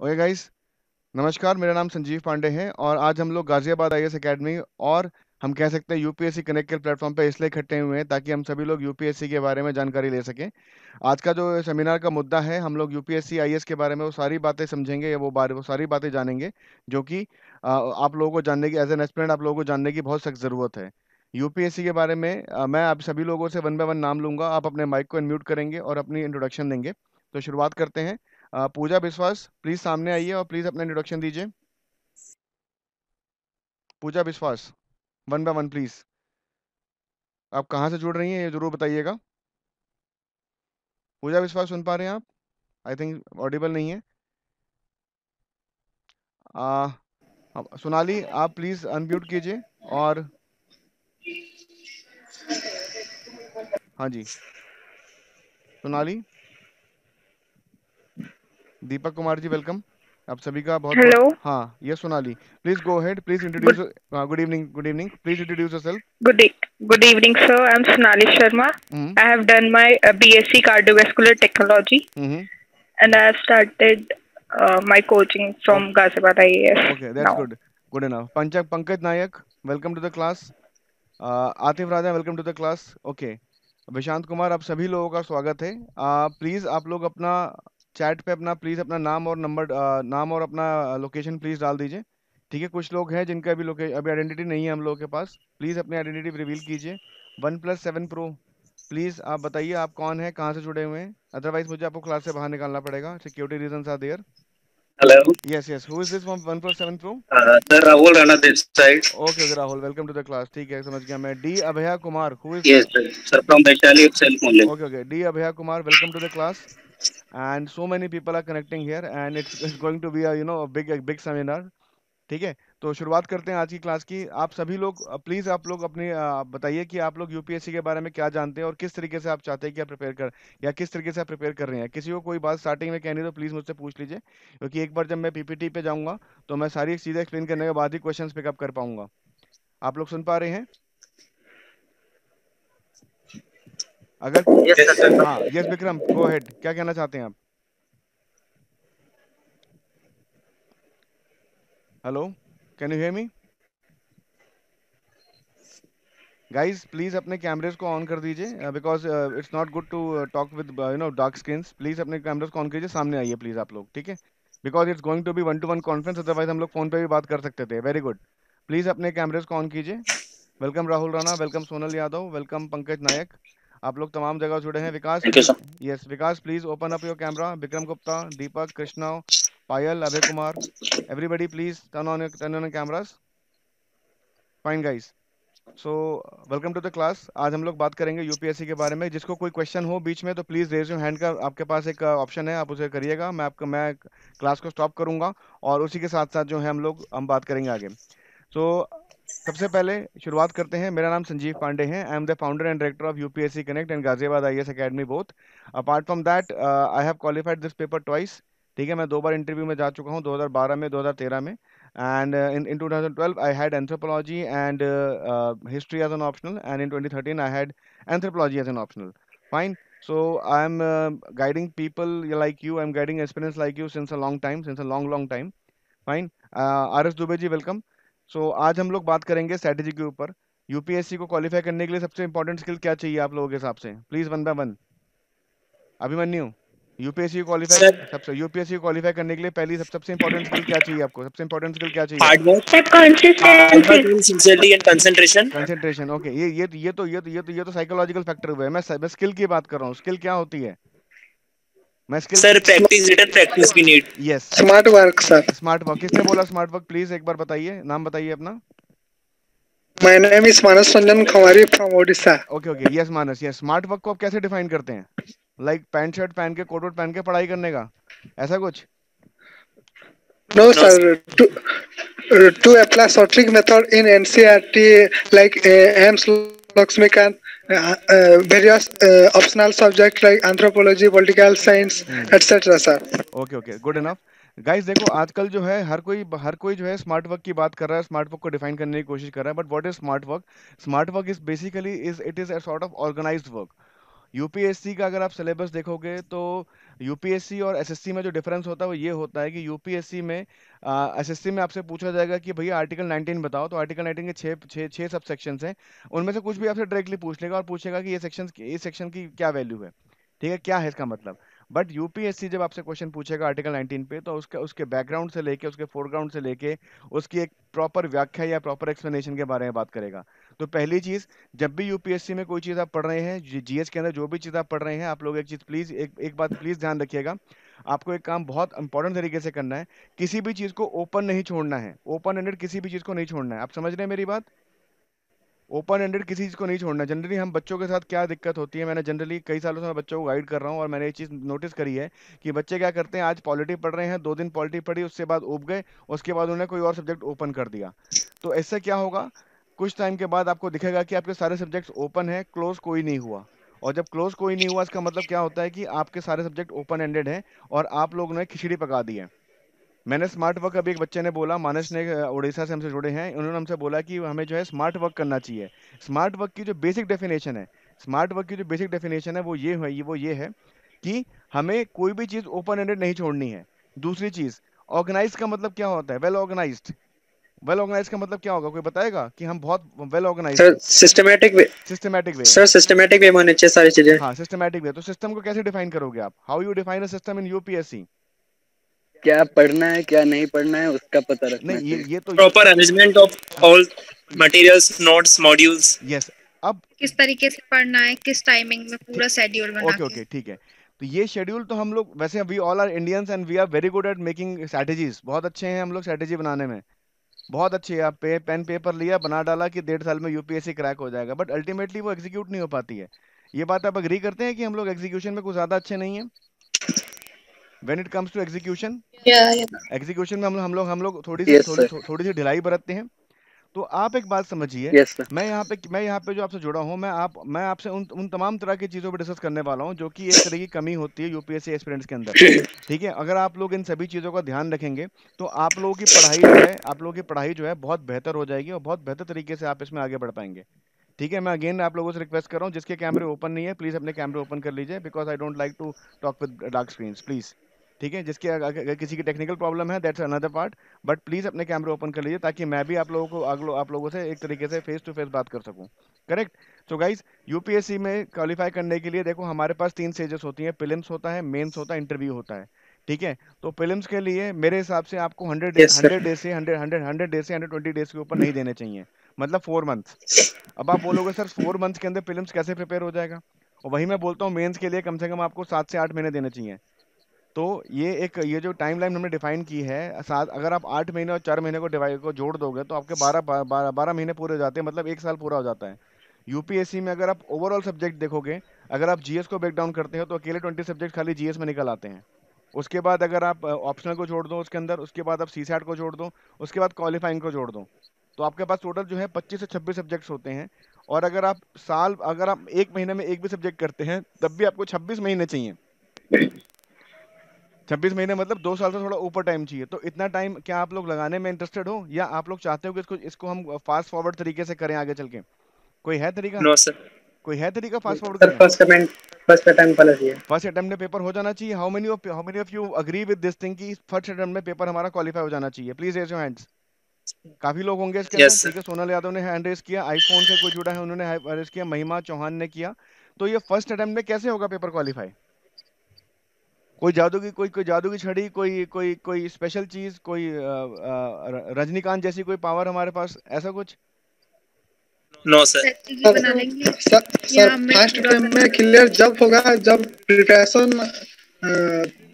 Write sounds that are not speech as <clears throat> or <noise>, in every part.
Okay guys नमस्कार, मेरा नाम संजीव पांडे है और आज हम लोग गाजियाबाद आईएएस एकेडमी और हम कह सकते हैं यूपीएससी कनेक्ट के प्लेटफॉर्म पे इसलिए इकट्ठे हुए हैं ताकि हम सभी लोग यूपीएससी के बारे में जानकारी ले सकें। आज का जो सेमिनार का मुद्दा है, हम लोग यूपीएससी आईएएस के बारे में वो सारी बातें समझेंगे या वो बारे, वो सारी बातें जानेंगे, जो कि आप लोगों को जानने की एज एन एस्पिरेंट आप लोगों को जानने की बहुत सख्त ज़रूरत है। यूपीएससी के बारे में मैं आप सभी लोगों से वन बाय वन नाम लूँगा, आप अपने माइक को इनम्यूट करेंगे और अपनी इंट्रोडक्शन देंगे। तो शुरुआत करते हैं। पूजा विश्वास प्लीज़ सामने आइए और प्लीज़ अपना इंट्रोडक्शन दीजिए। Pooja Vishwas one by one please आप कहाँ से जुड़ रही हैं ये ज़रूर बताइएगा। पूजा विश्वास सुन पा रहे हैं आप? आई थिंक ऑडिबल नहीं है। आ, सोनाली आप प्लीज़ अनम्यूट कीजिए और हाँ जी। सोनाली? दीपक कुमार जी वेलकम आप सभी का बहुत हेलो हाँ ये Sonali please go ahead please introduce good evening good evening please introduce yourself e- sonali sharma hmm i have done my uh, bsc cardiovascular technology hmm and i have started uh, my coaching from ghaziabad ias Okay, that's now good. Good enough. Panchak Pankaj Nayak, welcome to the class. Uh, Atif Raja, welcome to the class. Okay. Vishant Kumar आप सभी लोगों का स्वागत है please आप लोग अपना chat पे अपना प्लीज़ अपना नाम और नंबर नाम और अपना लोकेशन प्लीज़ डाल दीजिए। ठीक है कुछ लोग हैं जिनका अभी लोके अभी आइडेंटिटी नहीं है हम लोगों के पास। प्लीज़ अपनी आइडेंटिटी रिवील कीजिए। One plus seven pro please आप बताइए आप कौन है कहाँ से जुड़े हुए हैं? अदरवाइज़ मुझे आपको क्लास से बाहर निकालना पड़ेगा। Security reason are there Hello, uh, sir Rahul Rana this side. The class ठीक है समझ गया मैं। D Abhaya Kumar is Yes, sir. Sir from Vaishali itself only. Okay okay D Abhaya Kumar welcome to the class and so many people are connecting here and it's it's going to be a you know big big seminar ठीक है? तो शुरुआत करते हैं आज की class की। आप सभी लोग प्लीज़ आप लोग अपनी बताइए कि आप लोग यूपीएससी के बारे में क्या जानते हैं और किस तरीके से आप चाहते हैं कि आप प्रिपेयर कर, या किस तरीके से आप प्रिपेयर कर रहे हैं। किसी को कोई बात स्टार्टिंग में कहनी तो प्लीज़ मुझसे पूछ लीजिए, क्योंकि एक बार जब मैं पीपीटी पे जाऊँगा तो मैं सारी चीज़ें एक्सप्लेन करने के बाद ही क्वेश्चन पिकअप कर पाऊँगा। आप लोग सुन पा रहे हैं? अगर हाँ यस विक्रम गो हेड क्या कहना चाहते हैं आप? Hello can you hear me guys please अपने कैमरेज को ऑन कर दीजिए because it's not good to talk with you know dark screen please अपने कैमरेज को ऑन कीजिए सामने आइए प्लीज़ आप लोग ठीक है? Because it's going to be one to one conference otherwise हम लोग फ़ोन पे भी बात कर सकते थे वेरी गुड प्लीज़ अपने कैमरेज को ऑन कीजिए. Welcome Rahul Rana welcome Sonal Yadav welcome Pankaj Nayak आप लोग तमाम जगह जुड़े हैं Vikas. Yes Vikas please open up your camera Vikram Gupta Deepak Krishna Payal Abhay Kumar. Everybody please turn on turn on cameras fine guys so welcome to the class आज हम लोग बात करेंगे यूपीएससी के बारे में। जिसको कोई क्वेश्चन हो बीच में तो प्लीज़ रेज योर हैंड का आपके पास एक ऑप्शन है। आप उसे करिएगा। मैं आपका मैं क्लास को स्टॉप करूँगा और उसी के साथ साथ जो है हम लोग हम बात करेंगे आगे। सो सबसे पहले शुरुआत करते हैं। मेरा नाम संजीव पांडे हैं। I am the founder and director of UPSC connect and Ghaziabad I S academy both apart from that I have qualified this paper twice ठीक है, मैं दो बार इंटरव्यू में जा चुका हूँ 2012 में 2013 में। And in in two thousand twelve I had anthropology and history as an optional and in twenty thirteen I had anthropology as an optional fine so I am guiding people like you I am guiding experience like you since a long time since a long long time fine R S Dubey ji welcome welcome so आज हम लोग बात करेंगे strategy के ऊपर। UPSC को qualify करने के लिए सबसे इंपॉर्टेंट स्किल क्या चाहिए आप लोगों के हिसाब से? Please one by one Abhimanyu UPSC qualify सबसे यूपीएससी क्वालिफाई करने के लिए पहली सब, सबसे इंपॉर्टेंट स्किल क्या चाहिए आपको? सबसे इंपॉर्टेंट स्किल क्या चाहिए? Hard work, sincerity and concentration. Concentration okay ये ये ये तो ये तो ये तो ये तो साइकोलॉजिकल फैक्टर हुए मैं मैं स्किल की बात कर रहा हूँ। स्किल क्या होती है? मैं skill Sir, practice, written practice we need. Yes smart work sir smart work किसने बोला स्मार्ट वर्क प्लीज़ एक बार बताइए। नाम बताइए अपना। My name is Manas Ranjan Khamari from Odisha okay okay yes Manas yes smart work को आप कैसे डिफाइन करते हैं? लाइक पैंट शर्ट पहन के कोट वोट पहन के पढ़ाई करने का? ऐसा कुछ? No sir to to apply sorting method in NCERT like AIIMS Laxmikanth various uh, optional subjects like anthropology political science etc sir. Okay, okay, good enough. Guys देखो आजकल जो है हर कोई हर कोई जो है स्मार्ट वर्क की बात कर रहा है स्मार्ट वर्क को डिफाइन करने की कोशिश कर रहा है but what is smart work smart work is basically is it is a sort of organised work UPSC का अगर आप सिलेबस देखोगे तो यूपीएससी और एसएससी में जो डिफरेंस होता है, वो ये होता है कि यूपीएससी में एसएससी में आपसे पूछा जाएगा कि भैया आर्टिकल 19 बताओ तो आर्टिकल 19 के छः छः छः सब सेक्शंस हैं। उनमें से कुछ भी आपसे डायरेक्टली पूछ लेगा और पूछेगा कि ये सेक्शन ये सेक्शन की क्या वैल्यू है। ठीक है? क्या है इसका मतलब? बट यूपीएससी जब आपसे क्वेश्चन पूछेगा आर्टिकल 19 पे तो उसके उसके बैकग्राउंड से लेके, उसके फोरग्राउंड से लेके, उसकी एक प्रॉपर व्याख्या या प्रॉपर एक्सप्लेनेशन के बारे में बात करेगा। तो पहली चीज़, जब भी यूपीएससी में कोई चीज़ आप पढ़ रहे हैं जीएस के अंदर जो भी चीज़ आप पढ़ रहे हैं, आप लोग एक चीज़ प्लीज़ एक एक बात प्लीज़ ध्यान रखिएगा। आपको एक काम बहुत इंपॉर्टेंट तरीके से करना है, किसी भी चीज़ को ओपन नहीं छोड़ना है। ओपन एंडेड किसी भी चीज़ को नहीं छोड़ना है। आप समझ रहे हैं मेरी बात? ओपन एंडेड किसी चीज़ को नहीं छोड़ना। जनरली हम बच्चों के साथ क्या दिक्कत होती है, मैंने जनरली कई सालों से मैं बच्चों को गाइड कर रहा हूँ और मैंने ये चीज़ नोटिस करी है कि बच्चे क्या करते हैं, आज पॉलिटी पढ़ रहे हैं, दो दिन पॉलिटी पढ़ी, उसके बाद उब गए, उसके बाद उन्होंने कोई और सब्जेक्ट ओपन कर दिया। तो ऐसे क्या होगा? कुछ टाइम के बाद आपको दिखेगा कि आपके सारे सब्जेक्ट्स ओपन है क्लोज कोई नहीं हुआ। और जब क्लोज कोई नहीं हुआ, इसका मतलब क्या होता है कि आपके सारे सब्जेक्ट ओपन एंडेड हैं और आप लोगों ने खिचड़ी पका दी है। मैंने स्मार्ट वर्क अभी एक बच्चे ने बोला, मानस ने उड़ीसा से हमसे जुड़े हैं, उन्होंने हमसे बोला कि हमें जो है स्मार्ट वर्क करना चाहिए। स्मार्ट वर्क की जो बेसिक डेफिनेशन है स्मार्ट वर्क की जो बेसिक डेफिनेशन है, वो ये है, वो ये है कि हमें कोई भी चीज़ ओपन एंडेड नहीं छोड़नी है। दूसरी चीज़ ऑर्गेनाइज का मतलब क्या होता है? वेल ऑर्गेनाइज्ड वेल ऑर्गेनाइज का मतलब क्या होगा? कोई बताएगा कि हम बहुत well organise sir systematic way systematic way sir systematic way में होने चाहिए सारी चीज़ें। हाँ सिस्टमैटिक वे तो सिस्टम को कैसे डिफाइन करोगे आप? How you define a system in UPSC क्या पढ़ना है क्या नहीं पढ़ना है उसका पता रखना नहीं ये ये तो proper arrangement of all materials notes modules yes अब किस तरीके से पढ़ना है किस टाइमिंग में पूरा शेड्यूल बना ओके ओके ठीक है। तो ये शेड्यूल तो हम लोग वैसे we all are Indians and we are very good at making strategies बहुत अच्छे हैं हम लोग स्ट्रेटेजी बनाने में। बहुत अच्छे आप पे पेन पेपर लिया बना डाला कि डेढ़ साल में यूपीएससी क्रैक हो जाएगा बट अल्टीमेटली वो एग्जीक्यूट नहीं हो पाती है। ये बात आप अग्री करते हैं कि हम लोग एग्जीक्यूशन में कुछ ज़्यादा अच्छे नहीं है? When it comes to execution execution में हम लोग हम लोग हम लोग थोड़ी सी Yes, थोड़ी थोड़ी सी ढिलाई बरतते हैं। तो आप एक बात समझिए सर मैं यहाँ पे मैं यहाँ पे जो आपसे जुड़ा हूँ मैं आप मैं आपसे उन उन तमाम तरह की चीज़ों पर डिस्कस करने वाला हूँ जो कि एक तरह की कमी होती है यूपीएससी एस्पिरेंट्स के अंदर। <laughs> ठीक है? अगर आप लोग इन सभी चीज़ों का ध्यान रखेंगे तो आप लोगों की पढ़ाई जो है आप लोगों की पढ़ाई जो है बहुत बेहतर हो जाएगी और बहुत बेहतर तरीके से आप इसमें आगे बढ़ पाएँगे। ठीक है? मैं अगेन आप लोगों से रिक्वेस्ट कर रहा हूँ जिसके कैमरे ओपन नहीं है प्लीज़ अपने कैमरे ओपन कर लीजिए because I don't like to talk with dark screen please ठीक है जिसके अगर किसी की टेक्निकल प्रॉब्लम है that's another part but please अपने कैमरे ओपन कर लीजिए ताकि मैं भी आप लोगों को अगलो आप लोगों से एक तरीके से फेस टू फेस बात कर सकूँ। करेक्ट सो गाइज़ यूपीएससी में क्वालिफाई करने के लिए देखो हमारे पास तीन स्टेजेस होती हैं प्रीलिम्स होता है मेंस होता है इंटरव्यू होता है ठीक है? तो प्रीलिम्स के लिए मेरे हिसाब से आपको हंड्रेड हंड्रेड डेज़ से हंड्रेड हंड्रेड हंड्रेड डेज़ से हंड्रेड ट्वेंटी डेज़ के ऊपर नहीं देने चाहिए मतलब फोर मंथ्स अब आप बोलोगे सर फोर मंथ्स के अंदर प्रीलिम्स कैसे प्रिपेयर हो जाएगा? और वही मैं बोलता हूँ मेंस के लिए कम से कम आपको सात से आठ महीने देने चाहिए। तो ये एक, ये जो टाइम लाइन हमने डिफाइन की है, सात, अगर आप आठ महीने और चार महीने को डिवाइड को जोड़ दोगे तो आपके बारह बारह बारह महीने पूरे हो जाते हैं मतलब एक साल पूरा हो जाता है। यूपीएससी में अगर आप ओवरऑल सब्जेक्ट देखोगे, अगर आप जीएस को ब्रेक डाउन करते हो तो अकेले ट्वेंटी सब्जेक्ट खाली जीएस में निकल आते हैं। उसके बाद अगर आप ऑप्शनल को जोड़ दो उसके अंदर, उसके बाद आप सी को जोड़ दो, उसके बाद क्वालिफाइंग को जोड़ दो तो आपके पास टोटल जो है 25 से 26 सब्जेक्ट्स होते हैं। और अगर आप साल, अगर आप एक महीने में एक भी सब्जेक्ट करते हैं, तब भी आपको 26 महीने चाहिए। 26 महीने मतलब दो साल से थोड़ा ऊपर टाइम चाहिए। तो इतना टाइम क्या आप लोग लगाने में इंटरेस्टेड हो? या आप लोग चाहते हो कि इसको इसको हम फास्ट फॉरवर्ड तरीके से करें आगे चल के? कोई है तरीका? No sir. कोई है तरीका fast forward sir first attempt first attempt वाला चाहिए। फ़र्स्ट अटेम्प्ट में पेपर हो जाना चाहिए। How many of how many of you agree with this thing कि फ़र्स्ट अटेम्प्ट में पेपर हमारा क्वालिफाई हो जाना चाहिए? प्लीज़ रेज योर हैंड्स काफ़ी लोग होंगे इसके Yes, अंदर। ठीक है सोनल यादव ने हैंड रेज किया आईफोन से कोई जुड़ा है उन्होंने हैंड रेज किया महिमा चौहान ने किया। तो ये फ़र्स्ट अटेम्प्ट में कैसे होगा पेपर क्वालिफाई कोई जादू की कोई कोई जादू की छड़ी कोई कोई कोई स्पेशल चीज़ कोई रजनीकांत जैसी कोई पावर हमारे पास ऐसा कुछ? लेंगे। सर सर फ़र्स्ट टाइम में क्लियर जब होगा जब प्रिपरेशन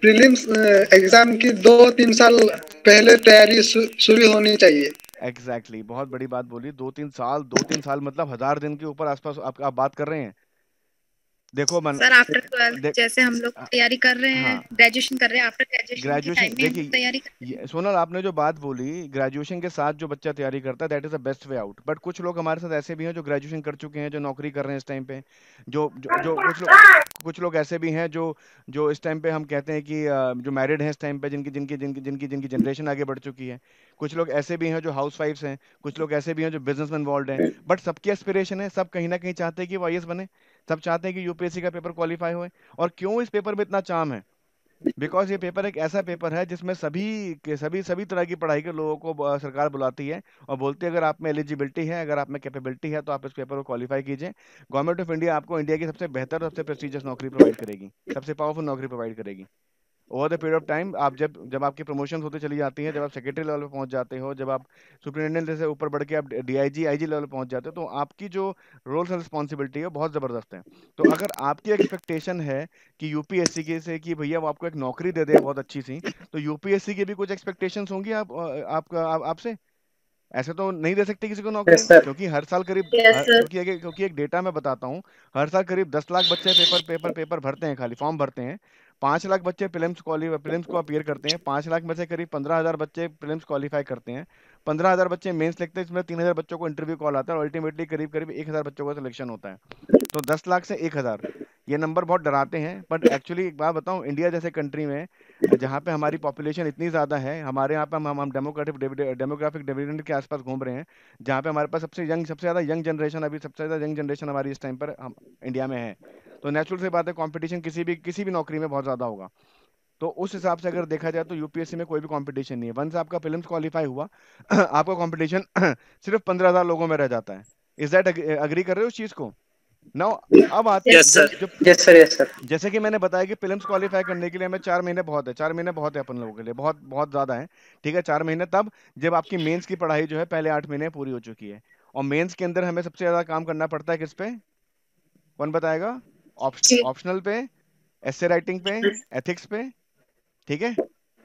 प्रीलिम्स एग्ज़ाम की दो तीन साल पहले तैयारी शुरू होनी चाहिए। एग्जैक्टली exactly, बहुत बड़ी बात बोली। दो तीन साल दो तीन साल मतलब हज़ार दिन के ऊपर आसपास आप, आप बात कर रहे हैं। देखो मन सर आफ्टर ट्वेल्थ जैसे हम लोग तैयारी कर रहे हैं हाँ। ग्रेजुएशन कर रहे हैं आफ्टर ग्रेजुएशन हम देखिए, तैयारी सोनल आपने जो बात बोली ग्रेजुएशन के साथ जो बच्चा तैयारी करता है that is the best way out but कुछ लोग हमारे साथ ऐसे भी हैं जो ग्रेजुएशन कर चुके हैं जो नौकरी कर रहे हैं इस टाइम पे। जो जो, जो कुछ लोग कुछ लोग ऐसे भी हैं जो जो इस टाइम पे हम कहते हैं कि जो मैरिड हैं इस टाइम पे जिनकी जिनकी जिनकी जिनकी जिनकी जनरेशन आगे बढ़ चुकी है। कुछ लोग ऐसे भी हैं जो हाउस वाइफ्स हैं कुछ लोग ऐसे भी हैं जो बिज़नेस में इन्वॉल्व हैं बट सबकी एस्पिरेशन है सब कहीं ना कहीं चाहते हैं कि वो आई बने। सब चाहते हैं कि यूपीएससी का पेपर क्वालिफाई हो और क्यों इस पेपर में इतना चाम है? बिकॉज़ ये पेपर एक ऐसा पेपर है जिसमें सभी के, सभी सभी तरह की पढ़ाई के लोगों को सरकार बुलाती है और बोलती है, अगर आप में एलिजिबिलिटी है, अगर आप में कैपेबिलिटी है तो आप इस पेपर को क्वालिफाई कीजिए। गवर्नमेंट ऑफ़ इंडिया आपको इंडिया की सबसे बेहतर, सबसे प्रेस्टिजियस नौकरी प्रोवाइड करेगी। सबसे पावरफुल नौकरी प्रोवाइड करेगी। Over the period of time आप जब जब आपकी प्रमोशन होते चली जाती हैं जब आप सेक्रेटरी लेवल पे पहुँच जाते हो जब आप सुपरिटेंडेंट से ऊपर बढ़ के आप डीआईजी आईजी लेवल पे पहुँच जाते हो तो आपकी जो रोल्स एंड रिस्पॉन्सिबिलिटी है बहुत ज़बरदस्त है। तो अगर आपकी एक्सपेक्टेशन है कि यूपीएससी के से कि भैया वो आपको एक नौकरी दे दे बहुत अच्छी सी तो यूपीएससी की भी कुछ एक्सपेक्टेशन होंगी आप आपका आप, आपसे? ऐसे तो नहीं दे सकते किसी को नौकरी? Yes, क्योंकि हर साल करीब Yes, क्योंकि एक क्योंकि एक डेटा मैं बताता हूँ हर साल करीब दस लाख बच्चे पेपर पेपर पेपर भरते हैं खाली फॉर्म भरते हैं। पाँच लाख बच्चे प्रीलिम्स प्रीलिम्स को अपियर करते हैं। पाँच लाख में से करीब पंद्रह हज़ार बच्चे प्रीलिम्स क्वालिफाई करते हैं। पंद्रह हज़ार बच्चे मेंस लिखते हैं, इसमें तीन हज़ार बच्चों को इंटरव्यू कॉल आता है और अल्टीमेटली करीब करीब एक हज़ार बच्चों का सिलेक्शन होता है। तो दस लाख से एक हज़ार। ये नंबर बहुत डराते हैं बट एक्चुअली एक बात बताऊँ इंडिया जैसे कंट्री में, जहाँ पे हमारी पॉपुलेशन इतनी ज़्यादा है, हमारे यहाँ पे हम हम डेमोक्रेटिक डेमोग्राफिक डिविडेंड के आसपास घूम रहे हैं, जहाँ पे हमारे पास सबसे यंग सबसे ज़्यादा यंग जनरेशन अभी सबसे ज़्यादा यंग जनरेशन हमारी इस टाइम पर हम इंडिया में है। तो नेचुरल सी बात है कंपटीशन किसी भी किसी भी नौकरी में बहुत ज़्यादा होगा तो उस हिसाब से अगर देखा जाए तो यूपीएससी में कोई भी कंपटीशन नहीं है वंस आपका फिल्म्स क्वालिफाई हुआ <clears throat> आपका कंपटीशन <clears throat> सिर्फ़ पंद्रह हज़ार लोगों में रह जाता है इज़ दैट अग्री कर रहे हो उस चीज़ को नाउ अब आते हैं Yes. जब- जब Yes, sir. Yes, sir. जैसे कि मैंने बताया कि फिल्म्स क्वालिफाई करने के लिए हमें चार महीने बहुत है चार महीने बहुत है अपन लोगों के लिए बहुत बहुत ज़्यादा है ठीक है चार महीने तब जब आपकी मेंस की पढ़ाई जो है पहले आठ महीने पूरी हो चुकी है और मेंस के अंदर हमें सबसे ज़्यादा काम करना पड़ता है किस पे कौन बताएगा जी। ऑप्शनल पे एसे राइटिंग पे एथिक्स पे ठीक है?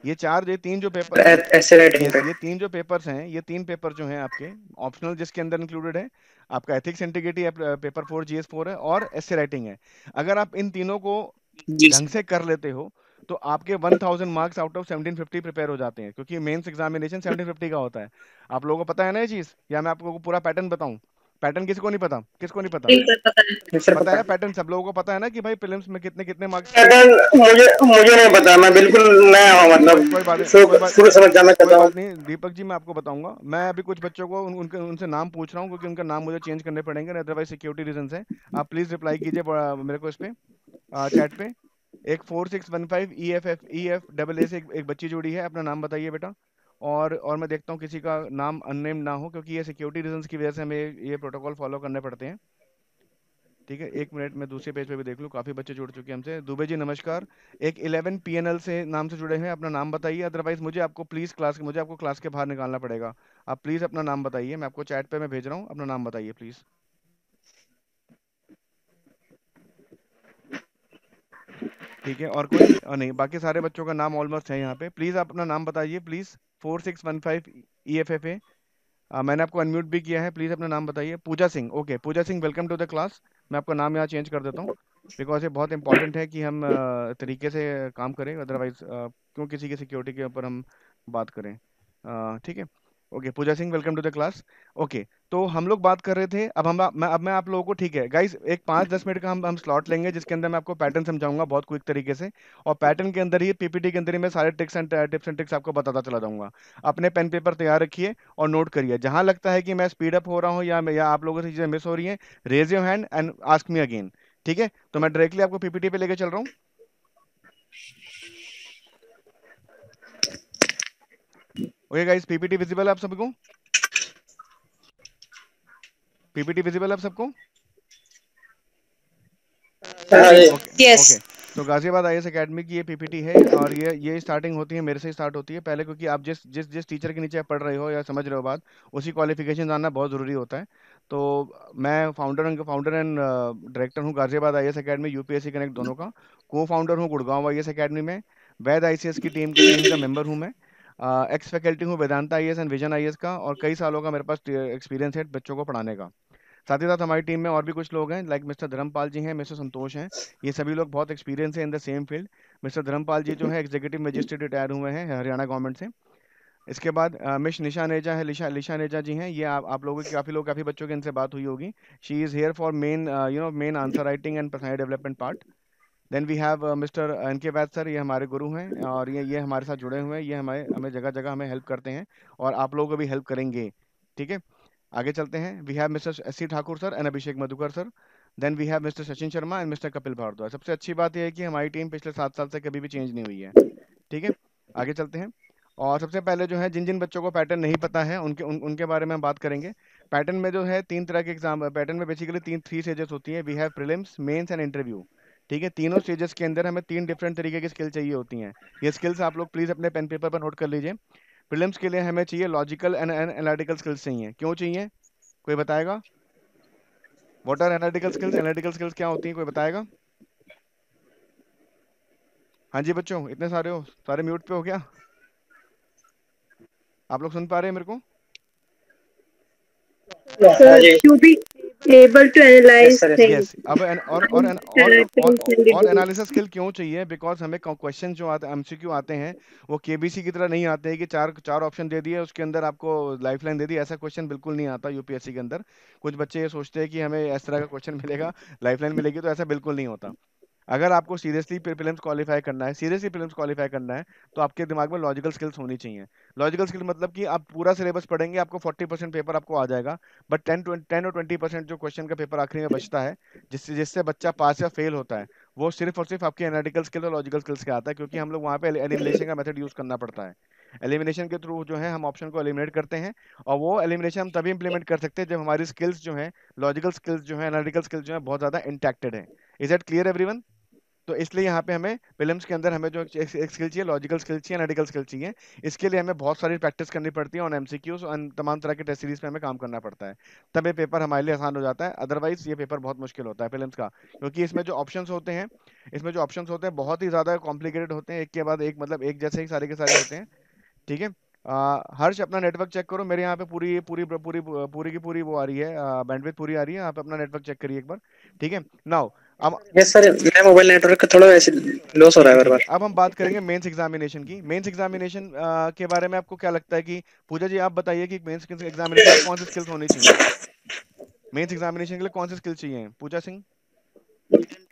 ये चार ये तीन जो पेपर writing Yes, पे। ये तीन जो पेपर्स हैं ये तीन पेपर जो हैं आपके ऑप्शनल जिसके अंदर इंक्लूडेड है आपका ethics integrity paper four GS four है और एसे राइटिंग है। अगर आप इन तीनों को ढंग से कर लेते हो तो आपके 1000 मार्क्स आउट ऑफ़ 1750 प्रिपेयर हो जाते हैं क्योंकि मेंस एग्जामिनेशन 1750 का होता है। आप लोगों को पता है ना ये चीज़? या मैं आपको पूरा पैटर्न बताऊँ? पैटर्न किसको नहीं पता? किसको नहीं पता? sir, पता है पैटर्न सब लोगों को पता है ना कि भाई प्रीलिम्स में कितने कितने मार्क्स पैटर्न मुझे मुझे नहीं पता मैं बिल्कुल नया हूँ मतलब कोई बात नहीं शुरू समझ जाना चाहता हूँ। नहीं दीपक जी मैं आपको बताऊँगा। मैं अभी कुछ बच्चों को उनके उनसे नाम पूछ रहा हूँ क्योंकि उनका नाम मुझे चेंज करने पड़ेंगे अदरवाइज़ सिक्योरिटी रीजन है। आप प्लीज़ रिप्लाई कीजिए मेरे को इस पे चैट पे। एक four six one five E F F E F double A से एक बच्ची जुड़ी है अपना नाम बताइए बेटा। और और मैं देखता हूँ किसी का नाम अननेम ना हो, क्योंकि ये सिक्योरिटी रीजंस की वजह से हमें ये- प्रोटोकॉल फॉलो करने पड़ते हैं। ठीक है, एक मिनट में दूसरे पेज पे भी देख लूँ, काफ़ी बच्चे जुड़ चुके हैं हमसे। दुबे जी, नमस्कार। एक 11 पीएनएल से नाम से जुड़े हैं, अपना नाम बताइए। अदरवाइज़ मुझे आपको प्लीज़ क्लास मुझे आपको क्लास के बाहर निकालना पड़ेगा। आप प्लीज़ अपना नाम बताइए, मैं आपको चैट पे मैं भेज रहा हूँ, अपना नाम बताइए प्लीज़ ठीक है, और कोई नहीं, बाकी सारे बच्चों का नाम ऑलमोस्ट है यहाँ पे। प्लीज़ आप अपना नाम बताइए please four six one five E F F A मैंने आपको अनम्यूट भी किया है प्लीज़ अपना नाम बताइए। Pooja Singh okay Pooja Singh welcome to the class मैं आपका नाम यहाँ चेंज कर देता हूँ बिकॉज़ ये बहुत इंपॉर्टेंट है कि हम uh, तरीके से काम करें अदरवाइज़ क्यों किसी की सिक्योरिटी के ऊपर हम बात करें। ठीक है? Okay Pooja Singh welcome to the class okay तो हम लोग बात कर रहे थे, अब हम, मैं, अब मैं आप लोगों को, ठीक है गाइस एक पाँच दस मिनट का हम हम स्लॉट लेंगे, जिसके अंदर मैं आपको पैटर्न समझाऊँगा बहुत क्विक तरीके से, और पैटर्न के अंदर ही पीपीटी के अंदर ही मैं सारे tips and tips and tricks आपको बताता चला जाऊँगा। अपने पेन पेपर तैयार रखिए और नोट करिए। जहाँ लगता है कि मैं स्पीड अप हो रहा हूँ, या या आप लोगों से चीज़ें मिस हो रही हैं raise your hand and ask me again ठीक है? तो मैं डायरेक्टली आपको पीपीटी पे लेके चल रहा हूँ। ओके गाइस पीपीटी विजिबल है आप सबको? पीपीटी विजिबल है आप सबको? ओके तो गाजियाबाद आई एस अकेडमी की ये पीपीटी है और ये ये स्टार्टिंग होती है मेरे से स्टार्ट होती है। पहले क्योंकि आप जिस जिस जिस टीचर के नीचे आप पढ़ रहे हो या समझ रहे हो बात उसी क्वालिफिकेशन जानना बहुत ज़रूरी होता है। तो मैं founder and founder and director हूँ Ghaziabad I S academy UPSC connect दोनों का। को फाउंडर हूँ गुड़गांव आई एस अकेडमी में। वैद आई की टीम की टीम का मेंबर हूँ मैं। एक्स फैकल्टी हूँ Vedanta I and vision I का और कई सालों का मेरे पास एक्सपीरियंस है बच्चों को पढ़ाने का। साथ ही साथ हमारी टीम में और भी कुछ लोग हैं लाइक मिस्टर धर्मपाल जी हैं मिस्टर संतोष हैं ये सभी लोग बहुत एक्सपीरियंस है in the same field mister Dharampal ji जो है एग्जीक्यूटिव मजिस्ट्रेट रिटायर हुए हैं हरियाणा गवर्नमेंट से। इसके बाद मिस निशा नेजा है लिशा लिशा नेजा जी हैं ये आप, आप लोगों की काफ़ी लोग काफ़ी बच्चों की इनसे बात हुई होगी। She is here for main you know main answer writing and personality development part then we have mister N K Vaid sir ये हमारे गुरु हैं और ये ये हमारे साथ जुड़े हुए हैं ये हमारे हमें जगह जगह हमें हेल्प करते हैं और आप लोगों को भी हेल्प करेंगे ठीक है? आगे चलते हैं। We have mister S C Thakur sir and Abhishek Madhukar sir then we have mister Sachin Sharma and mister Kapil Bhardwaj सबसे अच्छी बात यह है कि हमारी टीम पिछले सात साल से कभी भी चेंज नहीं हुई है ठीक है? आगे चलते हैं। और सबसे पहले जो है जिन जिन बच्चों को पैटर्न नहीं पता है उनके उन, उनके बारे में हम बात करेंगे। पैटर्न में जो है तीन तरह के एग्ज़ाम पैटर्न में बेसिकली तीन थ्री स्टेजेस होती है। We have prelims mains and interview ठीक है? तीनों स्टेजेस के अंदर हमें तीन डिफरेंट तरीके की स्किल चाहिए होती हैं। ये स्किल्स आप लोग प्लीज़ अपने पेन पेपर पर नोट कर लीजिए। प्रीलिम्स के लिए हमें चाहिए लॉजिकल एंड एनालिटिकल स्किल्स चाहिए। क्यों चाहिए? कोई बताएगा? What are analytical skills analytical skills क्या होती हैं? कोई बताएगा? हाँ जी बच्चों इतने सारे हो सारे म्यूट पे हो क्या आप लोग सुन पा रहे हैं मेरे को? Be able to analyze sir, things. yes अब और और और और, और एनालिसिस स्किल क्यों चाहिए? बिकॉज़ हमें क्वेश्चन जो आते एमसीक्यू आते हैं वो केबीसी की तरह नहीं आते हैं कि चार चार ऑप्शन दे दिए उसके अंदर आपको लाइफलाइन दे दी। ऐसा क्वेश्चन बिल्कुल नहीं आता यूपीएससी के अंदर। कुछ बच्चे ये सोचते हैं कि हमें इस तरह का क्वेश्चन मिलेगा लाइफ लाइन मिलेगी तो ऐसा बिल्कुल नहीं होता। अगर आपको सीरियसली प्रीलिम्स क्वालिफाई करना है सीरियसली प्रीलिम्स क्वालिफाई करना है तो आपके दिमाग में लॉजिकल स्किल्स होनी चाहिए। लॉजिकल स्किल मतलब कि आप पूरा सिलेबस पढ़ेंगे, आपको 40 परसेंट पेपर आपको आ जाएगा बट 10 टेन और 20 परसेंट जो क्वेश्चन का पेपर आखिरी में बचता है, जिससे जिससे बच्चा पास या फेल होता है, वो सिर्फ़ और सिर्फ़ आपके एनालिटिकल स्किल और लॉजिकल स्किल्स का आता है, क्योंकि हम लोग वहाँ पे एलिमिनेशन का मेथड यूज़ करना पड़ता है। एलिमिनेशन के थ्रू जो है हम ऑप्शन को एलिमिनेट करते हैं और वो एलिमिनेशन हम तभी इंप्लीमेंट कर सकते हैं जब हमारी स्किल्स जो है लॉजिकल स्किल्स जो है एनालिटिकल स्किल्स जो है बहुत ज़्यादा इंटैक्टेड है। इज़ दैट क्लियर एवरीवन तो इसलिए यहाँ पे हमें फिल्म्स के अंदर हमें जो एक, स्किल चाहिए लॉजिकल स्किल चाहिए एनालिटिकल स्किल चाहिए। इसके लिए हमें बहुत सारी प्रैक्टिस करनी पड़ती है ऑन एमसीक्यूज और तमाम तरह के टेस्ट सीरीज़ पे हमें काम करना पड़ता है। तब ये पेपर हमारे लिए आसान हो जाता है। अदरवाइज़ ये पेपर बहुत मुश्किल होता है फिल्म्स का। क्योंकि इसमें जो ऑप्शन होते हैं इसमें जो ऑप्शन होते हैं बहुत ही ज़्यादा कॉम्प्लिकेटेड होते हैं। एक के बाद एक मतलब एक जैसे ही सारे के सारे होते हैं। ठीक है? हर्ष अपना नेटवर्क चेक करो। मेरे यहाँ पे पूरी पूरी पूरी पूरी की पूरी वो आ रही है बैंडविड्थ पूरी आ रही है। आप अपना नेटवर्क चेक करिए एक बार ठीक है? नाउ अब यस सर मेरा मोबाइल नेटवर्क थोड़ा वैसे लॉस हो रहा है बार बार। अब हम बात करेंगे मेंस एग्जामिनेशन की। मेंस एग्जामिनेशन के बारे में आपको क्या लगता है कि पूजा जी आप बताइए कि मेंस एग्जामिनेशन कौन सी स्किल्स होनी चाहिए? मेंस एग्जामिनेशन के लिए कौन सी स्किल चाहिए? Pooja Singh?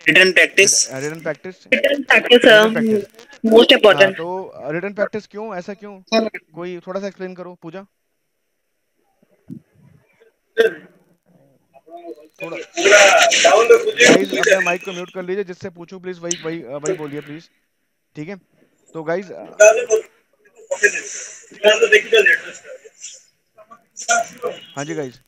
Written practice written practice practice important. तो रिटन प्रैक्टिस क्यों? ऐसा क्यों? कोई थोड़ा सा एक्सप्लेन करो पूजा। थोड़ा। माइक को म्यूट कर लीजिए जिससे पूछूँ प्लीज़ वही वही वही बोलिए प्लीज़ ठीक है? तो गाइस हाँ जी गाइस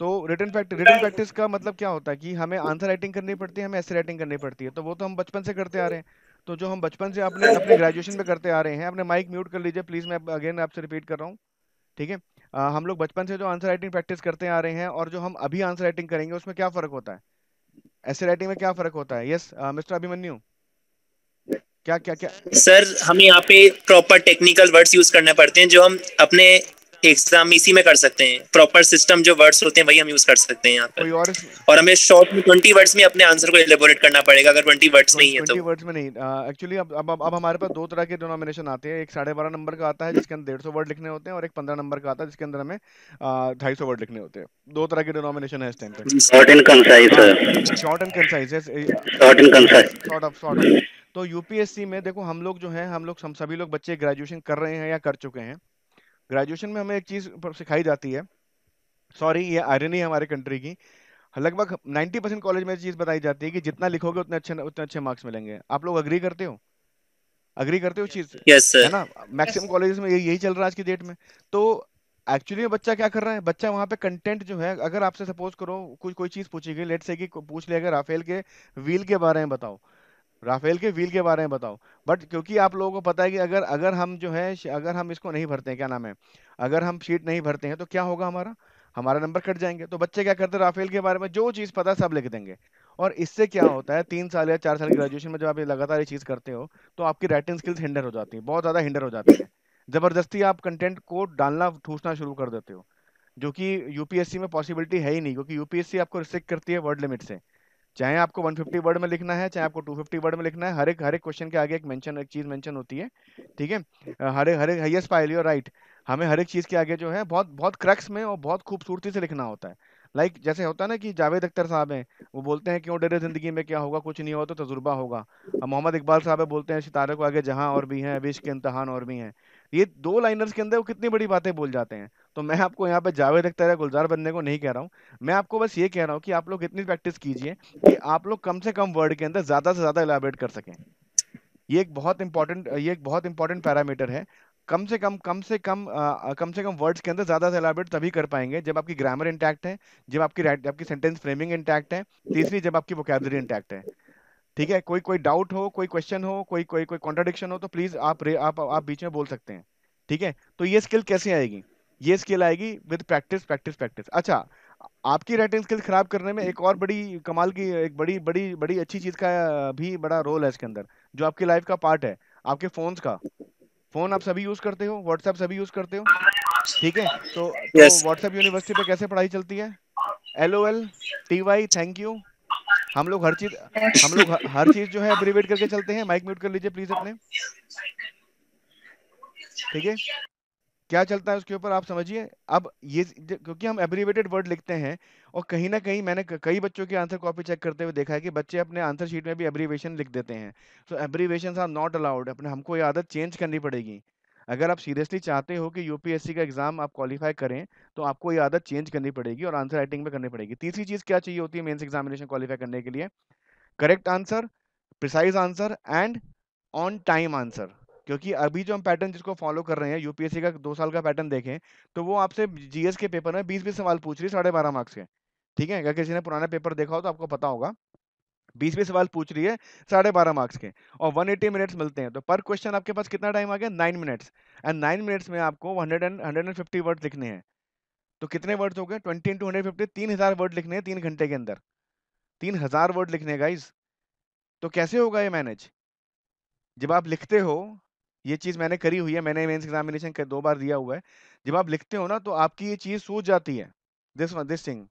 तो रिटन प्रैक्टिस रिटन प्रैक्टिस का मतलब क्या होता है कि हमें आंसर राइटिंग करनी पड़ती है हमें ऐसे राइटिंग करनी पड़ती है। तो वो तो हम बचपन से करते आ रहे हैं। तो जो हम बचपन से अपने अपने ग्रेजुएशन में करते आ रहे हैं अपने माइक म्यूट कर लीजिए प्लीज़ मैं अगेन आपसे रिपीट कर रहा हूँ। ठीक है? हम लोग बचपन से जो आंसर राइटिंग प्रैक्टिस करते आ रहे हैं और जो हम अभी आंसर राइटिंग करेंगे उसमें क्या फ़र्क होता है? ऐसे राइटिंग में क्या फ़र्क होता है? Yes mister Abhimanyu. क्या क्या क्या? सर हमें यहाँ पे प्रॉपर टेक्निकल वर्ड्स यूज़ करने पड़ते हैं जो हम अपने एग्ज़ाम इसी में कर सकते हैं। प्रॉपर सिस्टम जो वर्ड्स होते हैं वही हम यूज़ कर सकते हैं यहाँ पर। और और हमें शॉर्ट में ट्वेंटी वर्ड्स में अपने आंसर को एलेबोरेट करना पड़ेगा अगर ट्वेंटी वर्ड्स नहीं है तो। वर्ड्स में नहीं। एक्चुअली अब अब अब अब हमारे पास दो तरह के डिनोमिनेशन आते हैं। एक साढ़े बारह नंबर का आता है जिसके अंदर डेढ़ सौ वर्ड लिखने होते हैं और एक पंद्रह नंबर का आता है जिसके अंदर हमें ढाई सौ वर्ड लिखने होते हैं। दो तरह के डिनोमिनेशन है इस टाइम पे। Short and concise short and concise short and concise sort of of तो यूपीएससी में देखो हम लोग जो है हम लोग हम सभी लोग बच्चे ग्रेजुएशन कर रहे हैं या कर चुके हैं। ग्रेजुएशन में हमें एक चीज़ सिखाई जाती है। सॉरी ये आयरनी है हमारे कंट्री की। लगभग 90 परसेंट कॉलेज में चीज़ बताई जाती है कि जितना लिखोगे उतने अच्छे उतने अच्छे मार्क्स मिलेंगे। आप लोग अग्री करते हो? अग्री करते हो चीज़? यस है ना? मैक्सिमम कॉलेजेस में यही यही चल रहा है आज की डेट में। तो एक्चुअली में बच्चा क्या कर रहा है? बच्चा वहाँ पे कंटेंट जो है अगर आपसे सपोज़ करो कुछ कोई चीज़ पूछी गई लेट से कि पूछ लिया गया राफेल के व्हील के बारे में बताओ। राफेल के व्हील के बारे में बताओ बट क्योंकि आप लोगों को पता है कि अगर अगर हम जो है अगर हम इसको नहीं भरते हैं, क्या नाम है, अगर हम शीट नहीं भरते हैं तो क्या होगा हमारा? हमारा नंबर कट जाएँगे। तो बच्चे क्या करते हैं राफेल के बारे में? जो चीज़ पता है, सब लिख देंगे। और इससे क्या होता है, तीन साल या चार साल ग्रेजुएशन में जब आप ये लगातार ये चीज़ करते हो तो आपकी राइटिंग स्किल्स हिंडर हो जाती है, बहुत ज़्यादा हिंडर हो जाती है। ज़बरदस्ती आप कंटेंट को डालना, ठूसना शुरू कर देते हो, जो कि यूपीएससी में पॉसिबिलिटी है ही नहीं, क्योंकि यूपीएससी आपको रिस्ट्रिक्ट करती है वर्ड लिमिट से। चाहे आपको 150 वर्ड में लिखना है चाहे आपको 250 वर्ड में लिखना है हर एक हर एक क्वेश्चन के आगे एक मेंशन एक चीज़ मेंशन होती है ठीक है? हर एक हर एक यस पायल यू राइट हमें हर एक चीज़ के आगे जो है बहुत बहुत क्रक्स में और बहुत खूबसूरती से लिखना होता है। लाइक like, जैसे होता है ना कि जावेद अख्तर साहब हैं वो बोलते हैं क्यों डरे ज़िंदगी में क्या होगा कुछ नहीं होगा तो तजुर्बा होगा। मोहम्मद इकबाल साहब है बोलते हैं सितारे को आगे जहाँ और भी हैं विश के इम्तहान और भी हैं। ये दो लाइनर्स के अंदर वो कितनी बड़ी बातें बोल जाते हैं। तो मैं आपको यहाँ पे जावेद अख्तर या गुलजार बनने को नहीं कह रहा हूँ। मैं आपको बस ये कह रहा हूँ कि आप लोग इतनी प्रैक्टिस कीजिए कि आप लोग कम से कम वर्ड के अंदर ज़्यादा से ज़्यादा इलाबरेट कर सकें। ये एक बहुत इंपॉर्टेंट ये एक बहुत इंपॉर्टेंट पैरामीटर है। कम से कम कम से कम आ, कम से कम वर्ड्स के अंदर ज़्यादा से इलाबरेट तभी कर पाएँगे जब आपकी ग्रामर इंटैक्ट है जब आपकी राइट आपकी सेंटेंस फ्रेमिंग इंटैक्ट है तीसरी जब आपकी वोकेबलरी इंटैक्ट है। ठीक है? कोई कोई डाउट हो कोई क्वेश्चन हो कोई कोई कोई कॉन्ट्रडिक्शन हो तो प्लीज़ आप आप आप बीच में बोल सकते हैं। ठीक है? तो ये स्किल कैसे आएगी? ये स्किल आएगी विद प्रैक्टिस प्रैक्टिस प्रैक्टिस अच्छा आपकी राइटिंग स्किल खराब करने में एक और बड़ी कमाल की एक बड़ी बड़ी बड़ी अच्छी चीज़ का भी बड़ा रोल है इसके अंदर जो आपकी लाइफ का पार्ट है आपके फोन्स का। फ़ोन आप सभी यूज़ करते हो व्हाट्सएप सभी यूज़ करते हो ठीक है? तो yes. तो व्हाट्सएप यूनिवर्सिटी पे कैसे पढ़ाई चलती है? L O L T Y thank you हम लोग हर चीज़ हम लोग हर चीज़ जो है एब्रीवेट करके चलते हैं। माइक म्यूट कर लीजिए प्लीज़ अपने। ठीक है? क्या चलता है उसके ऊपर आप समझिए। अब ये क्योंकि हम एब्रीवेटेड वर्ड लिखते हैं और कहीं ना कहीं मैंने कई बच्चों के आंसर कॉपी चेक करते हुए देखा है कि बच्चे अपने आंसर शीट में भी एब्रीवेशन लिख देते हैं। So abbreviation are not allowed अपने, हमको ये आदत चेंज करनी पड़ेगी। अगर आप सीरियसली चाहते हो कि यूपीएससी का एग्ज़ाम आप क्वालिफाई करें तो आपको ये आदत चेंज करनी पड़ेगी और आंसर राइटिंग में करनी पड़ेगी। तीसरी चीज़ क्या चाहिए होती है मेन्स एग्जामिनेशन क्वालिफाई करने के लिए? Correct answer precise answer and on time answer क्योंकि अभी जो हम पैटर्न जिसको फॉलो कर रहे हैं यूपीएससी का दो साल का पैटर्न देखें तो वो आपसे जीएस के पेपर में बीस बीस सवाल पूछ रही है, साढ़े बारह मार्क्स के। ठीक है? अगर किसी ने पुराना पेपर देखा हो तो आपको पता होगा। बीस बीस सवाल पूछ रही है, साढ़े बारह मार्क्स के और वन एटी मिनट्स मिलते हैं। तो पर क्वेश्चन आपके पास कितना टाइम आ गया? Nine minutes and nine minutes में आपको hundred and hundred and fifty word लिखने हैं। तो कितने वर्ड्स हो गए? ट्वेंटी इंटू हंड्रेड फिफ्टी तीन हज़ार वर्ड लिखने हैं तीन घंटे के अंदर। तीन हज़ार वर्ड लिखने गाइज़ तो कैसे होगा ये मैनेज जब आप लिखते हो ये चीज़ मैंने करी हुई है, मैंने मेंस एग्जामिनेशन दो बार दिया हुआ है। जब आप लिखते हो ना तो आपकी ये चीज़ सूझ जाती है, दिस दिस थिंग।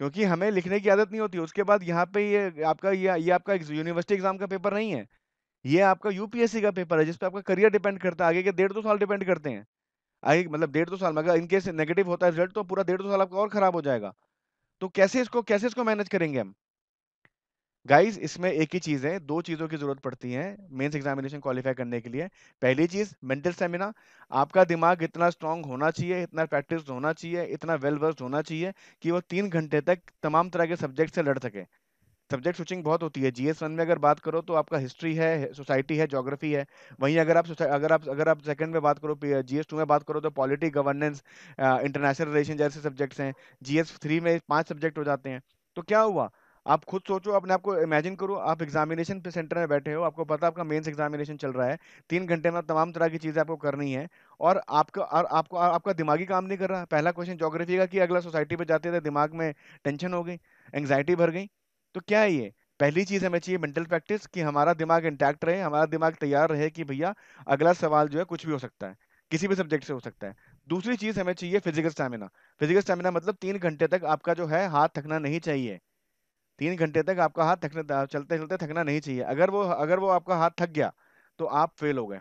क्योंकि हमें लिखने की आदत नहीं होती, उसके बाद यहाँ पे ये, आपका ये ये आपका यूनिवर्सिटी एग्ज़ाम का पेपर नहीं है। ये आपका यूपीएससी का पेपर है, जिसपे आपका करियर डिपेंड करता है, आगे के डेढ़ दो साल डिपेंड करते हैं। आगे मतलब डेढ़ दो साल अगर इनकेस नेगेटिव होता है रिज़ल्ट तो पूरा डेढ़ दो साल आपका और खराब हो जाएगा। तो कैसे इसको कैसे इसको मैनेज करेंगे हम? गाइस इसमें एक ही चीज़ है, दो चीज़ों की ज़रूरत पड़ती है मेंस एग्जामिनेशन क्वालिफाई करने के लिए। पहली चीज़ मेंटल स्टेमिना आपका दिमाग इतना स्ट्रांग होना चाहिए, इतना प्रैक्टिस होना चाहिए, इतना वेल वर्स होना चाहिए कि वो तीन घंटे तक तमाम तरह के सब्जेक्ट से लड़ सके। सब्जेक्ट स्विचिंग बहुत होती है। जीएस वन में अगर बात करो तो आपका हिस्ट्री है सोसाइटी है जोग्राफी है। वहीं अगर आप अगर आप अगर आप सेकंड में बात करो जीएस टू में बात करो तो पॉलिटी गवर्नेंस इंटरनेशनल रिलेशन जैसे सब्जेक्ट्स हैं। जीएस थ्री में पाँच सब्जेक्ट हो जाते हैं। तो क्या हुआ? आप खुद सोचो, अपने आपको इमेजिन करो, आप एग्जामिनेशन पे सेंटर में बैठे हो, आपको पता है आपका मेंस एग्जामिनेशन चल रहा है, तीन घंटे में तमाम तरह की चीज़ें आपको करनी है, और आपका, और आपको आपका दिमागी काम नहीं कर रहा। पहला क्वेश्चन जोग्राफी का कि अगला सोसाइटी पे जाते थे, दिमाग में टेंशन हो गई एंग्जाइटी भर गई तो क्या है ये? पहली चीज़ हमें चाहिए मेंटल प्रैक्टिस कि हमारा दिमाग इंटैक्ट रहे, हमारा दिमाग तैयार रहे कि भैया अगला सवाल जो है कुछ भी हो सकता है, किसी भी सब्जेक्ट से हो सकता है। दूसरी चीज़ हमें चाहिए फ़िज़िकल स्टेमिना फ़िज़िकल स्टेमिना मतलब तीन घंटे तक आपका जो है हाथ थकना नहीं चाहिए। तीन घंटे तक आपका हाथ थकने चलते चलते थकना नहीं चाहिए। अगर वो अगर वो आपका हाथ थक गया तो आप फेल हो गए।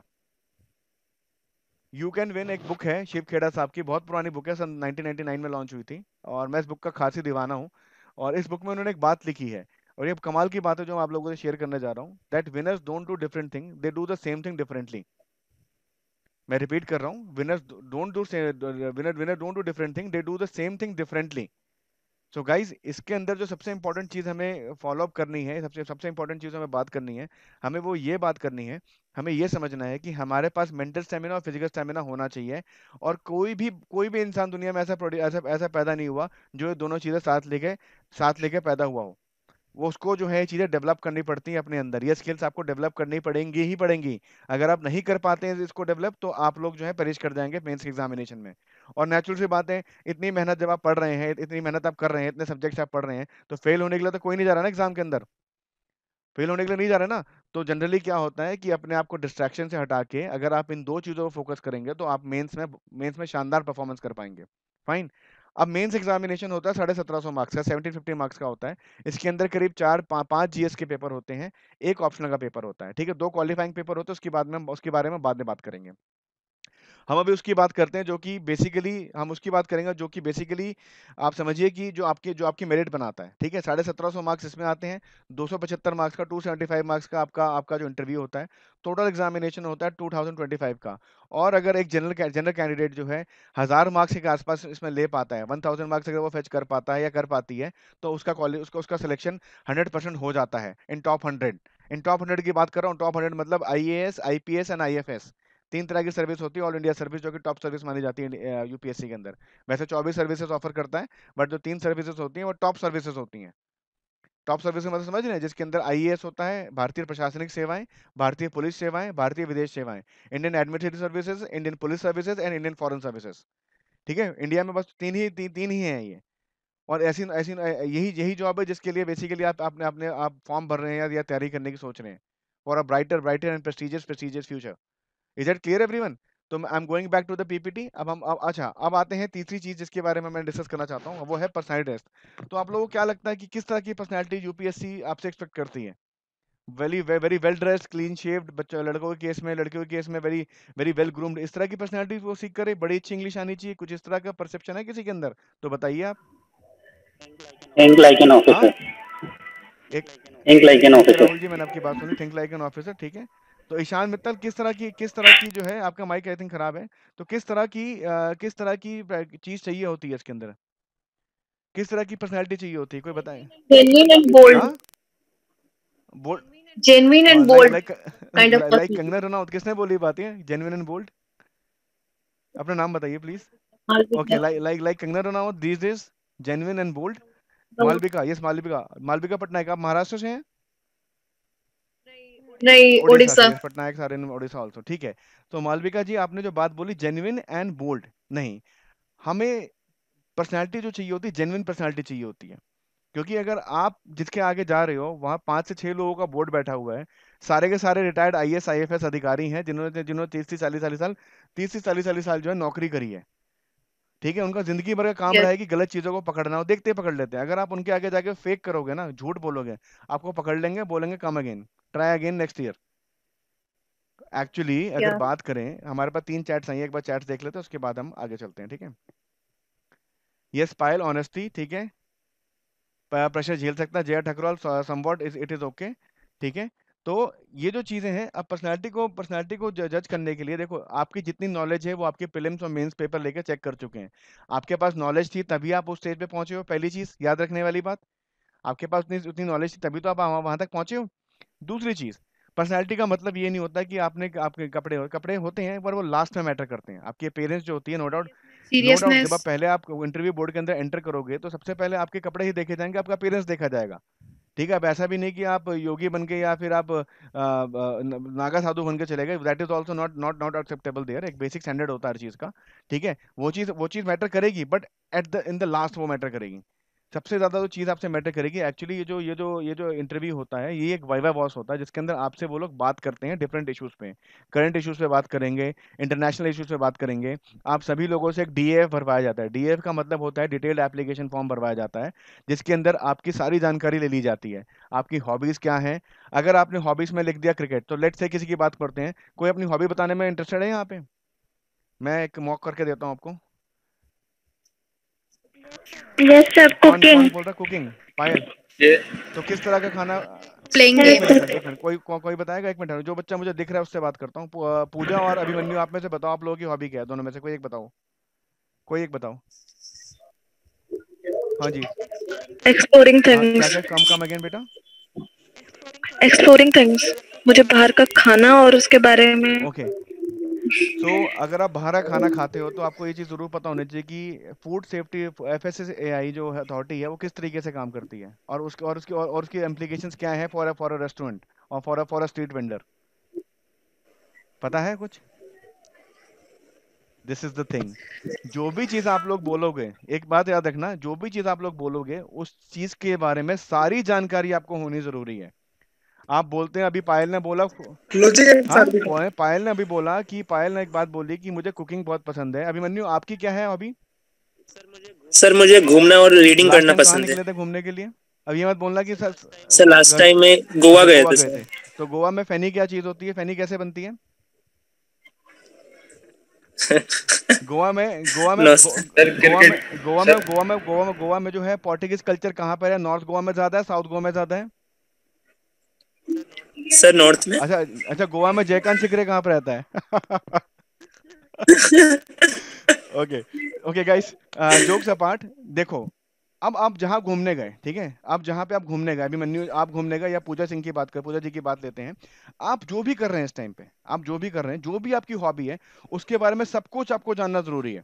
यू कैन विन एक बुक है, शिव खेड़ा साहब की। बहुत पुरानी बुक है, सन 1999 में लॉन्च हुई थी। और मैं इस बुक का खासी दीवाना हूँ। और इस बुक में उन्होंने एक बात लिखी है। और ये कमाल की बात है जो मैं आप लोगों से शेयर करने जा रहा हूँ। That winners don't do different thing they do the same thing differently मैं रिपीट कर रहा हूँ। Winners don't do winner winner don't do different thing they do the same thing differently so so guys इसके अंदर जो सबसे important चीज़ हमें follow up करनी है, सबसे सबसे इंपॉर्टेंट चीज़ हमें बात करनी है, हमें वो ये बात करनी है, हमें ये समझना है कि हमारे पास मेंटल स्टेमिना और फ़िज़िकल स्टेमिना होना चाहिए और कोई भी कोई भी इंसान दुनिया में ऐसा ऐसा ऐसा पैदा नहीं हुआ जो दोनों चीज़ें साथ लेके साथ लेके पैदा हुआ हो। वो उसको जो है चीज़ें डेवलप करनी पड़ती हैं अपने अंदर। ये स्किल्स आपको डेवलप करनी पड़ेंगी ही पड़ेंगी। अगर आप नहीं कर पाते हैं इसको डेवलप तो आप लोग जो है परेश कर जाएँगे मेंस एग्जामिनेशन में। और नेचुरल सी बात इतनी मेहनत जब आप पढ़ रहे हैं इतनी मेहनत आप कर रहे हैं इतने सब्जेक्ट्स आप पढ़ रहे हैं तो फेल होने के लिए तो कोई नहीं जा रहा ना एग्ज़ाम के अंदर। फेल होने के लिए नहीं जा रहे ना तो जनरली क्या होता है कि अपने आप को डिस्ट्रैक्शन से हटा के अगर आप इन दो चीज़ों पर फोकस करेंगे तो आप मेंस में मेंस में शानदार परफॉर्मेंस कर पाएँगे। फाइन अब मेंस एग्जामिनेशन होता है साढ़े सत्रह सौ मार्क्स का सेवेंटी फिफ्टी मार्क्स का होता है। इसके अंदर करीब चार पा, पाँच जीएस के पेपर होते हैं एक ऑप्शनल का पेपर होता है ठीक है? दो क्वालिफाइंग पेपर होते हैं उसके बाद में उसके बारे में बाद में बात करेंगे। हम अभी उसकी बात करते हैं जो कि बेसिकली हम उसकी बात करेंगे जो कि बेसिकली आप समझिए कि जो आपके, जो आपकी मेरिट बनाता है, ठीक है? साढ़े सत्रह सौ मार्क्स इसमें आते हैं, दो सौ पचहत्तर मार्क्स का टू सेवेंटी फाइव मार्क्स का आपका आपका जो इंटरव्यू होता है टोटल एग्जामिनेशन होता है टू थाउज़ेंड ट्वेंटी फाइव का। और अगर एक जनरल जनरल कैंडिडेट जो है, हज़ार मार्क्स के आसपास इसमें ले पाता है वन थाउज़ेंड मार्क्स अगर वो फेच कर पाता है या कर पाती है तो उसका कॉलेज उसका उसका सिलेक्शन हंड्रेड परसेंट हो जाता है in top hundred in top hundred की बात कर रहा हूँ टॉप हंड्रेड मतलब I A S I P S and I F S तीन तरह की सर्विस होती है ऑल इंडिया सर्विस जो कि टॉप सर्विस मानी जाती है यूपीएससी के अंदर। वैसे चौबीस सर्विसेज़ ऑफ़र करता है बट जो तीन सर्विसेज़ होती हैं वो टॉप सर्विसेज़ होती हैं। टॉप सर्विस मतलब समझ रहे हैं? जिसके अंदर आईएएस होता है भारतीय प्रशासनिक सेवाएँ भारतीय पुलिस सेवाएँ भारतीय विदेश सेवाएँ। Indian administrative services Indian police services and Indian foreign services ठीक है? इंडिया में बस तीन ही ती, तीन ही हैं ये। और ऐसी ऐसी यही यही जॉब है जिसके लिए बेसिकली आप अपने अपने आप फॉर्म भर रहे हैं या तैयारी करने की सोच रहे हैं। For a brighter brighter and prestigious prestigious future is it clear everyone तो I am going back to the PPT अब हम अब अच्छा अब आते हैं तीसरी चीज़ जिसके बारे में मैं डिस्कस करना चाहता हूँ वो है पर्सनैलिटी टेस्ट तो आप लोगों को क्या लगता है कि किस तरह की पर्सनैलिटी यूपीएससी आपसे एक्सपेक्ट करती है? Very very well dressed clean shaped बच्चों लड़कों के केस में लड़कियों के केस में वेरी वेरी वेल ग्रूम्ड इस तरह की पर्सनैलिटी वो सीख करे बड़ी अच्छी इंग्लिश आनी चाहिए कुछ इस तरह का परसेप्शन है किसी के अंदर? तो बताइए आप। थिंक लाइक एन ऑफिसर एक थिंक लाइक एन ऑफिसर जी मैंने आपकी बात सुनी। थिंक लाइक एन ऑफिसर ठीक है? तो ईशान मित्तल किस तरह की किस तरह की जो है आपका माइक आई थिंक खराब है? तो किस तरह की आ, किस तरह की चीज़ चाहिए होती है इसके अंदर? किस तरह की पर्सनालिटी चाहिए होती है कोई बताए. Bold like person. Kangana Ranaut किसने बोली बात? है जेन्युइन एंड बोल्ड अपना नाम बताइए please okay like like like Kangana Ranaut this days genuine and bold Malvika yes Malvika. Malvika Patnaik आप महाराष्ट्र से हैं? नहीं उड़ीसा पटनायक सारे आल्सो ठीक है। तो मालविका जी आपने जो बात बोली जेन्युइन एंड बोल्ड नहीं। हमें पर्सनैलिटी जो चाहिए होती है जेन्युइन पर्सनालिटी चाहिए होती है। क्योंकि अगर आप जिसके आगे जा रहे हो वहाँ पाँच से छह लोगों का बोर्ड बैठा हुआ है सारे के सारे retired I S I F S अधिकारी हैं जिन्होंने जिन्होंने तीस तीस चालीस चालीस साल तीस तीस चालीस चालीस साल जो है नौकरी करी है। ठीक है उनका ज़िंदगी भर का काम Yes. रहा है कि गलत चीज़ों को पकड़ना हो देखते पकड़ लेते हैं। अगर आप उनके आगे जाके फेक करोगे ना झूठ बोलोगे आपको पकड़ लेंगे बोलेंगे come again try again next year actually अगर Yeah. बात करें हमारे पास तीन चैट्स आई हैं, एक बार चैट्स देख लेते हैं उसके बाद हम आगे चलते हैं ठीक है? यस पायल ऑनेस्टी ठीक है? प्रेशर झेल सकता है Jaya Thakarwal somewhat is it is okay ठीक है? तो ये जो चीज़ें हैं अब पर्सनालिटी को पर्सनालिटी को जज करने के लिए देखो आपकी जितनी नॉलेज है वो आपके प्रीलिम्स और मेंस पेपर लेके चेक कर चुके हैं। आपके पास नॉलेज थी तभी आप उस स्टेज पे पहुँचे हो पहली चीज़ याद रखने वाली बात। आपके पास उतनी उतनी नॉलेज थी तभी तो आप वहाँ तक पहुँचे हो। दूसरी चीज़ पर्सनालिटी का मतलब ये नहीं होता कि आपने आपके कपड़े हो कपड़े होते हैं पर वो लास्ट में मैटर करते हैं। आपकी अपेयरेंस जो होती है नो डाउट नो डाउट जब आप पहले आप इंटरव्यू बोर्ड के अंदर एंटर करोगे तो सबसे पहले आपके कपड़े ही देखे जाएँगे आपका पेरेंट्स देखा जाएगा। ठीक है अब ऐसा भी नहीं कि आप योगी बन के या फिर आप आ, आ, नागा साधु बन के चले गए that is also not not not acceptable there एक बेसिक स्टैंडर्ड होता है हर चीज़ का। ठीक है वो चीज़ वो चीज़ मैटर करेगी but at the in the last वो मैटर करेगी। सबसे ज़्यादा जो चीज़ आपसे मैटर करेगी। एक्चुअली ये जो ये जो ये जो इंटरव्यू होता है, ये एक वाइवा बॉस होता है, जिसके अंदर आपसे वो लोग बात करते हैं डिफरेंट इश्यूज़ पे। करंट इश्यूज़ पे बात करेंगे, इंटरनेशनल इश्यूज़ पे बात करेंगे। आप सभी लोगों से एक डीएफ भरवाया जाता है। डीएफ का मतलब होता है डिटेल्ड एप्लीकेशन फॉर्म भरवाया जाता है, जिसके अंदर आपकी सारी जानकारी ले ली जाती है। आपकी हॉबीज क्या हैं? अगर आपने हॉबीज में लिख दिया क्रिकेट तो लेट से किसी की बात करते हैं। कोई अपनी हॉबी बताने में इंटरेस्टेड है यहाँ पे? मैं एक मॉक करके देता हूँ आपको। Yes, sir. कौन Cooking. कौन बोल रहा कुकिंग पायल। तो किस तरह का खाना प्लेइंग गेम कोई को, कोई बताएगा? एक मिनट जो बच्चा मुझे दिख रहा है उससे बात करता हूँ। पूजा और अभिमन्यु आप में से बताओ आप लोगों की हॉबी क्या है? दोनों में से कोई एक बताओ। कोई एक बताओ। हाँ जी। एक्सप्लोरिंग. क्या कम कम अगेन बेटा। एक्सप्लोरिंग थिंग्स मुझे बाहर का खाना और उसके बारे में ओके सो अगर आप बाहर का खाना खाते हो तो आपको ये चीज़ ज़रूर पता होनी चाहिए कि फ़ूड सेफ्टी एफ़ एस जो अथॉरिटी है वो किस तरीके से काम करती है? और उसके और उसकी और, और उसकी इम्प्लीकेशंस क्या है फॉर फॉर अ रेस्टोरेंट और for for a street vendor पता है कुछ? दिस इज़ द थिंग जो भी चीज़ आप लोग बोलोगे एक बात याद रखना जो भी चीज़ आप लोग बोलोगे उस चीज़ के बारे में सारी जानकारी आपको होनी ज़रूरी है। आप बोलते हैं अभी पायल ने बोला हाँ है, पायल ने अभी बोला कि पायल ने एक बात बोली कि मुझे कुकिंग बहुत पसंद है। अभिमन्यु आपकी क्या है अभी? सर मुझे घूमना और रीडिंग करना पसंद है। घूमने के लिए? अब ये मत बोलना कि सर सर लास्ट टाइम में गोवा गए थे तो गोवा में फेनी क्या चीज़ होती है? फेनी कैसे बनती है? <laughs> गोवा में गोवा में गोवा में गोवा में गोवा में गोवा में जो है पोर्टुगीज कल्चर कहाँ पर है? नॉर्थ गोवा में ज़्यादा है साउथ गोवा में ज़्यादा है? सर नॉर्थ में? अच्छा अच्छा गोवा में जयकांत सिकरे कहाँ पर रहता है? <laughs> Okay okay guys jokes apart देखो अब आप जहाँ घूमने गए ठीक है? आप जहाँ पे आप घूमने गए अभिमन्यु आप घूमने गए या पूजा सिंह की बात कर पूजा जी की बात लेते हैं आप जो भी कर रहे हैं इस टाइम पे आप जो भी कर रहे हैं जो भी आपकी हॉबी है उसके बारे में सब कुछ आपको जानना ज़रूरी है।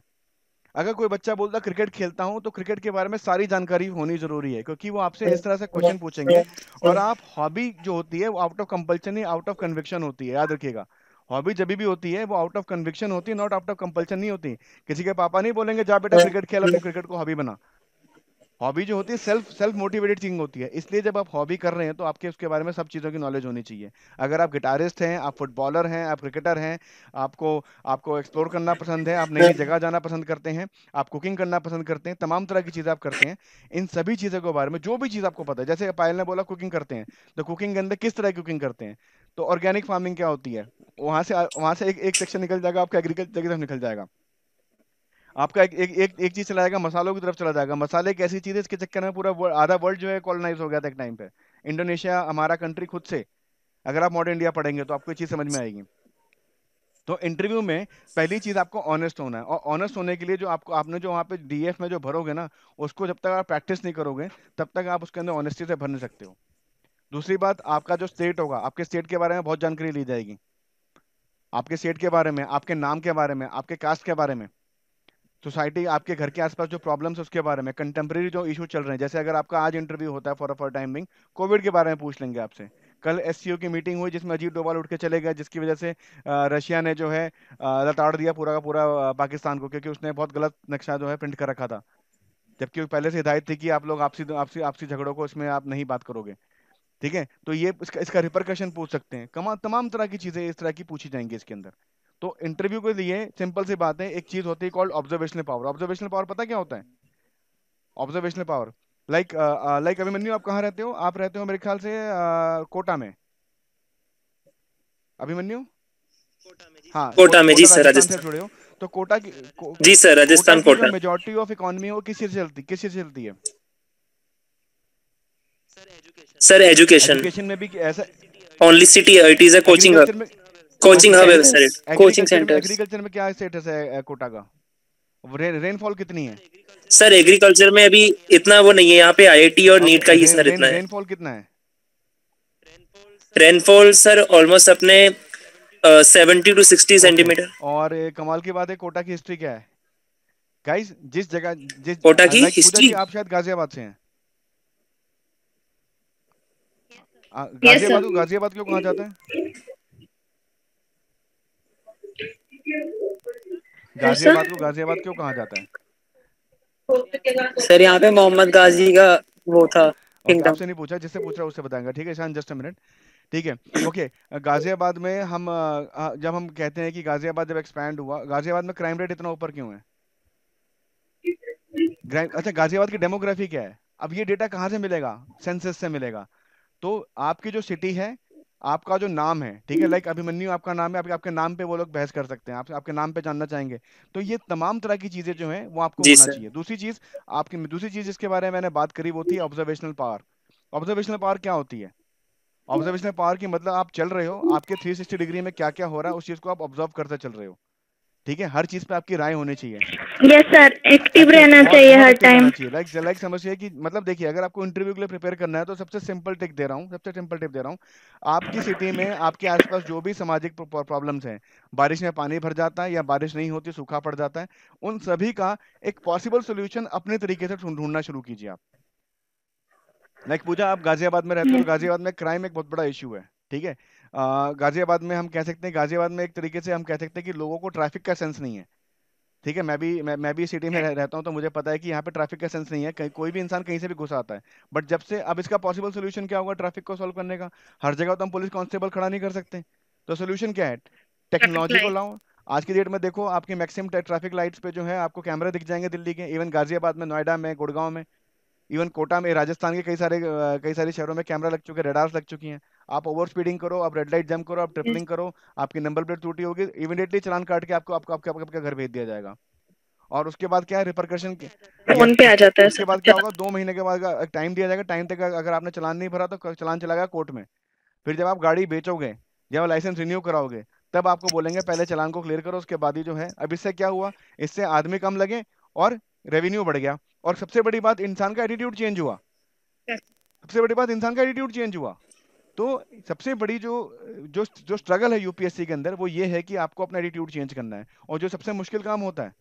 अगर कोई बच्चा बोलता क्रिकेट खेलता हूँ तो क्रिकेट के बारे में सारी जानकारी होनी ज़रूरी है क्योंकि वो आपसे इस तरह से क्वेश्चन पूछेंगे। और आप हॉबी जो होती है वो आउट ऑफ़ कंपल्शन ही आउट ऑफ़ कन्विक्शन होती है याद रखिएगा। हॉबी जब भी होती है वो आउट ऑफ़ कन्विक्शन होती है नॉट आउट ऑफ़ कंपल्शन नहीं होती। किसी के पापा नहीं बोलेंगे जा बेटा क्रिकेट खेल अपने क्रिकेट को हॉबी बना। हॉबी जो होती है सेल्फ सेल्फ मोटिवेटेड थिंग होती है। इसलिए जब आप हॉबी कर रहे हैं तो आपके उसके बारे में सब चीज़ों की नॉलेज होनी चाहिए। अगर आप गिटारिस्ट हैं, आप फुटबॉलर हैं, आप क्रिकेटर हैं, आपको आपको एक्सप्लोर करना पसंद है, आप नई जगह जाना पसंद करते हैं, आप कुकिंग करना पसंद करते हैं, तमाम तरह की चीज़ें आप करते हैं, इन सभी चीज़ों के बारे में, जो भी चीज़ आपको पता है, जैसे पायल ने बोला कुकिंग करते हैं तो कुकिंग के अंदर किस तरह की कुकिंग करते हैं? तो ऑर्गेनिक फ़ार्मिंग क्या होती है? वहाँ से वहाँ से एक एक सेक्शन निकल जाएगा, आपका एग्रीकल्चर की तरफ़ निकल जाएगा। आपका एक एक एक, एक चीज़ चला जाएगा मसालों की तरफ़ चला जाएगा। मसाले एक ऐसी चीज़ है इसके चक्कर में पूरा आधा वर्ल्ड जो है कॉलोनाइज हो गया था एक टाइम पे। इंडोनेशिया हमारा कंट्री खुद से। अगर आप मॉडर्न इंडिया पढ़ेंगे तो आपको ये चीज़ समझ में आएगी। तो इंटरव्यू में पहली चीज़ आपको ऑनेस्ट होना है। और ऑनेस्ट होने के लिए जो आपको आपने जो वहाँ पे डीएफ में जो भरोगे ना उसको जब तक आप प्रैक्टिस नहीं करोगे तब तक आप उसके अंदर ऑनेस्टी से भर नहीं सकते हो। दूसरी बात आपका जो स्टेट होगा आपके स्टेट के बारे में बहुत जानकारी ली जाएगी। आपके स्टेट के बारे में आपके नाम के बारे में आपके कास्ट के बारे में। सोसाइटी, आपके घर के आसपास जो प्रॉब्लम्स है, उसके बारे में कंटेम्प्रेरी जो इशू चल रहे हैं, जैसे अगर आपका आज इंटरव्यू होता है फॉर फॉर टाइमिंग कोविड के बारे में पूछ लेंगे आपसे। कल एस की मीटिंग हुई जिसमें अजीत डोभाल उठ के चले गए, जिसकी वजह से रशिया ने जो है लताड़ दिया पूरा का पूरा पाकिस्तान को, क्योंकि उसने बहुत गलत नक्शा जो है प्रिंट कर रखा था। जबकि पहले से हिदायत थी कि आप लोग आपसी आपसी आपसी झगड़ों को इसमें आप नहीं बात करोगे। ठीक है? तो ये इसका इसका रिपरकशन पूछ सकते हैं। कमा, तमाम तरह की चीज़ें इस तरह की पूछी जाएँगी इसके अंदर। तो इंटरव्यू के लिए सिंपल सी बात है एक चीज़ होती है called observational power observational power पता क्या होता है? Observational power like like Abhimanyu आप कहाँ रहते हो? आप रहते हो मेरे ख्याल से uh, कोटा में। अभिमन्यु? हाँ कोटा में जी सर राजस्थान जुड़े हो। तो कोटा की को, जी sir Rajasthan Kota. Majority of economy वो किस चीज़ से चलती किस चीज़ से चलती है? सर एजुकेशन एजुकेशन में भी ऐसा only city it is a coaching coaching hub है सर कोचिंग एग्रीकल्चर में एग्रीकल्चर में क्या स्टेटस है कोटा का? रे, रेनफॉल कितनी है? सर एग्रीकल्चर में अभी इतना वो नहीं है यहाँ पे आईआईटी और नीट का ही सर इतना है। रेनफॉल कितना है? रेनफॉल सर ऑलमोस्ट अपने सेवेंटी टू सिक्सटी सेंटीमीटर और कमाल की बात है कोटा की हिस्ट्री क्या है? गाइस जिस जगह जिस कोटा की? जी, आप शायद गाजियाबाद से हैं। गाजियाबाद गाजियाबाद क्यों कहा जाता है? गाजियाबाद को गाजियाबाद क्यों कहा जाता है? सर यहाँ पे मोहम्मद गाजी का वो था किंगडम आपसे नहीं पूछा जिससे पूछ रहा उससे बताएँगा। ठीक है शान जस्ट अ मिनट ठीक है ओके गाजियाबाद में हम जब हम कहते हैं कि गाजियाबाद जब एक्सपैंड हुआ गाजियाबाद में क्राइम रेट इतना ऊपर क्यों है? अच्छा गाजियाबाद की डेमोग्राफी क्या है? अब ये डेटा कहाँ से मिलेगा? सेंसस से मिलेगा। तो आपकी जो सिटी है आपका जो नाम है ठीक है? लाइक अभिमन्यु आपका नाम है आपके आपके नाम पे वो लोग बहस कर सकते हैं आप आपके नाम पे जानना चाहेंगे। तो ये तमाम तरह की चीज़ें जो है वो आपको होना चाहिए। दूसरी चीज़ आपकी दूसरी चीज़ जिसके बारे में मैंने बात करी वो थी ऑब्जर्वेशनल पावर ऑब्जर्वेशनल पावर क्या होती है? ऑब्जर्वेशनल पावर की मतलब आप चल रहे हो आपके 360 डिग्री में क्या क्या हो रहा है उस चीज़ को आप ऑब्ज़र्व करते चल रहे हो। ठीक है? हर चीज़ पे आपकी राय होनी चाहिए। यस सर एक्टिव रहना चाहिए हर टाइम लाइक लाइक समझिए कि मतलब देखिए अगर आपको इंटरव्यू के लिए प्रिपेयर करना है तो सबसे सिंपल टिप दे रहा हूँ सबसे सिंपल टिप दे रहा हूँ। आपकी सिटी में आपके आसपास जो भी सामाजिक प्रॉब्लम्स हैं बारिश में पानी भर जाता है या बारिश नहीं होती सूखा पड़ जाता है उन सभी का एक पॉसिबल सोल्यूशन अपने तरीके से ढूंढना शुरू कीजिए आप। लाइक पूजा आप गाजियाबाद में रहते हो गाजियाबाद में क्राइम एक बहुत बड़ा इश्यू है ठीक है? गाजियाबाद में हम कह सकते हैं गाजियाबाद में एक तरीके से हम कह सकते हैं कि लोगों को ट्रैफ़िक का सेंस नहीं है। ठीक है मैं भी मैं, मैं भी सिटी में रह, रहता हूँ तो मुझे पता है कि यहाँ पे ट्रैफ़िक का सेंस नहीं है। कहीं कोई भी इंसान कहीं से भी घुस आता है। बट जब से अब इसका पॉसिबल सोल्यूशन क्या होगा ट्रैफ़िक को सॉल्व करने का? हर जगह तो हम पुलिस कांस्टेबल खड़ा नहीं कर सकते। तो सोल्यूशन क्या है? टेक्नोलॉजी को लाओ। आज की डेट में देखो आपकी मैक्सिमम ट्रैफ़िक लाइट्स पे जो है आपको कैमरे दिख जाएँगे दिल्ली के। इवन गाजियाबाद में नोएडा में गुड़गांव में। इवन कोटा में राजस्थान के कई सारे कई सारे शहरों में कैमरा लग चुके हैं रेडार्स लग चुकी हैं। आप ओवर स्पीडिंग करो आप रेड लाइट जंप करो आप ट्रिपलिंग करो आपकी नंबर प्लेट टूटी होगी इमीडिएटली चलान काट के आपको आपको आपके आपके घर भेज दिया जाएगा। और उसके बाद क्या है रिपरकशन फ़ोन पे आ जाता है उसके बाद क्या होगा दो महीने के बाद टाइम दिया जाएगा टाइम तक अगर आपने चलान नहीं भरा तो चलान चला गया कोर्ट में। फिर जब आप गाड़ी बेचोगे जब लाइसेंस रिन्यू कराओगे तब आपको बोलेंगे पहले चलान को क्लियर करो उसके बाद ही जो है। अब इससे क्या हुआ इससे आदमी कम लगे और रेवेन्यू बढ़ गया। और सबसे बड़ी बात इंसान का एटीट्यूड चेंज हुआ। सबसे बड़ी बात इंसान का एटीट्यूड चेंज हुआ। तो सबसे बड़ी जो जो जो स्ट्रगल है यूपीएससी के अंदर वो ये है कि आपको अपना एटीट्यूड चेंज करना है। और जो सबसे मुश्किल काम होता है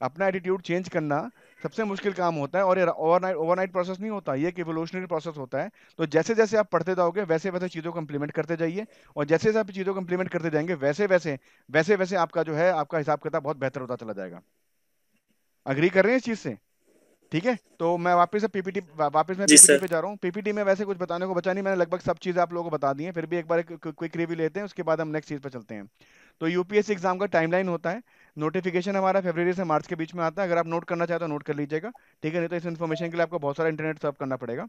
अपना एटीट्यूड चेंज करना सबसे मुश्किल काम होता है। और ये ओवरनाइट ओवरनाइट प्रोसेस नहीं होता ये एक प्रोसेस होता है। तो जैसे जैसे आप पढ़ते जाओगे वैसे वैसे चीज़ों को इम्प्लीमेंट करते जाइए। और जैसे जैसे आप चीज़ों को इम्प्लीमेंट करते जाएँगे वैसे वैसे वैसे वैसे आपका जो है आपका हिसाब किताब बहुत बेहतर होता चला जाएगा। अग्री कर रहे हैं इस चीज़ से? ठीक है? तो मैं वापस से पीपीटी वापस मैं पीपीटी पे जा रहा हूँ। पीपीटी में वैसे कुछ बताने को बचा नहीं मैंने लगभग सब चीज़ें आप लोगों को बता दी है फिर भी एक बार एक क्विक रिव्यू लेते हैं उसके बाद हम नेक्स्ट चीज़ पे चलते हैं। तो यूपीएससी एग्ज़ाम का टाइमलाइन होता है। नोटिफिकेशन हमारा फरवरी से मार्च के बीच में आता है। अगर आप नोट करना चाहते हो नोट कर लीजिएगा। ठीक है नहीं तो इस इन्फॉर्मेशन के लिए आपको बहुत सारा इंटरनेट सर्व करना पड़ेगा।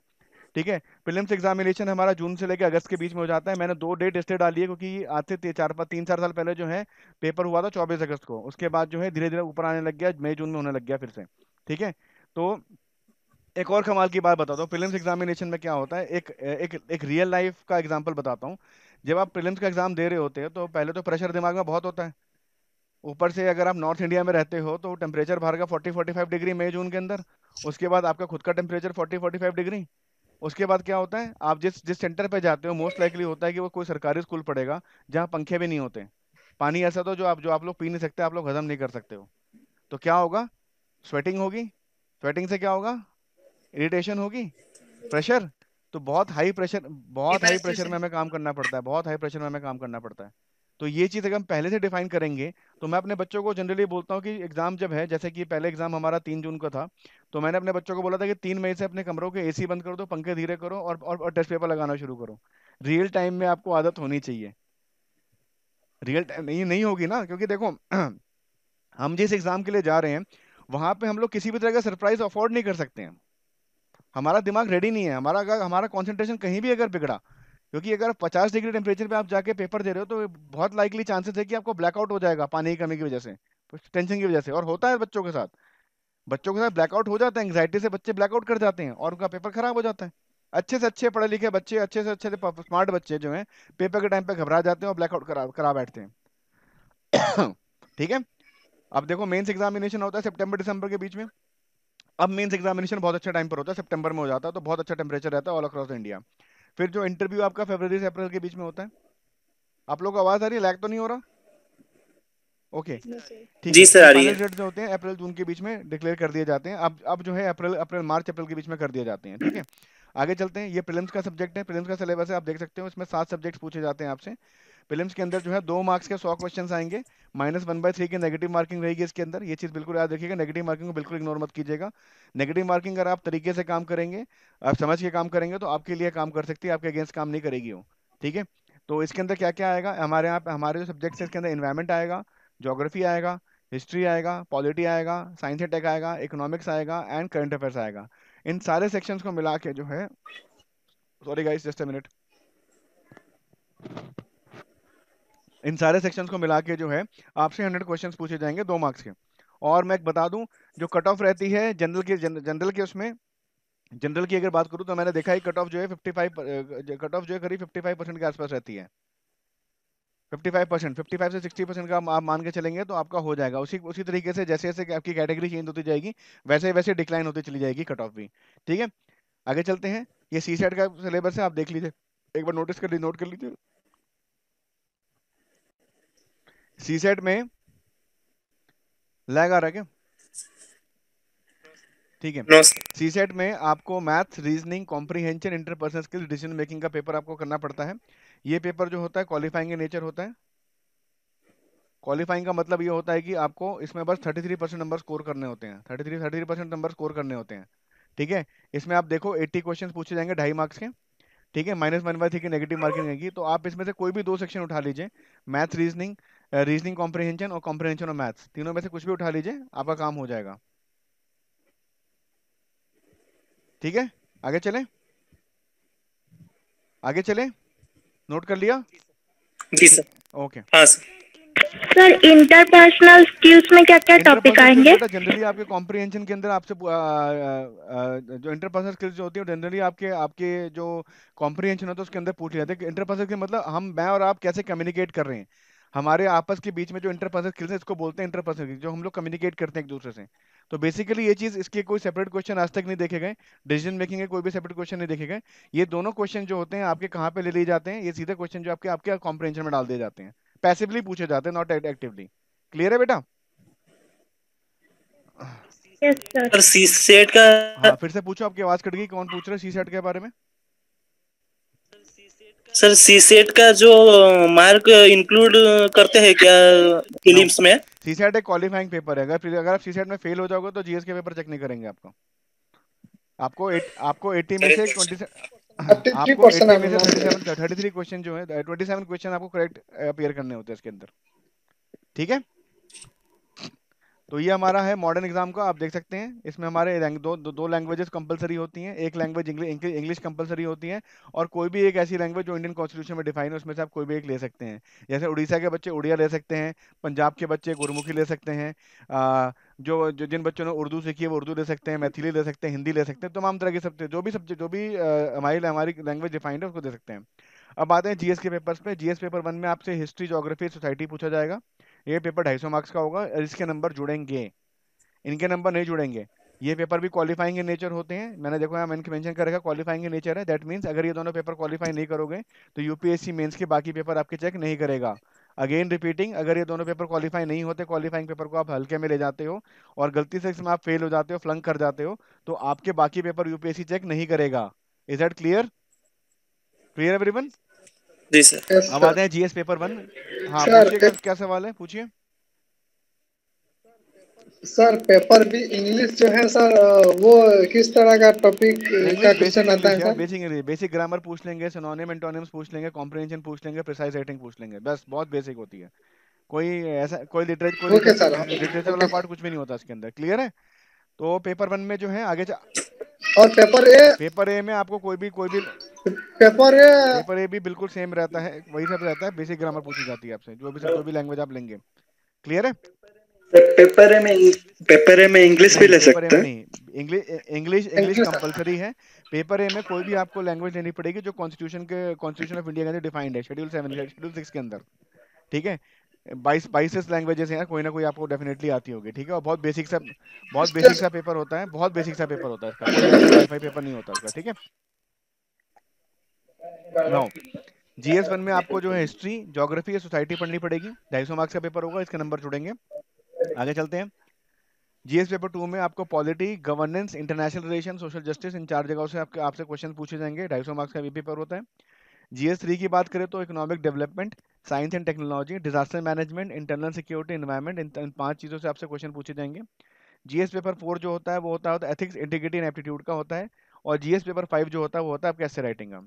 ठीक है? प्रीलिम्स एग्जामिनेशन हमारा जून से लेकर अगस्त के बीच में हो जाता है। मैंने दो डेट इसलिए डाली है क्योंकि आज से चार पाँच तीन चार साल पहले जो है पेपर हुआ था चौबीस अगस्त को। उसके बाद जो है धीरे धीरे ऊपर आने लग गया। मई जून में होने लग गया फिर से। ठीक है? तो एक और कमाल की बात बताता हूँ। प्रीलिम्स एग्जामिनेशन में क्या होता है? एक एक एक रियल लाइफ का एग्जांपल बताता हूँ। जब आप प्रीलिम्स का एग्ज़ाम दे रहे होते हैं तो पहले तो प्रेशर दिमाग में बहुत होता है। ऊपर से अगर आप नॉर्थ इंडिया में रहते हो तो टेम्परेचर बाहर का फोर्टी फोर्टी फाइव डिग्री मई जून के अंदर। उसके बाद आपका खुद का temperature forty forty five degree उसके बाद क्या होता है? आप जिस जिस सेंटर पे जाते हो मोस्ट लाइकली होता है कि वो कोई सरकारी स्कूल पड़ेगा जहाँ पंखे भी नहीं होते पानी ऐसा तो जो आप जो आप लोग पी नहीं सकते, आप लोग हजम नहीं कर सकते हो। तो क्या होगा? स्वेटिंग होगी। स्वेटिंग से क्या होगा? इरिटेशन होगी? प्रेशर तो बहुत हाई प्रेशर बहुत हाई प्रेशर में हमें काम करना पड़ता है बहुत हाई प्रेशर में हमें काम करना पड़ता है। तो ये चीज़ अगर हम पहले से डिफाइन करेंगे तो मैं अपने बच्चों को जनरली बोलता हूँ कि एग्ज़ाम जब है जैसे कि पहले एग्ज़ाम हमारा तीन जून को था तो मैंने अपने बच्चों को बोला था कि तीन मई से अपने कमरों के एसी बंद कर दो पंखे धीरे करो और और, और टेस्ट पेपर लगाना शुरू करो। रियल टाइम में आपको आदत होनी चाहिए। रियल टाइम नहीं नहीं होगी ना? क्योंकि देखो <clears throat> हम जिस एग्ज़ाम के लिए जा रहे हैं वहाँ पे हम लोग किसी भी तरह का सरप्राइज़ अफोर्ड नहीं कर सकते हैं। हमारा दिमाग रेडी नहीं है। हमारा अगर, हमारा कॉन्सेंट्रेशन कहीं भी अगर बिगड़ा, क्योंकि अगर 50 डिग्री टेम्परेचर पे आप जाके पेपर दे रहे हो तो बहुत लाइकली चांसेस है कि आपको ब्लैकआउट हो जाएगा, पानी की कमी की वजह से टेंशन की वजह से। और होता है बच्चों के साथ। बच्चों के साथ ब्लैकआउट हो जाता है एंग्जाइटी से बच्चे ब्लैकआउट कर जाते हैं और उनका पेपर खराब हो जाता है। अच्छे से अच्छे पढ़े लिखे बच्चे, अच्छे से अच्छे स्मार्ट बच्चे जो हैं पेपर के टाइम पे घबरा जाते हैं और ब्लैकआउट करा करा बैठते हैं। <coughs> ठीक है? अब देखो मेंस एग्जामिनेशन होता है सितंबर दिसंबर के बीच में। अब मेंस एग्जामिनेशन बहुत अच्छा टाइम पर होता है सितंबर में हो जाता है तो बहुत अच्छा टेम्परेचर रहता है ऑल अक्रॉस इंडिया फिर जो इंटरव्यू आपका फरवरी से अप्रैल के बीच में होता है। आप लोग को आवाज़ आ रही है? लैग तो नहीं हो रहा? ओके ठीक जी है सर, आ रही है। रिज़ल्ट जो होते हैं अप्रैल जून के बीच में डिक्लेयर कर दिए जाते हैं। अब अब जो है अप्रैल अप्रैल मार्च अप्रैल के बीच में कर दिए जाते हैं ठीक है? आगे चलते हैं। ये प्रीलिम्स का सब्जेक्ट है प्रीलिम्स का सिलेबस है आप देख सकते हो इसमें सात सब्जेक्ट पूछे जाते हैं आपसे। प्रीलिम्स के अंदर जो है दो मार्क्स के सौ क्वेश्चन आएँगे। माइनस वन बाई थ्री की नेगेटिव मार्किंग रहेगी इसके अंदर। ये चीज़ बिल्कुल याद रखिएगा। नेगेटिव मार्किंग को बिल्कुल इग्नोर मत कीजिएगा। नेगेटिव मार्किंग अगर आप तरीके से काम करेंगे, आप समझ के काम करेंगे तो आपके लिए काम कर सकती है। आपके अगेंस्ट काम नहीं करेगी वो। ठीक है? तो इसके अंदर क्या क्या आएगा? हमारे यहाँ, हमारे जो सब्जेक्ट्स है, इसके अंदर इन्वायरमेंट आएगा जोग्राफी आएगा हिस्ट्री आएगा पॉलिटी आएगा साइंस एंड टेक आएगा इकोनॉमिक्स आएगा एंड करंट अफेयर्स आएगा। इन सारे सेक्शंस को मिला के जो है sorry guys just a minute इन सारे सेक्शंस को मिला के जो है, आपसे हंड्रेड क्वेश्चन पूछे जाएँगे दो मार्क्स के। और मैं एक बता दूँ, जो कट ऑफ़ रहती है जनरल के जनरल के उसमें जनरल की अगर बात करूँ तो मैंने देखा है कट ऑफ़ जो है 55 कट ऑफ़ जो है करीब 55 परसेंट के आसपास रहती है। 55 परसेंट फिफ्टी से 60 परसेंट का आप मान के चलेंगे तो आपका हो जाएगा। उसी उसी तरीके से जैसे जैसे आपकी कैटेगरी चेंज होती जाएगी, वैसे वैसे डिक्लाइन होती चली जाएगी कट ऑफ़ भी। ठीक है? आगे चलते हैं। ये सी सेट का सिलेबस है, आप देख लीजिए। एक बार नोटिस कर लीजिए नोट कर लीजिए। सी सेट में लैग आ रहा है क्या? ठीक है। सी सेट में आपको math reasoning comprehension interpersonal skills decision making का पेपर आपको करना पड़ता है। ये पेपर जो होता है क्वालिफाइंग नेचर होता है। क्वालिफाइंग का मतलब ये होता है कि आपको इसमें बस 33 परसेंट नंबर स्कोर करने होते हैं। 33 33 परसेंट नंबर स्कोर करने होते हैं। ठीक है? इसमें आप देखो 80 क्वेश्चन पूछे जाएँगे ढाई मार्क्स के। ठीक है? माइनस वन बाई थ्री की नेगेटिव मार्किंग रहेगी तो आप इसमें से कोई भी दो सेक्शन उठा लीजिए। मैथ रीजनिंग रीजनिंग कॉम्प्रीहेंशन और कॉम्प्रीहेंशन और मैथ्स तीनों में से कुछ भी उठा लीजिए आपका काम हो जाएगा। ठीक है? आगे चलें? आगे चलें? नोट कर लिया? जी सर। ओके हाँ सर। इंटरपर्सनल स्किल्स में क्या क्या टॉपिक आएँगे? जनरली आपके कॉम्प्रिहेंशन के अंदर आपसे जो इंटरपर्सनल स्किल्स जो होती है जनरली आपके आपके जो कॉम्प्रिहेंशन होता है उसके अंदर पूछ लिया जाता है इंटरपर्सनल के मतलब हम मैं और आप कैसे कम्युनिकेट कर रहे हैं। हमारे आपस के बीच में जो इंटरपर्सनल स्किल्स है इसको बोलते हैं इंटरपर्सनल जो हम लोग कम्युनिकेट करते हैं एक दूसरे से। तो बेसिकली ये चीज़ इसके कोई सेपरेट क्वेश्चन आज तक नहीं देखे गए डिसीज़न मेकिंग के कोई भी सेपरेट क्वेश्चन नहीं देखे गए। ये दोनों क्वेश्चन जो होते हैं आपके कहाँ पे ले लिए जाते हैं ये सीधे क्वेश्चन जो आपके आपके कॉम्प्रिहेंशन में डाल दिए जाते हैं। पैसिवली पूछे जाते हैं नॉट एक्टिवली क्लियर है बेटा? Yes sir sir CSAT का हाँ फिर से पूछो आपकी आवाज़ कट गई कौन पूछ रहे हैं सी सेट के बारे में? सर सी सेट का जो मार्क इंक्लूड करते हैं क्या फिलिम्स में? सी सेट एक क्वालिफाइंग पेपर है। अगर फिर अगर आप सी सेट में फेल हो जाओगे तो जीएस के पेपर चेक नहीं करेंगे आपको। आपको एट, आपको 80 में से 20 से- आपको 80 में से 37 33 क्वेश्चन जो है 27 क्वेश्चन आपको करेक्ट अपियर करने होते हैं इसके अंदर। ठीक है? तो ये हमारा है मॉडर्न एग्ज़ाम का आप देख सकते हैं। इसमें हमारे दो दो, दो लैंग्वेजेस कंपलसरी होती हैं। एक लैंग्वेज इंग्लिश कंपलसरी होती है और कोई भी एक ऐसी लैंग्वेज जो इंडियन कॉन्स्टिट्यूशन में डिफाइन है उसमें से आप कोई भी एक ले सकते हैं। जैसे उड़ीसा के बच्चे उड़िया ले सकते हैं पंजाब के बच्चे गुरमुखी ले सकते हैं जो जो जिन बच्चों ने उर्दू सीखी है वो उर्दू ले सकते हैं मैथिली ले सकते हैं हिंदी ले सकते हैं तमाम तरह के सब जो भी सब्जेक्ट जो भी हमारी हमारी लैंग्वेज डिफाइंड है उसको दे सकते हैं। अब आते हैं जीएस के पेपर्स पे। जीएस पेपर वन में आपसे हिस्ट्री जोग्राफी सोसाइटी पूछा जाएगा। ये पेपर ढाई सौ मार्क्स का होगा, और इसके नंबर जुड़ेंगे। इनके नंबर नहीं जुड़ेंगे। ये पेपर भी क्वालिफाइंग इन नेचर होते हैं। मैंने देखो यहाँ मैंने मेंशन कर रखा क्वालिफाइंग इन नेचर है। दैट मींस अगर ये दोनों पेपर क्वालिफाई नहीं करोगे तो यूपीएससी मेंस के बाकी पेपर आपके चेक नहीं करेगा। अगेन रिपीटिंग अगर ये दोनों पेपर क्वालिफाई नहीं होते क्वालिफाइंग पेपर को आप हल्के में ले जाते हो, और गलती से इसमें आप फेल हो जाते हो फ्लंक कर जाते हो तो आपके बाकी पेपर यूपीएससी चेक नहीं करेगा। Is that clear clear everyone ji sir Yes, अब आते हैं जीएस पेपर वन हाँ पूछिए क्या- सवाल है? पूछिए। सर पेपर भी इंग्लिश जो है सर वो किस तरह का टॉपिक का क्वेश्चन आता है sir basic English basic grammar पूछ लेंगे सिनोनिम एंटोनिम्स पूछ लेंगे कॉम्प्रिहेंशन पूछ लेंगे प्रिसाइज राइटिंग पूछ लेंगे। बस बहुत बेसिक होती है। कोई ऐसा कोई लिटरेचर कोई लिटरेचर वाला पार्ट कुछ भी नहीं होता इसके अंदर। क्लियर है? तो पेपर वन में जो है आगे जा, और पेपर ए पेपर ए में आपको कोई भी कोई भी पेपर ए पेपर ए भी बिल्कुल सेम रहता है वही सब रहता है बेसिक ग्रामर पूछी जाती है आपसे जो भी सब कोई भी लैंग्वेज आप लेंगे। क्लियर है? पेपर ए में पेपर ए में इंग्लिश भी ले सकते हैं। नहीं इंग्लिश इंग्लिश इंग्लिश कंपलसरी है। पेपर ए में कोई भी आपको लैंग्वेज लेनी पड़ेगी जो कॉन्स्टिट्यूशन के कॉन्स्टिट्यूशन ऑफ़ इंडिया के अंदर डिफाइंड है शेड्यूल सेवन शेड्यूल सिक्स के अंदर। ठीक है? बाईस बाईस लैंग्वेजेस हैं कोई ना कोई आपको डेफिनेटली आती होगी ठीक है? और बहुत बेसिक सा बहुत बेसिक सा पेपर होता है बहुत बेसिक सा पेपर होता है इसका पेपर नहीं होता इसका ठीक है? नाउ जीएस वन में आपको जो है हिस्ट्री ज्योग्राफी या सोसाइटी पढ़नी पड़ेगी ढाई सौ मार्क्स का पेपर होगा इसके नंबर जुड़ेंगे। आगे चलते हैं। जीएस पेपर टू में आपको polity governance international relation social justice इन चार जगहों से आपके आपसे क्वेश्चन पूछे जाएँगे ढाई सौ मार्क्स का भी पेपर होता है। जीएस थ्री की बात करें तो economic development science and technology disaster management internal security environment इन, पाँच चीज़ों से आपसे क्वेश्चन पूछे जाएँगे। जीएस पेपर फोर जो होता है वो होता है तो एथिक्स इंटीग्रिटी एंड एप्टीट्यूड का होता है और जीएस पेपर फाइव जो होता है वो होता है आपके ऐसे राइटिंग का।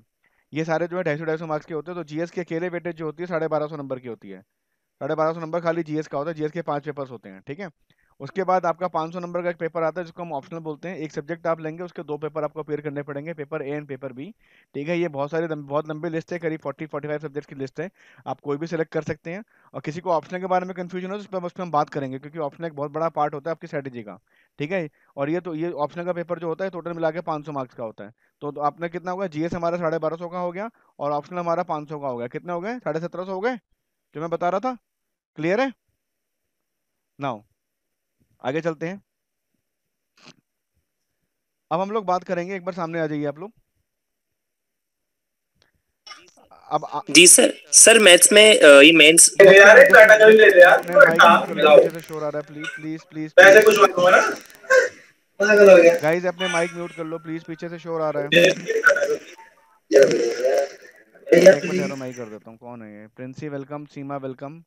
ये सारे जो है ढाई सौ ढाई सौ मार्क्स के होते हैं तो जीएस के अकेले वेटेज जो होती है साढ़े बारह सौ नंबर की होती है। साढ़े बारह सौ नंबर खाली जीएस का होता है जीएस के पाँच पेपर्स होते हैं ठीक है? उसके बाद आपका 500 नंबर का एक पेपर आता है जिसको हम ऑप्शनल बोलते हैं। एक सब्जेक्ट आप लेंगे उसके दो पेपर आपको अपेयर करने पड़ेंगे paper A and paper B ठीक है ये बहुत सारे बहुत लंबी लिस्ट है करीब 40 45 सब्जेक्ट की लिस्ट है। आप कोई भी सिलेक्ट कर सकते हैं। और किसी को ऑप्शनल के बारे में कन्फ्यूज़न हो तो उस पर उस पर हम बात करेंगे क्योंकि ऑप्शनल एक बहुत बड़ा पार्ट होता है आपकी स्ट्रेटेजी का। ठीक है और ये तो ये ऑप्शनल का पेपर जो होता है टोटल मिला के पाँच सौ मार्क्स का होता है। तो, तो आपने कितना होगा? जीएस हमारा साढ़े बारह सौ का हो गया और ऑप्शनल हमारा पाँच सौ का हो गया। कितने हो गए? साढ़े सत्रह सौ हो गए जो मैं बता रहा था। क्लियर है? नाउ आगे चलते हैं। अब हम लोग बात करेंगे एक बार सामने आ जाइए आप लोग। अब आ, जी सर सर मैथ्स में ये मेंस यार एक काटा कभी ले ले यार। कर लो मिलाओ। से शोर आ रहा है प्लीज़ प्लीज़ प्लीज़ पैसे कुछ पागल हो गया। गाइस अपने माइक म्यूट कर लो प्लीज़ पीछे से शोर आ रहा है। एक मिनट यार माइक कर देता हूँ कौन है ये? प्रिंसी वेलकम सीमा वेलकम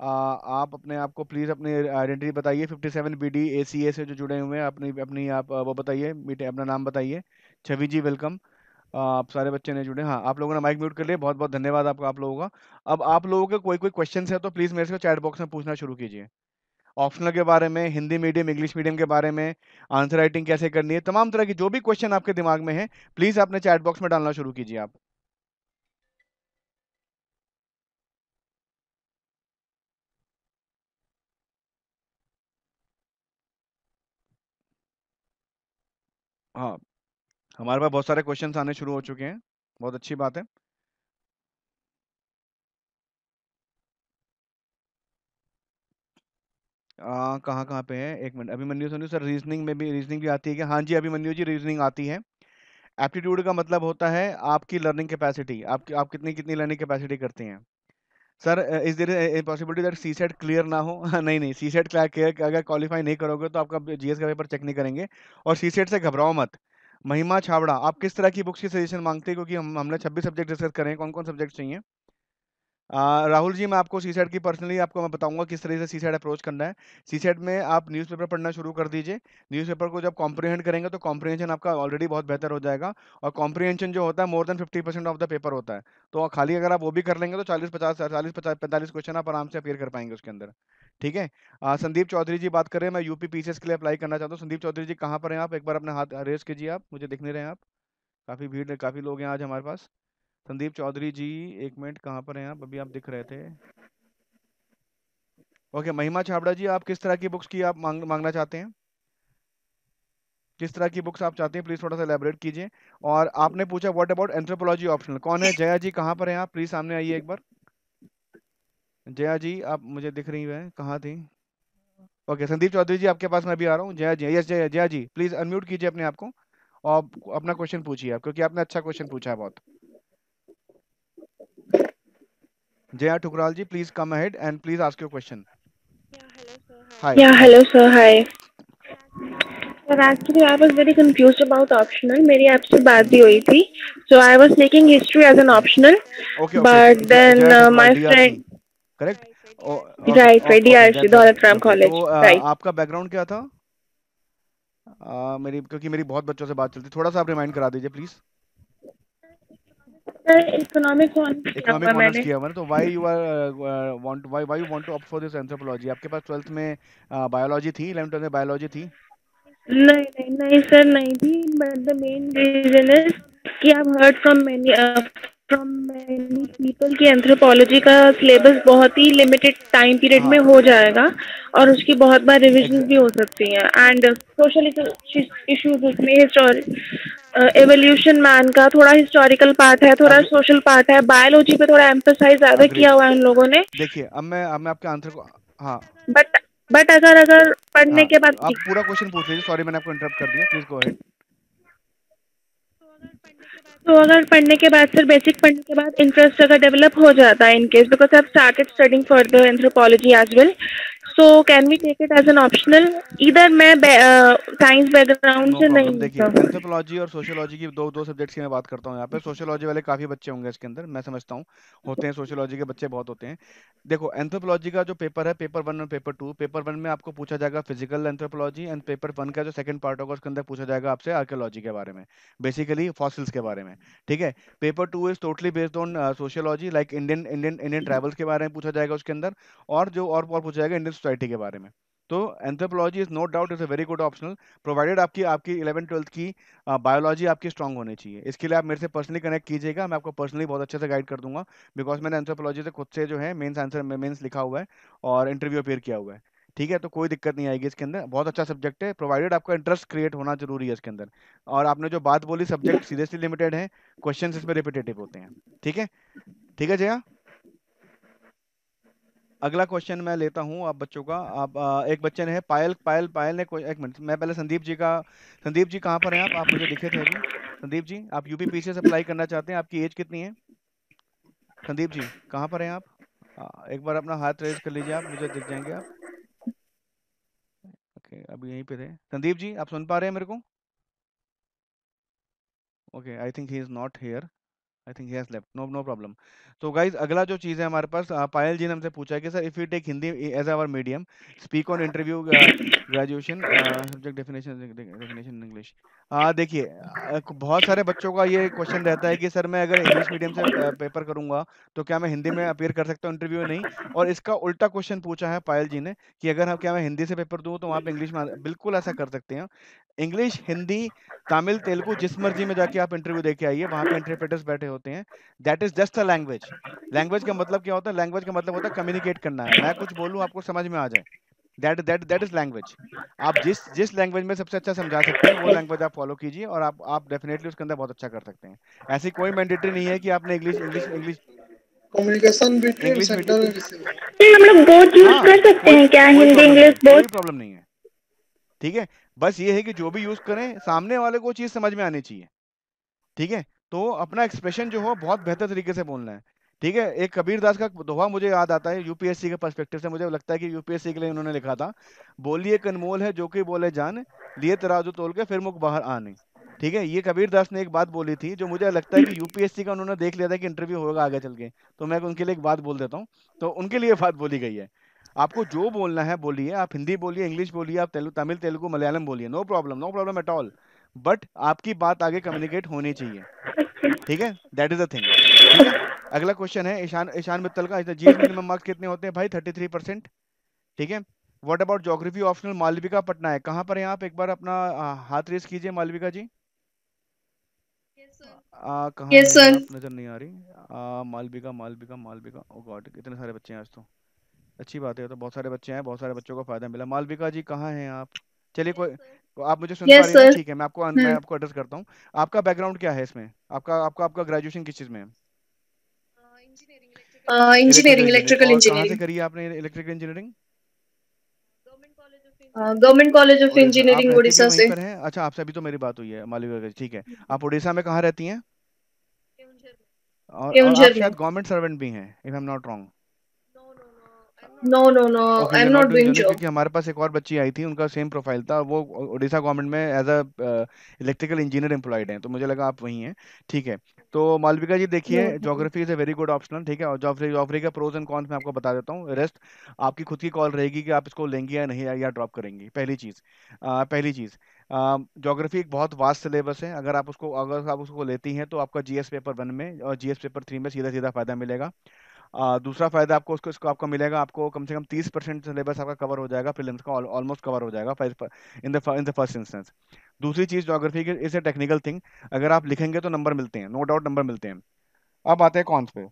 आप अपने आप को प्लीज़ अपनी आइडेंटिटी बताइए। 57 बीडी एसीए से जो जुड़े हुए हैं, अपनी अपनी आप वो बताइए मीटे अपना नाम बताइए। छवि जी वेलकम आप सारे बच्चे ने जुड़े। हाँ आप लोगों ने माइक म्यूट कर लिया। बहुत बहुत धन्यवाद आपका, आप लोगों का। अब आप लोगों के कोई कोई क्वेश्चन है तो प्लीज़ मेरे से चैट बॉक्स में पूछना शुरू कीजिए। ऑप्शनल के बारे में, हिंदी मीडियम इंग्लिश मीडियम के बारे में आंसर राइटिंग कैसे करनी है, तमाम तरह की जो भी क्वेश्चन आपके दिमाग में है प्लीज़ आपने चैट बॉक्स में डालना शुरू कीजिए आप। हाँ हमारे पास बहुत सारे क्वेश्चंस आने शुरू हो चुके हैं बहुत अच्छी बात है। आ, कहाँ कहाँ पे है? एक minute Abhimanyu Sonu sir reasoning में भी रीजनिंग भी आती है क्या? हाँ जी अभिमन्यु जी रीजनिंग आती है। एप्टीट्यूड का मतलब होता है आपकी लर्निंग कैपेसिटी आप आप कितनी कितनी लर्निंग कैपेसिटी करते हैं? Sir is there possibility that CSAT clear ना हो। <laughs> नहीं नहीं सी सेट क्लियर अगर क्वालिफाई नहीं करोगे तो आपका जीएस का पेपर चेक नहीं करेंगे। और सी सेट से घबराओ मत। महिमा छावड़ा आप किस तरह की बुक्स की सजेशन मांगते हैं? क्योंकि हम, हमने 26 सब्जेक्ट डिस्कस करें कौन कौन सब्जेक्ट चाहिए? राहुल जी, मैं आपको सी की पर्सनली आपको मैं बताऊँगा किस तरह से सी अप्रोच करना है। सी में आप न्यूज़पेपर पढ़ना शुरू कर दीजिए। न्यूज़पेपर को जब कॉम्प्रिहेंड करेंगे तो कॉम्प्रिहेंशन आपका ऑलरेडी बहुत बेहतर हो जाएगा और कॉम्प्रिहेंशन जो होता है more than fifty percent of the paper होता है। तो खाली अगर आप वो भी कर लेंगे तो चालीस पचास चालीस पचास, पैंतालीस क्वेश्चन आप आराम से अपेयर कर पाएँगे उसके अंदर। ठीक है? संदीप चौधरी जी बात करें मैं यूपी पीसीएस के लिए अप्लाई करना चाहता हूँ। संदीप चौधरी जी कहाँ पर हैं आप? एक बार अपने हाथ रेस कीजिए आप, मुझे दिख नहीं रहे हैं आप। काफ़ी भीड़, काफ़ी लोग हैं आज हमारे पास। संदीप चौधरी जी एक मिनट कहाँ पर हैं आप? अभी आप दिख रहे थे। ओके महिमा छाबड़ा जी आप किस तरह की बुक्स की आप मांग, मांगना चाहते हैं? किस तरह की बुक्स आप चाहते हैं? प्लीज़ थोड़ा सा एलेबरेट कीजिए। और आपने पूछा व्हाट अबाउट एंथ्रोपोलॉजी ऑप्शनल कौन है? जया जी कहाँ पर हैं आप? प्लीज़ सामने आइए एक बार। जया जी आप मुझे दिख रही है कहाँ थी? ओके संदीप चौधरी जी आपके पास मैं भी आ रहा हूँ। Jaya ji yes Jaya Jaya ji please unmute कीजिए अपने आप को। और अपना क्वेश्चन पूछिए आप क्योंकि आपने अच्छा क्वेश्चन पूछा है बहुत। Jaya Tukral ji, please come ahead and please ask your question. Yeah, hello sir. Hi. Yeah, hello sir. Hi. Sir, actually I was very confused about optional. मेरी आपसे बात भी हुई थी. So I was taking history as an optional. Okay, okay. But then uh, my DRC, friend. Correct? Oh, Right, right, DRC, that's Daulat right. College, तो uh, right. आपका background क्या था uh, मेरी क्योंकि मेरी बहुत बच्चों से बात चलती थोड़ा सा आप रिमाइंड करा दीजिए प्लीज़ किया इकोनॉमिक हुआ ऑनर्स किया मैंने तो why you are want why why you want to opt for this anthropology आपके पास ट्वेल्थ में बायोलॉजी थी इलेवेंथ में बायोलॉजी थी? नहीं नहीं नहीं सर नहीं थी but the main reason is कि I have heard from many from many people कि एंथ्रोपोलॉजी का सिलेबस बहुत ही लिमिटेड टाइम पीरियड में हो। जाएगा और उसकी बहुत बार रिविजन भी हो सकती हैं। एंड सोशल इश्यूज़ उसमें हिस्टोरिक एवोल्यूशन मैन का थोड़ा हिस्टोरिकल पार्ट है थोड़ा सोशल पार्ट है। बायोलॉजी पे थोड़ा एम्फोसाइज ज़्यादा किया हुआ है उन लोगों ने। देखिए अब मैं अब मैं आपके आंसर को हाँ। बट बट अगर अगर पढ़ने हाँ, के बाद आप पूरा क्वेश्चन पूछ लीजिए। सॉरी मैंने आपको इंटरप्ट कर दिया। प्लीज़ गो अहेड तो अगर पढ़ने के बाद सर बेसिक पढ़ने के बाद इंटरेस्ट अगर डेवलप हो जाता है in case because I started studying further anthropology as well so can we take it as an optional इधर मैं साइंस बैकग्राउंड से नहीं देखिए एंथ्रोपोलॉजी और सोशियोलॉजी की दो दो सब्जेक्ट्स की मैं बात करता हूँ यहाँ पे। सोशियोलॉजी वाले काफ़ी बच्चे होंगे इसके अंदर मैं समझता हूँ। होते हैं सोशियोलॉजी के बच्चे बहुत होते हैं। देखो एंथ्रोपोलॉजी का जो पेपर है पेपर वन और पेपर टू पेपर वन में आपको पूछा जाएगा physical anthropology and paper one का जो सेकंड पार्ट होगा उसके अंदर पूछा जाएगा आपसे आर्कियोलॉजी के बारे में। बेसिकली फॉसिल्स के बारे में ठीक है? Paper two is totally based on sociology like Indian Indian Indian tribals के बारे में पूछा जाएगा उसके अंदर। और जो और और पूछा जाएगा इंडियन सोसाइटी के बारे में। तो anthropology is no doubt is a very good optional provided आपकी आपकी इलेवन ट्वेल्थ की बायोलॉजी आपकी स्ट्रांग होनी चाहिए। इसके लिए आप मेरे से पर्सनली कनेक्ट कीजिएगा, मैं आपको पर्सनली बहुत अच्छे से गाइड कर दूँगा बिकॉज़ मैंने एंथ्रोपोलॉजी से खुद से जो है मेन्स आंसर मेन्स लिखा हुआ है और इंटरव्यू अपेयर किया हुआ है। ठीक है तो कोई दिक्कत नहीं आएगी इसके अंदर। बहुत अच्छा सब्जेक्ट है प्रोवाइडेड आपका इंटरेस्ट क्रिएट होना ज़रूरी है इसके अंदर। और आपने जो बात बोली सब्जेक्ट सीरियसली लिमिटेड है क्वेश्चन इसमें रिपीटेटिव होते हैं। ठीक है? ठीक है, जया? अगला क्वेश्चन मैं लेता हूँ आप बच्चों का। आप आ, एक बच्चे ने है पायल पायल पायल ने एक मिनट मैं पहले संदीप जी का संदीप जी कहाँ पर हैं आप? आप मुझे दिखे थे अभी। संदीप जी आप यूपी पीसीएस अप्लाई करना चाहते हैं आपकी एज कितनी है? संदीप जी कहाँ पर हैं आप? आ, एक बार अपना हाथ रेज कर लीजिए आप मुझे दिख जाएँगे आप। ओके अभी यहीं पे थे। संदीप जी आप सुन पा रहे हैं मेरे को? Okay I think he is not here I think has left no no problem तो गाइज़ अगला जो चीज़ है हमारे पास पायल जी ने हमसे पूछा है कि, sir if you take Hindi as our medium speak on interview graduation subject definition definition in English देखिए बहुत सारे बच्चों का ये क्वेश्चन रहता है कि, सर, मैं अगर इंग्लिश मीडियम से पेपर करूँगा तो क्या मैं हिंदी में अपियर कर सकता हूँ इंटरव्यू नहीं? और इसका उल्टा क्वेश्चन पूछा है पायल जी ने कि, अगर हम, क्या मैं हिंदी से पेपर दूँ तो वहाँ पे इंग्लिश में बिल्कुल ऐसा कर सकते हैं। इंग्लिश हिंदी तमिल तेलुगु जिस मर्ज़ी में जाके आप इंटरव्यू देके आइए, वहाँ पे इंटरप्रेटर्स बैठे होते हैं। That is just a language language का मतलब क्या होता है? लैंग्वेज का मतलब होता है कम्युनिकेट करना। है मैं कुछ बोलूँ आपको समझ में आ जाए। That that that is language आप जिस जिस लैंग्वेज में सबसे अच्छा समझा सकते हैं वो लैंग्वेज आप फॉलो कीजिए और आप आप डेफिनेटली उसके अंदर बहुत अच्छा कर सकते हैं। ऐसी कोई मैंडेटरी नहीं है कि आपने English English English communication between English sender and receiver हम लोग बोथ यूज़ हाँ कर सकते हैं क्या हिंदी इंग्लिश कोई बोथ प्रॉब्लम नहीं है। ठीक है? बस ये है कि जो भी यूज़ करें सामने वाले को चीज़ समझ में आनी चाहिए। ठीक है? तो अपना एक्सप्रेशन जो हो, बहुत बेहतर तरीके से बोलना है। ठीक है? एक कबीर दास का दोहा मुझे याद आता है यूपीएससी के पर्सपेक्टिव से मुझे लगता है कि यूपीएससी के लिए उन्होंने लिखा था, बोलिए कनमोल है जो कि बोले जान, लिए तराजू तोल के फिर मुख बाहर आने। ठीक है? ये कबीर दास ने एक बात बोली थी, जो मुझे लगता है कि यूपीएससी का उन्होंने देख लिया था कि इंटरव्यू होगा आगे चल के। तो मैं उनके लिए एक बात बोल देता हूँ। तो उनके लिए बात बोली गई है। आपको जो बोलना है बोलिए, आप हिंदी बोलिए, इंग्लिश बोलिए, आप तेलु, तमिल, तेलुगु, मलयालम बोलिए, no problem no problem at all. But आपकी बात आगे कम्युनिकेट होनी चाहिए। ठीक है? दैट इज़ द थिंग ठीक है? अगला क्वेश्चन है ईशान ईशान मित्तल का। जीएस मिनिमम मार्क्स कितने होते हैं? भाई थर्टी थ्री परसेंट ठीक है? What about geography optional Malvika Patna है? कहाँ पर हैं आप? एक बार अपना हाथ रेस कीजिए मालविका जी। कहाँ Yes, नज़र नहीं आ रही। आ, मालविका मालविका मालविका ओ गॉड कितने सारे बच्चे हैं आज तो। अच्छी बात है तो बहुत सारे बच्चे हैं बहुत सारे बच्चों को फ़ायदा मिला। मालविका जी कहाँ हैं आप? चलिए yes, कोई आप मुझे सुन पा Yes, रही हैं ठीक है मैं आपको मैं हम्म। आपको एड्रेस करता हूँ। आपका बैकग्राउंड क्या है इसमें? आपका आपका आपका ग्रेजुएशन किस चीज़ में है? इंजीनियरिंग इलेक्ट्रिकल कहाँ से इंजीनियरिंग करी है आपने electrical engineering government college of engineering Orissa से। हैं? अच्छा आपसे अभी तो मेरी बात हुई है मालविका जी ठीक है। आप उड़ीसा में कहाँ रहती हैं? और और आप शायद गवर्नमेंट सर्वेंट भी हैं if I am not wrong no no no I am not doing job क्योंकि हमारे पास एक और बच्ची आई थी उनका सेम प्रोफ़ाइल था वो उड़ीसा गवर्नमेंट में as a electrical engineer employed हैं तो मुझे लगा आप वही हैं ठीक है। तो मालविका जी देखिए geography is a very good optional ठीक है और ज्योग्राफी का प्रोज एंड कॉन्स मैं आपको बता देता हूँ रेस्ट आपकी खुद की कॉल रहेगी कि आप इसको लेंगी या नहीं या ड्रॉप करेंगी पहली चीज़। पहली चीज़ ज्योग्राफी एक बहुत वास्ट सिलेबस है अगर आप उसको अगर आप उसको लेती हैं तो आपका जीएस पेपर वन में और जीएस पेपर थ्री में सीधा सीधा फ़ायदा मिलेगा। दूसरा फ़ायदा आपको उसको इसको आपको मिलेगा आपको कम से कम तीस परसेंट सिलेबस आपका कवर हो जाएगा प्रीलिम्स का ऑलमोस्ट कवर हो जाएगा in the in the first instance दूसरी चीज़ ज्योग्राफी की इज़ ए टेक्निकल थिंग अगर आप लिखेंगे तो नंबर मिलते हैं नो डाउट नंबर मिलते हैं. अब आते हैं कॉन्स पे.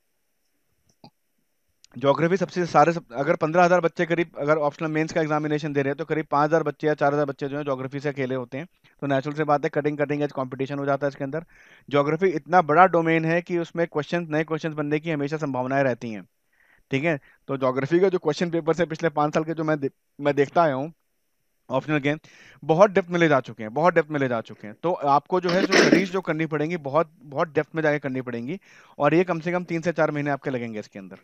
जोग्राफी सबसे सारे सब, अगर पंद्रह हज़ार बच्चे करीब अगर ऑप्शनल मेंस का एग्जामिनेशन दे रहे हैं तो करीब पाँच हज़ार बच्चे या चार हज़ार बच्चे जो है ज्योग्राफी से अकेले होते हैं. तो नेचुरल से बात है कटिंग कटिंग एज कंपटीशन हो जाता है इसके अंदर। ज्योग्राफी इतना बड़ा डोमेन है कि उसमें क्वेश्चन नए क्वेश्चन बनने की हमेशा संभावनाएँ रहती हैं। ठीक है? तो जोग्राफी का जो क्वेश्चन पेपर है पिछले पाँच साल के जो मैं दे, मैं देखता आया हूँ ऑप्शनल गेम बहुत डेप्थ में ले जा चुके हैं बहुत डेप्थ में ले जा चुके हैं। तो आपको जो है जो स्टडीज़ जो करनी पड़ेंगी बहुत बहुत डेप्थ में जाके करनी पड़ेंगी और ये कम से कम तीन से चार महीने आपके लगेंगे इसके अंदर।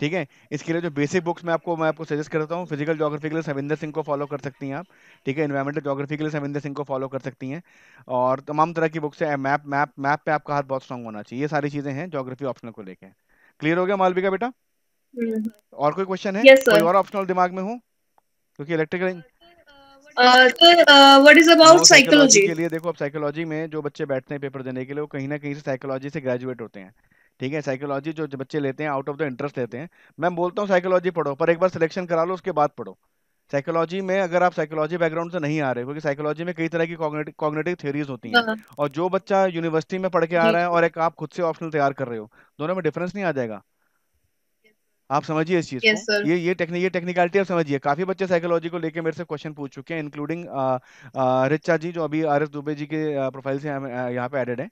ठीक है? इसके लिए जो बेसिक बुक्स मैं आपको मैं आपको सजेस्ट करता हूँ फ़िज़िकल ज्योग्राफी के लिए सविंदर सिंह को फॉलो कर सकती हैं आप ठीक है? इन्वायरमेंटल ज्योग्राफी के लिए सविंदर सिंह को फॉलो कर सकती हैं। और तमाम तरह की बुक्स है मैप मैप मैप पे आपका हाथ बहुत स्ट्रांग होना चाहिए ये सारी चीज़ें हैं ज्योग्राफी ऑप्शनल को लेके। क्लियर हो गया मालविका बेटा? और कोई क्वेश्चन है? Yes, कोई और ऑप्शनल दिमाग में हो? क्योंकि electrical what is about psychology के लिए देखो अब साइकोलॉजी में जो बच्चे बैठते हैं पेपर देने के लिए वो कहीं ना कहीं से साइकोलॉजी से ग्रेजुएट होते हैं। ठीक है साइकोलॉजी जो बच्चे लेते हैं आउट ऑफ़ द इंटरेस्ट लेते हैं। मैं बोलता हूँ साइकोलॉजी पढ़ो पर एक बार सिलेक्शन करा लो उसके बाद पढ़ो। साइकोलॉजी में अगर आप साइकोलॉजी बैकग्राउंड से नहीं आ रहे क्योंकि साइकोलॉजी में कई तरह की कॉग्नेटिव थ्योरीज होती हैं। हाँ। और जो बच्चा यूनिवर्सिटी में पढ़ के आ रहा है और एक आप खुद से ऑप्शनल तैयार कर रहे हो दोनों में डिफरेंस नहीं आ जाएगा? आप समझिए इस चीज़ Yes, को sir. ये ये टेक्निक ये टेक्निकलिटी आप समझिए। काफ़ी बच्चे साइकोलॉजी को लेके मेरे से क्वेश्चन पूछ चुके हैं इंक्लूडिंग रिचा जी जो अभी आर एस दुबे जी के प्रोफ़ाइल से यहाँ पे एडेड है।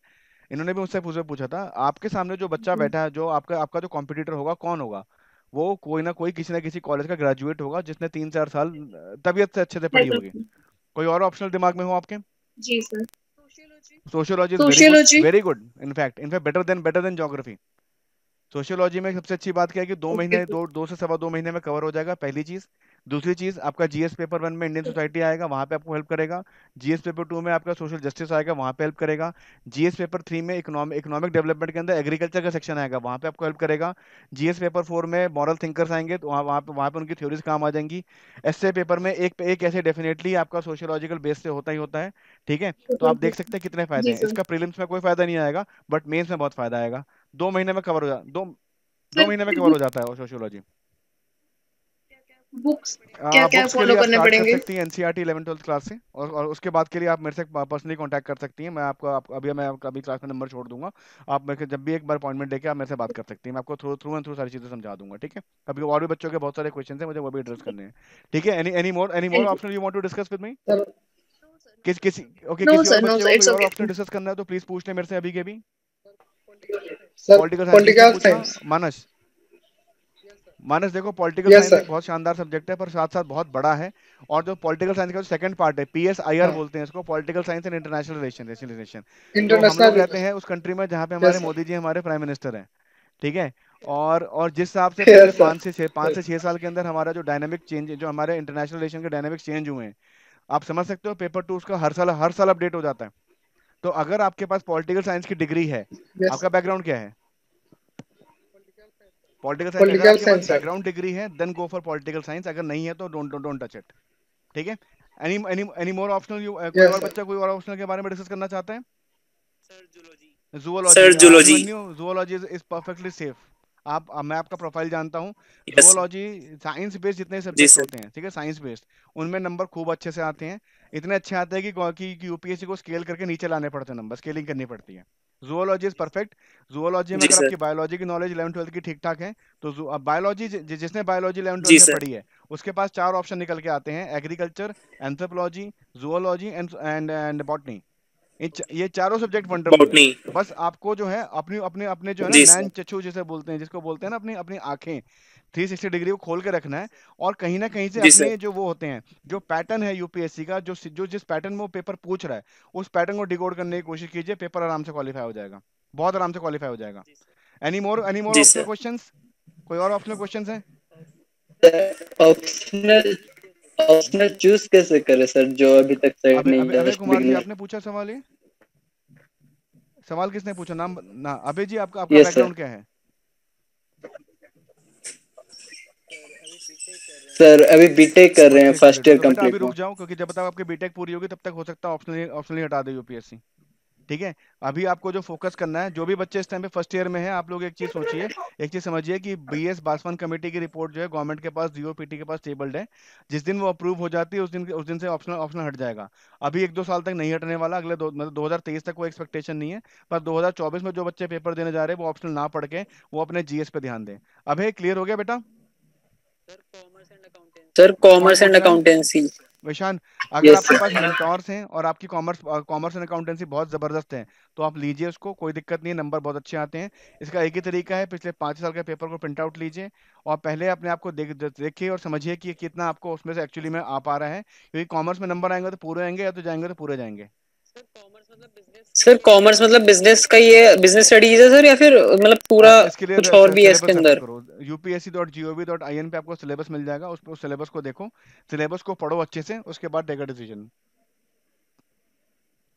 इन्होंने भी मुझसे पूछा पूछा था आपके सामने जो बच्चा बैठा है जो आपका आपका जो कॉम्पिटिटर होगा कौन होगा? वो कोई ना कोई किसी ना किसी कॉलेज का ग्रेजुएट होगा जिसने तीन चार साल अ, तबीयत से अच्छे से पढ़ी होगी। कोई और ऑप्शनल दिमाग में हो आपके? जी sir sociology. Very good in fact in fact better than better than geography sociology में सबसे अच्छी बात क्या है कि दो Okay, महीने दो दो से सवा दो महीने में कवर हो जाएगा पहली चीज़। दूसरी चीज़ आपका जीएस पेपर वन में इंडियन सोसाइटी आएगा वहाँ पे आपको हेल्प करेगा। जीएस पेपर टू में आपका सोशल जस्टिस आएगा वहाँ पे हेल्प करेगा। जीएस पेपर थ्री में इकोनॉमिक इकोनॉमिक डेवलपमेंट के अंदर एग्रीकल्चर का सेक्शन आएगा वहाँ पे आपको हेल्प करेगा। जीएस पेपर फोर में मॉरल थिंकर्स आएँगे तो वहाँ वहाँ पे वहाँ पे उनकी थ्योरीज काम आ जाएँगी। एसए पेपर में एक एक ऐसे डेफिनेटली आपका सोशियोलॉजिकल बेस से होता ही होता है ठीक है? तो आप देख सकते हैं कितने फ़ायदे हैं। इसका प्रीलिम्स में कोई फ़ायदा नहीं आएगा बट मेन्स में बहुत फ़ायदा आएगा। दो महीने में कवर हो जा दो दो महीने में कवर हो जाता है सोशियोलॉजी बुक्स क्या क्या फॉलो करने पड़ेंगे? सकती हैं एनसीईआरटी इलेवन ट्वेल्थ क्लास से और, और उसके बाद के लिए आप मेरे से पर्सनली कांटेक्ट कर सकती हैं। मैं आपको आप, अभी मैं अभी क्लास में नंबर छोड़ दूँगा। आप मेरे जब भी एक बार अपॉइंटमेंट लेके आप मेरे से बात कर सकती हैं। मैं आपको थ्रू थ्रू एंड थ्रू सारी चीज़ें समझा दूँगा ठीक है? अभी और भी बच्चों के बहुत सारे क्वेश्चन हैं मुझे वो भी एड्रेस करने हैं ठीक है? Any any more any more option you want to discuss with me किस किसी ओके किसी और बच्चे को ऑप्शन डिस्कस करना है तो प्लीज़ पूछ ले मेरे से अभी के भी। Sir political science Manas Manas देखो पॉलिटिकल यस साइंस बहुत शानदार सब्जेक्ट है पर साथ साथ बहुत बड़ा है। और जो पॉलिटिकल साइंस का जो सेकंड पार्ट है पीएस आईआर हाँ। बोलते हैं इसको political science and international relation relation international रहते हैं उस कंट्री में जहाँ पे हमारे सर मोदी जी हमारे प्राइम मिनिस्टर हैं ठीक है? और और जिस हिसाब से सर पाँच से छः पाँच से छः साल के अंदर हमारा जो डायनामिक चेंज जो हमारे इंटरनेशनल रिलेशन के डायनामिक चेंज हुए हैं आप समझ सकते हो पेपर टू उसका हर साल हर साल अपडेट हो जाता है। तो अगर आपके पास पॉलिटिकल साइंस की डिग्री है आपका बैकग्राउंड क्या है? Political science sir background degree है then go for political science अगर नहीं है तो डोंट डोंट टच इट ठीक है? Any any any more optional you कोई और बच्चा कोई और ऑप्शनल के बारे में डिस्कस करना चाहता है? Sir zoology zoology Abhimanyu zoology is perfectly safe आप मैं आपका प्रोफ़ाइल जानता हूँ. जूलॉजी साइंस बेस्ड जितने सर होते हैं ठीक है? साइंस बेस्ड उनमें नंबर खूब अच्छे से आते हैं. इतने अच्छे आते हैं कि कि, कि यूपीएससी को स्केल करके नीचे लाने पड़ते हैं नंबर स्केलिंग करनी पड़ती है। जूलॉजी इज़ परफेक्ट जूलॉजी में अगर आपकी बायोलॉजी की नॉलेज इलेवन ट्वेल्थ की ठीक ठाक है तो बायोलॉजी जिसने बायोलॉजी इलेवन ट्वेल्थ में पढ़ी है उसके पास चार ऑप्शन निकल के आते हैं agriculture anthropology zoology and and botany ये चारों सब्जेक्ट वंडरफुल है। बस आपको जो है अपनी अपने अपने जो है ना नैन चक्षु जिसे बोलते हैं जिसको बोलते हैं ना अपनी अपनी आँखें 360 डिग्री को खोल के रखना है और कहीं ना कहीं से अपने जो वो होते हैं जो पैटर्न है यूपीएससी का जो जो जिस पैटर्न में वो पेपर पूछ रहा है उस पैटर्न को डिकोड करने की कोशिश कीजिए पेपर आराम से क्वालिफाई हो जाएगा। बहुत आराम से क्वालिफाई हो जाएगा। Any more any more questions कोई और ऑप्शनल क्वेश्चन है? ऑप्शनल ऑप्शनल चूज़ कैसे करे सर जो अभी तक अभय नहीं अभय जस्ट कुमार जी आपने पूछा सवाल ये? सवाल किसने पूछा? नाम ना अभय जी आपका आपका बैकग्राउंड क्या है? सर अभी बीटेक कर रहे हैं फ़र्स्ट ईयर अभी कंप्लीट रुक जाओ क्योंकि जब तक आपकी बीटेक पूरी होगी तब तक हो सकता है ऑप्शनली ऑप्शनली हटा दे यूपीएससी ठीक है? अभी आपको जो फोकस करना है जो भी बच्चे इस टाइम पे फ़र्स्ट ईयर में हैं आप लोग एक चीज़ सोचिए एक चीज़ समझिए कि बीएस बासवान कमेटी की रिपोर्ट जो है गवर्नमेंट के पास जीओपीटी के पास टेबल्ड है। जिस दिन वो अप्रूव हो जाती है उस दिन उस दिन से ऑप्शनल ऑप्शनल हट जाएगा। अभी एक दो साल तक नहीं हटने वाला अगले दो मतलब 2023 तक कोई एक्सपेक्टेशन नहीं है पर 2024 में जो बच्चे पेपर देने जा रहे हैं वो ऑप्शनल ना पढ़ के वो अपने जीएस पे ध्यान दें। अभी क्लियर हो गया बेटा? Sir commerce and accountancy Vishan अगर यस आपके पास मेंटोर्स हैं और आपकी कॉमर्स कॉमर्स एंड अकाउंटेंसी बहुत ज़बरदस्त है तो आप लीजिए उसको कोई दिक्कत नहीं है नंबर बहुत अच्छे आते हैं। इसका एक ही तरीका है पिछले पाँच साल के पेपर को प्रिंट आउट लीजिए और पहले अपने आप को देख देखिए और समझिए कि कितना आपको उसमें से एक्चुअली में आ पा रहा है क्योंकि कॉमर्स में नंबर आएँगे तो पूरे आएँगे या तो जाएँगे तो पूरे जाएँगे। सर कॉमर्स मतलब बिज़नेस का ये बिज़नेस स्टडीज़ है सर या फिर मतलब पूरा कुछ और भी है इसके अंदर? एन पे आपको सिलेबस मिल जाएगा उस उस सिलेबस को देखो सिलेबस को पढ़ो अच्छे से उसके बाद take a decision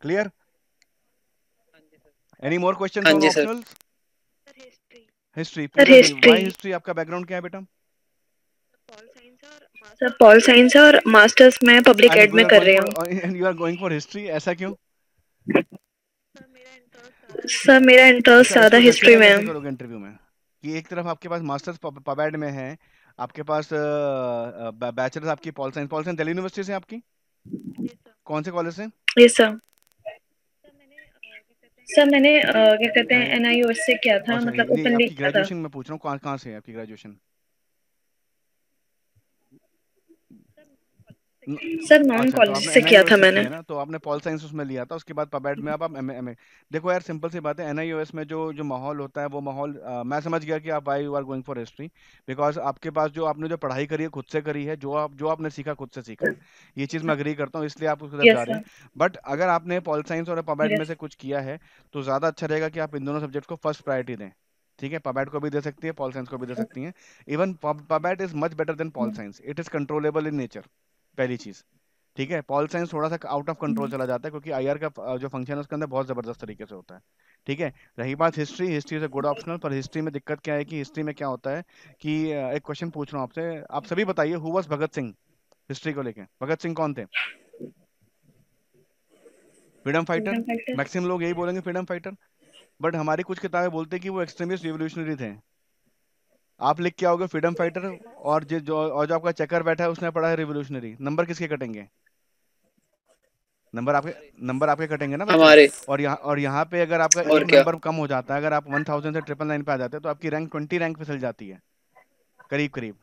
clear any more question हाँ जी sir optional history sir history history आपका बैकग्राउंड क्या है बेटा? सर पॉल साइंस और मास्टर्स मैं पब्लिक एड में कर रही हूँ। And you are going for history ऐसा क्यों? सर मेरा इंटरेस्ट अच्छा ज़्यादा हिस्ट्री में है। करोगे इंटरव्यू में? कि एक तरफ़ आपके पास मास्टर्स पबैड में है आपके पास बैचलर्स आपकी pol science pol science Delhi university से आपकी? कौन से कॉलेज से? Yes sir. सर मैंने क्या कहते हैं? एनआईओएस से किया था अच्छा मतलब ओपनली किया था। ग्रेजुएशन में पूछ रहा हूँ कहाँ कहाँ से है आपकी ग्रेजुएशन सर नॉन अच्छा तो कॉलेज आपने से किया था मैंने। तो आपने पॉल साइंस उसमें लिया था उसके बाद पबैड में अब आप एम एम देखो यार सिंपल सी बात है एनआईओएस में जो जो माहौल होता है वो माहौल मैं समझ गया कि आप I you are going for history because आपके पास जो आपने जो पढ़ाई करी है खुद से करी है जो आप जो आपने सीखा खुद से सीखा ये चीज़ मैं अग्री करता हूँ इसलिए आप उसकी तरफ़ जा रहे हैं। बट अगर आपने पॉल साइंस और पबैड में से कुछ किया है तो ज़्यादा अच्छा रहेगा कि आप इन दोनों सब्जेक्ट को फ़र्स्ट प्रायोरिटी दें। ठीक है? पबैट को भी दे सकती है पॉल साइंस को भी दे सकती है। Even pubad is much better than pol science it is controllable in nature पहली चीज़। ठीक है पॉल साइंस थोड़ा सा आउट ऑफ़ कंट्रोल चला जाता है क्योंकि आईआर का जो फ़ंक्शन है उसके अंदर बहुत ज़बरदस्त तरीके से होता है। ठीक है रही बात history history is a good optional पर हिस्ट्री में दिक्कत क्या है कि हिस्ट्री में क्या होता है कि एक क्वेश्चन पूछ रहा हूँ आपसे। आप सभी बताइए who was Bhagat Singh history को लेके। भगत सिंह कौन थे? फ्रीडम फाइटर मैक्सिमम लोग यही बोलेंगे फ्रीडम फाइटर बट हमारी कुछ किताबें बोलते हैं कि वो एक्सट्रीमिस्ट रिवोल्यूशनरी थे। आप लिख के आओगे फ्रीडम फाइटर और जो जो और जो आपका चेकर बैठा है उसने पढ़ा है रिवोल्यूशनरी नंबर किसके कटेंगे? नंबर आपके नंबर आपके कटेंगे ना हमारे। और यहाँ और यहाँ पे अगर आपका एक नंबर कम हो जाता है अगर आप वन थाउज़ेंड से ट्रिपल नाइन पे आ जाते हैं तो आपकी रैंक ट्वेंटी रैंक पे चल जाती है। करीब करीब।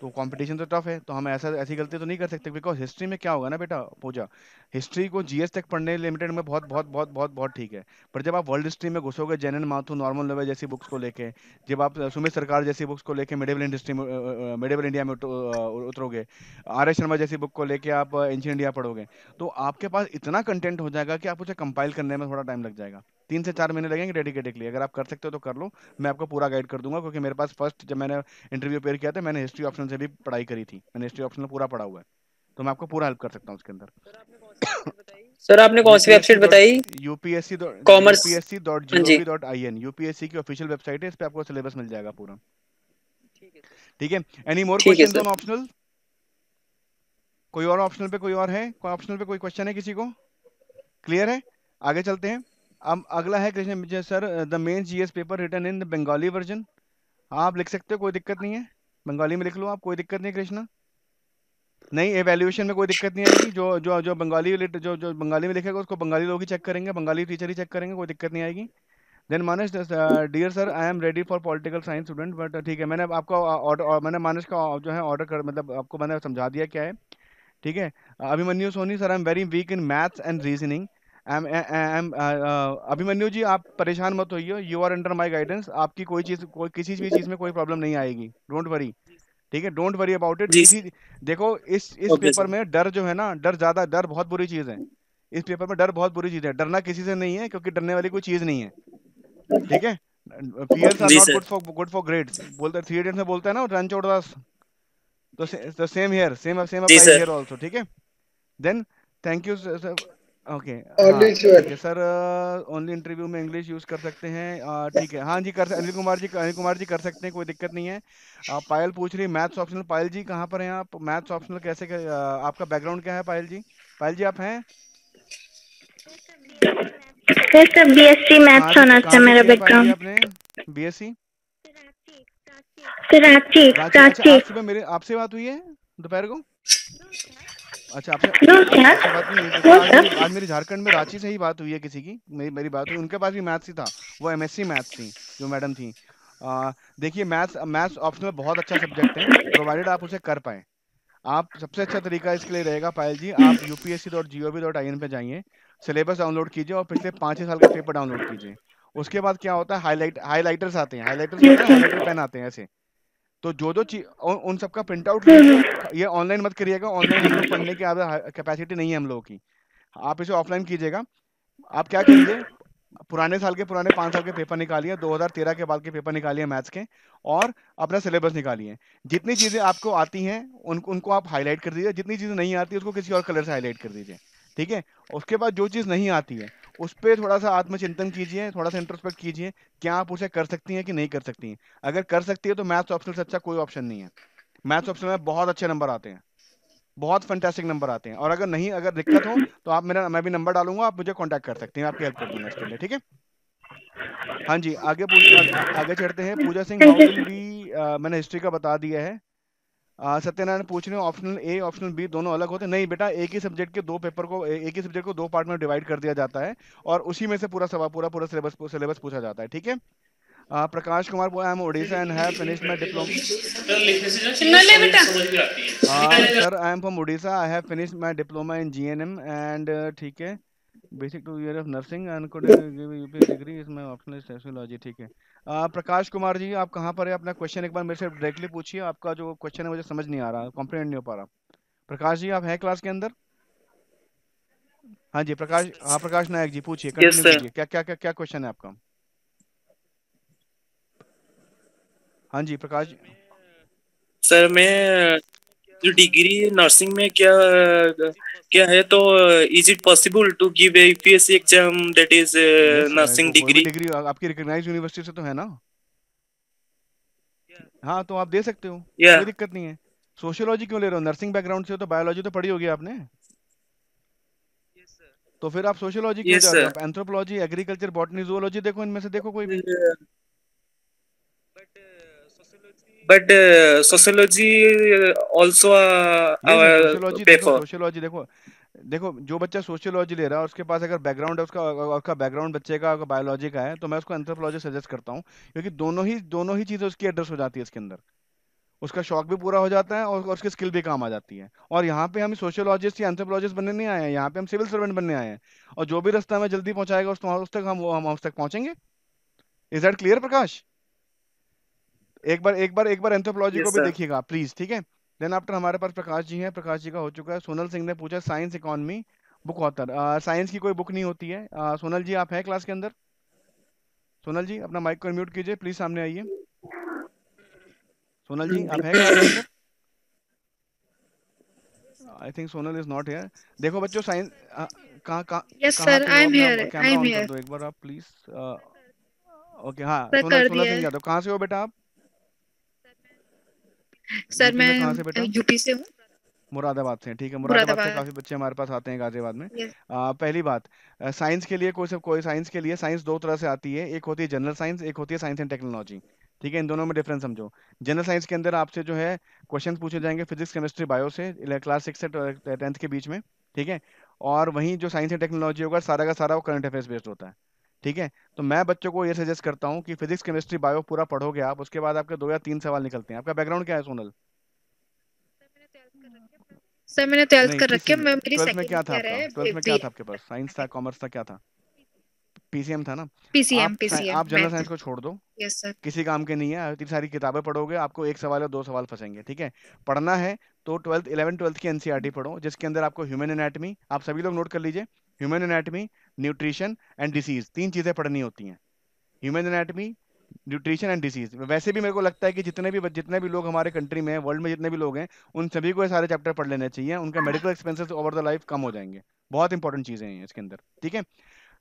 तो कंपटीशन तो टफ है तो हम ऐसा, ऐसी गलती तो नहीं कर सकते बिकॉज़ हिस्ट्री में क्या होगा ना बेटा, पूजा? हिस्ट्री को जीएस तक पढ़ने लिमिटेड में बहुत बहुत बहुत बहुत बहुत ठीक है। पर जब आप वर्ल्ड हिस्ट्री में घुसोगे जैनन माथु नॉर्मल लेवल जैसी बुक्स को लेके, जब आप सुमित सरकार जैसी बुक्स को लेके मिडेवल इंडस्ट्री में मिडेवल इंडिया में उतरोगे आर एस शर्मा जैसी बुक को लेके आप एंशियंट इंडिया पढ़ोगे तो आपके पास इतना कंटेंट हो जाएगा कि आप उसे कंपाइल करने में थोड़ा टाइम लग जाएगा। तीन से चार महीने लगेंगे डेडिकेटेडली अगर आप कर सकते हो तो कर लो। मैं आपको पूरा गाइड कर दूँगा क्योंकि मेरे पास फ़र्स्ट जब मैंने इंटरव्यू पेयर किया था मैंने हिस्ट्री ऑप्शन से भी पढ़ाई करी थी। मैंने हिस्ट्री ऑप्शन पूरा पढ़ा हुआ है। तो मैं आपको पूरा हेल्प कर सकता हूँ उसके अंदर। सर आपने कौन सी वेबसाइट डॉट बताई? UPSC commerce UPSC dot G हाँ ओ जी। डॉट आई एन यूपीएससी की ऑफिशियल वेबसाइट है इस पे आपको सिलेबस मिल जाएगा पूरा। ठीक है एनी मोर ठीक है क्वेश्चन ऑप्शनल कोई और ऑप्शनल पे कोई और है? कोई ऑप्शनल पे कोई क्वेश्चन है किसी को? क्लियर है? आगे चलते हैं। अब अगला है Krishna sir the main GS paper written in the Bengali version आप लिख सकते हो, कोई दिक्कत नहीं है। बंगाली में लिख लो आप, कोई दिक्कत नहीं कृष्णा। नहीं एवेल्यूएशन में कोई दिक्कत नहीं आएगी। जो जो जो बंगाली जो जो बंगाली में लिखेगा, उसको बंगाली लोग ही चेक करेंगे, बंगाली टीचर ही चेक करेंगे, कोई दिक्कत नहीं आएगी। Then Manas dear sir I am ready for political science student but ठीक है, मैंने आपको ऑर्डर मैंने मानस का जो है ऑर्डर कर मतलब आपको मैंने समझा दिया क्या है। ठीक है Abhimanyu Soni sir I am very weak in maths and reasoning hmm hmm Abhimanyu ji आप परेशान मत होइए। You are under my guidance आपकी कोई चीज़ कोई किसी भी चीज़ में कोई प्रॉब्लम नहीं आएगी। डोंट वरी ठीक है? डोंट वरी अबाउट इट देखो इस इस ओके पेपर में डर जो है ना डर ज़्यादा डर बहुत बुरी चीज़ है। इस पेपर में डर बहुत बुरी चीज़ है। डरना किसी से नहीं है क्योंकि डरने वाली कोई चीज़ नहीं है। ठीक है? Fears are not good for good for grades बोलते थ्री इडियट्स में बोलते हैं ना रणछोड़ दास तो same here same same applies here also ठीक है? Then thank you sir okay है सर ओनली इंटरव्यू में इंग्लिश यूज़ कर सकते हैं ठीक है। हाँ जी कर अनिल कुमार जी अनिल कुमार जी कर सकते हैं कोई दिक्कत नहीं है। अ, पायल पूछ रही है मैथ्स ऑप्शनल पायल जी कहाँ पर हैं आप? मैथ्स ऑप्शनल कैसे कर, अ, आपका बैकग्राउंड क्या है पायल जी? पायल जी आप हैं? सर बीएससी मैथ्स ऑनर्स कहाँ है से मेरा बैकग्राउंड आपने? बीएससी सर रांची रांची अच्छा आज सुबह मेरे आपसे बात हुई है दोपहर को? अच्छा आपसे आज मेरी झारखंड में रांची से ही बात हुई है किसी की मेरी मेरी बात हुई उनके पास भी मैथ्स ही था वो एमएससी मैथ्स थी जो मैडम थी। देखिए मैथ्स मैथ्स ऑप्शनल बहुत अच्छा सब्जेक्ट है प्रोवाइडेड आप उसे कर पाए। आप सबसे अच्छा तरीका इसके लिए रहेगा पायल जी आप UPSC dot G O V dot I N पे जाइए सिलेबस डाउनलोड कीजिए और पिछले पाँच छः साल का पेपर डाउनलोड कीजिए। उसके बाद क्या होता है हाईलाइट हाईलाइटर्स आते हैं हाईलाइटर्स हाईलाइटर पेन आते हैं ऐसे। तो जो जो चीज़ उन सबका प्रिंट आउट ये ऑनलाइन मत करिएगा ऑनलाइन पढ़ने की कैपेसिटी नहीं है हम लोगों की। आप इसे ऑफलाइन कीजिएगा। आप क्या कीजिए पुराने साल के पुराने पाँच साल के पेपर निकालिए 2013 के बाद के पेपर निकालिए मैथ्स के और अपना सिलेबस निकालिए। जितनी चीज़ें आपको आती हैं उन, उनको आप हाईलाइट कर दीजिए जितनी चीज़ें नहीं आती उसको किसी और कलर से हाईलाइट कर दीजिए। ठीक है? उसके बाद जो चीज़ नहीं आती है उस पर थोड़ा सा आत्मचिंतन कीजिए थोड़ा सा इंट्रोस्पेक्ट कीजिए क्या आप उसे कर सकती हैं कि नहीं कर सकती हैं? अगर कर सकती है तो मैथ्स ऑप्शन से अच्छा कोई ऑप्शन नहीं है। मैथ्स ऑप्शन में बहुत अच्छे नंबर आते हैं। बहुत फंटेस्टिक नंबर आते हैं। और अगर नहीं अगर दिक्कत हो तो आप मेरा मैं भी नंबर डालूँगा आप मुझे कांटेक्ट कर सकते हैं आपकी हेल्प कर दूँगा इसके लिए ठीक है? हाँ जी आगे पूछ आगे चढ़ते हैं। पूजा सिंह विल मैंने हिस्ट्री का बता दिया है। सत्यनारायण पूछ रहे हो ऑप्शनल ए ऑप्शनल बी दोनों अलग होते हैं। नहीं बेटा एक ही सब्जेक्ट के दो पेपर को एक ही सब्जेक्ट को दो पार्ट में डिवाइड कर दिया जाता है और उसी में से पूरा सवाल पूरा पूरा सिलेबस सिलेबस पूछा जाता है ठीक है? Prakash Kumar I am Odisha and have finished my diploma sir I am from Odisha I have finished my diploma in GNM and ठीक है basic two year of nursing and could give UP degree is my optional sociology ठीक है। प्रकाश कुमार जी आप कहाँ पर है? अपना question एक बार मेरे से डायरेक्टली पूछिए। आपका जो क्वेश्चन है मुझे समझ नहीं आ रहा। कॉम्प्रीहेंड नहीं हो पा रहा। प्रकाश जी आप हैं क्लास के अंदर? हाँ जी प्रकाश हाँ प्रकाश नायक जी पूछिए। कीजिए। क्या क्या क्या क्या क्वेश्चन है आपका? हाँ जी प्रकाश जी। सर मैं जो डिग्री नर्सिंग में क्या क्या है तो is it possible to give a UPSC exam that is nursing degree degree आपकी रिकॉग्नाइज यूनिवर्सिटी से तो है ना? हाँ तो आप दे सकते हो। या कोई दिक्कत नहीं है। सोशियोलॉजी क्यों ले रहे हो? नर्सिंग बैकग्राउंड से हो तो बायोलॉजी तो पढ़ी होगी आपने? तो फिर आप सोशियोलॉजी क्यों हो? आप एंथ्रोपोलॉजी एग्रीकल्चर बॉटनी जूलॉजी देखो इनमें से देखो कोई। भी but sociology also our sociology पे देखो फॉर सोशियोलॉजी देखो देखो जो बच्चा सोशियोलॉजी ले रहा है उसके पास अगर बैकग्राउंड है उसका उसका बैकग्राउंड बच्चे का अगर बायोलॉजी का है तो मैं उसको एंथ्रोपोलॉजी सजेस्ट करता हूँ क्योंकि दोनों ही दोनों ही चीज़ें उसकी एड्रेस हो जाती है इसके अंदर। उसका शौक भी पूरा हो जाता है और उसकी स्किल भी काम आ जाती है। और यहाँ पे हम सोशियोलॉजिस्ट या एंथ्रोपोलॉजिस्ट बनने नहीं आए हैं यहाँ पे हम सिविल सर्वेंट बनने आए हैं और जो भी रास्ता हमें जल्दी पहुंचाएगा उस उस तक हम वो हम उस तक पहुँचेंगे। इज़ दैट क्लियर प्रकाश एक बार एक बार एक बार एंथ्रोपोलॉजी को भी देखिएगा प्लीज़ ठीक है? देन आफ्टर हमारे पास प्रकाश जी हैं प्रकाश जी का हो चुका है। सोनल सिंह ने पूछा science economy book author science की कोई बुक नहीं होती है। अ, सोनल जी आप हैं क्लास के अंदर? सोनल जी अपना माइक को म्यूट कीजिए प्लीज़ सामने आइए। सोनल जी आप हैं क्लास के अंदर? I think Sonal is not here देखो बच्चों साइंस कहाँ कहाँ yes sir I am here I camera am on कर हियर दो एक बार आप प्लीज़ ओके हाँ सोनल सोनल सिंह यादव कहाँ से हो बेटा आप? सर मैं यूपी से हूँ। मुरादाबाद से ठीक है मुरादाबाद से काफ़ी बच्चे हमारे पास आते हैं गाजियाबाद में। आ, पहली बात साइंस के लिए कोई सब कोई साइंस के लिए साइंस दो तरह से आती है एक होती है जनरल साइंस एक होती है साइंस एंड टेक्नोलॉजी। ठीक है इन दोनों में डिफरेंस समझो। जनरल साइंस के अंदर आपसे जो है क्वेश्चन पूछे जाएँगे फिजिक्स केमिस्ट्री बायो से क्लास सिक्स से टेंथ के बीच में ठीक है? और वहीं जो साइंस एंड टेक्नोलॉजी होगा सारा का सारा वो करंट अफेयर्स बेस्ड होता है। ठीक है? तो मैं बच्चों को ये सजेस्ट करता हूँ कि फिजिक्स केमिस्ट्री बायो पूरा पढ़ोगे आप उसके बाद आपके दो या तीन सवाल निकलते हैं। आपका बैकग्राउंड क्या है सोनल? सर मैंने ट्वेल्थ कर रखी है मैं मेरी में क्या था आपका? ट्वेल्थ में क्या था आपके पास? साइंस था कॉमर्स था क्या था? पीसीएम था ना? पीसीएम पीसीएम आप जनरल साइंस को छोड़ दो। यस सर किसी काम के नहीं है इतनी सारी किताबें पढ़ोगे आपको एक सवाल या दो सवाल फंसेंगे ठीक है? पढ़ना है तो ट्वेल्थ इलेवन ट्वेल्थ की एनसीईआरटी पढ़ो जिसके अंदर आपको ह्यूमन एनाटमी आप सभी लोग नोट कर लीजिए। Human anatomy nutrition and disease तीन चीज़ें पढ़नी होती हैं। Human anatomy nutrition and disease वैसे भी मेरे को लगता है कि जितने भी जितने भी लोग हमारे कंट्री में वर्ल्ड में जितने भी लोग हैं उन सभी को ये सारे चैप्टर पढ़ लेने चाहिए। उनका medical expenses over the life कम हो जाएँगे। बहुत इंपॉर्टेंट चीज़ें हैं इसके अंदर। ठीक है?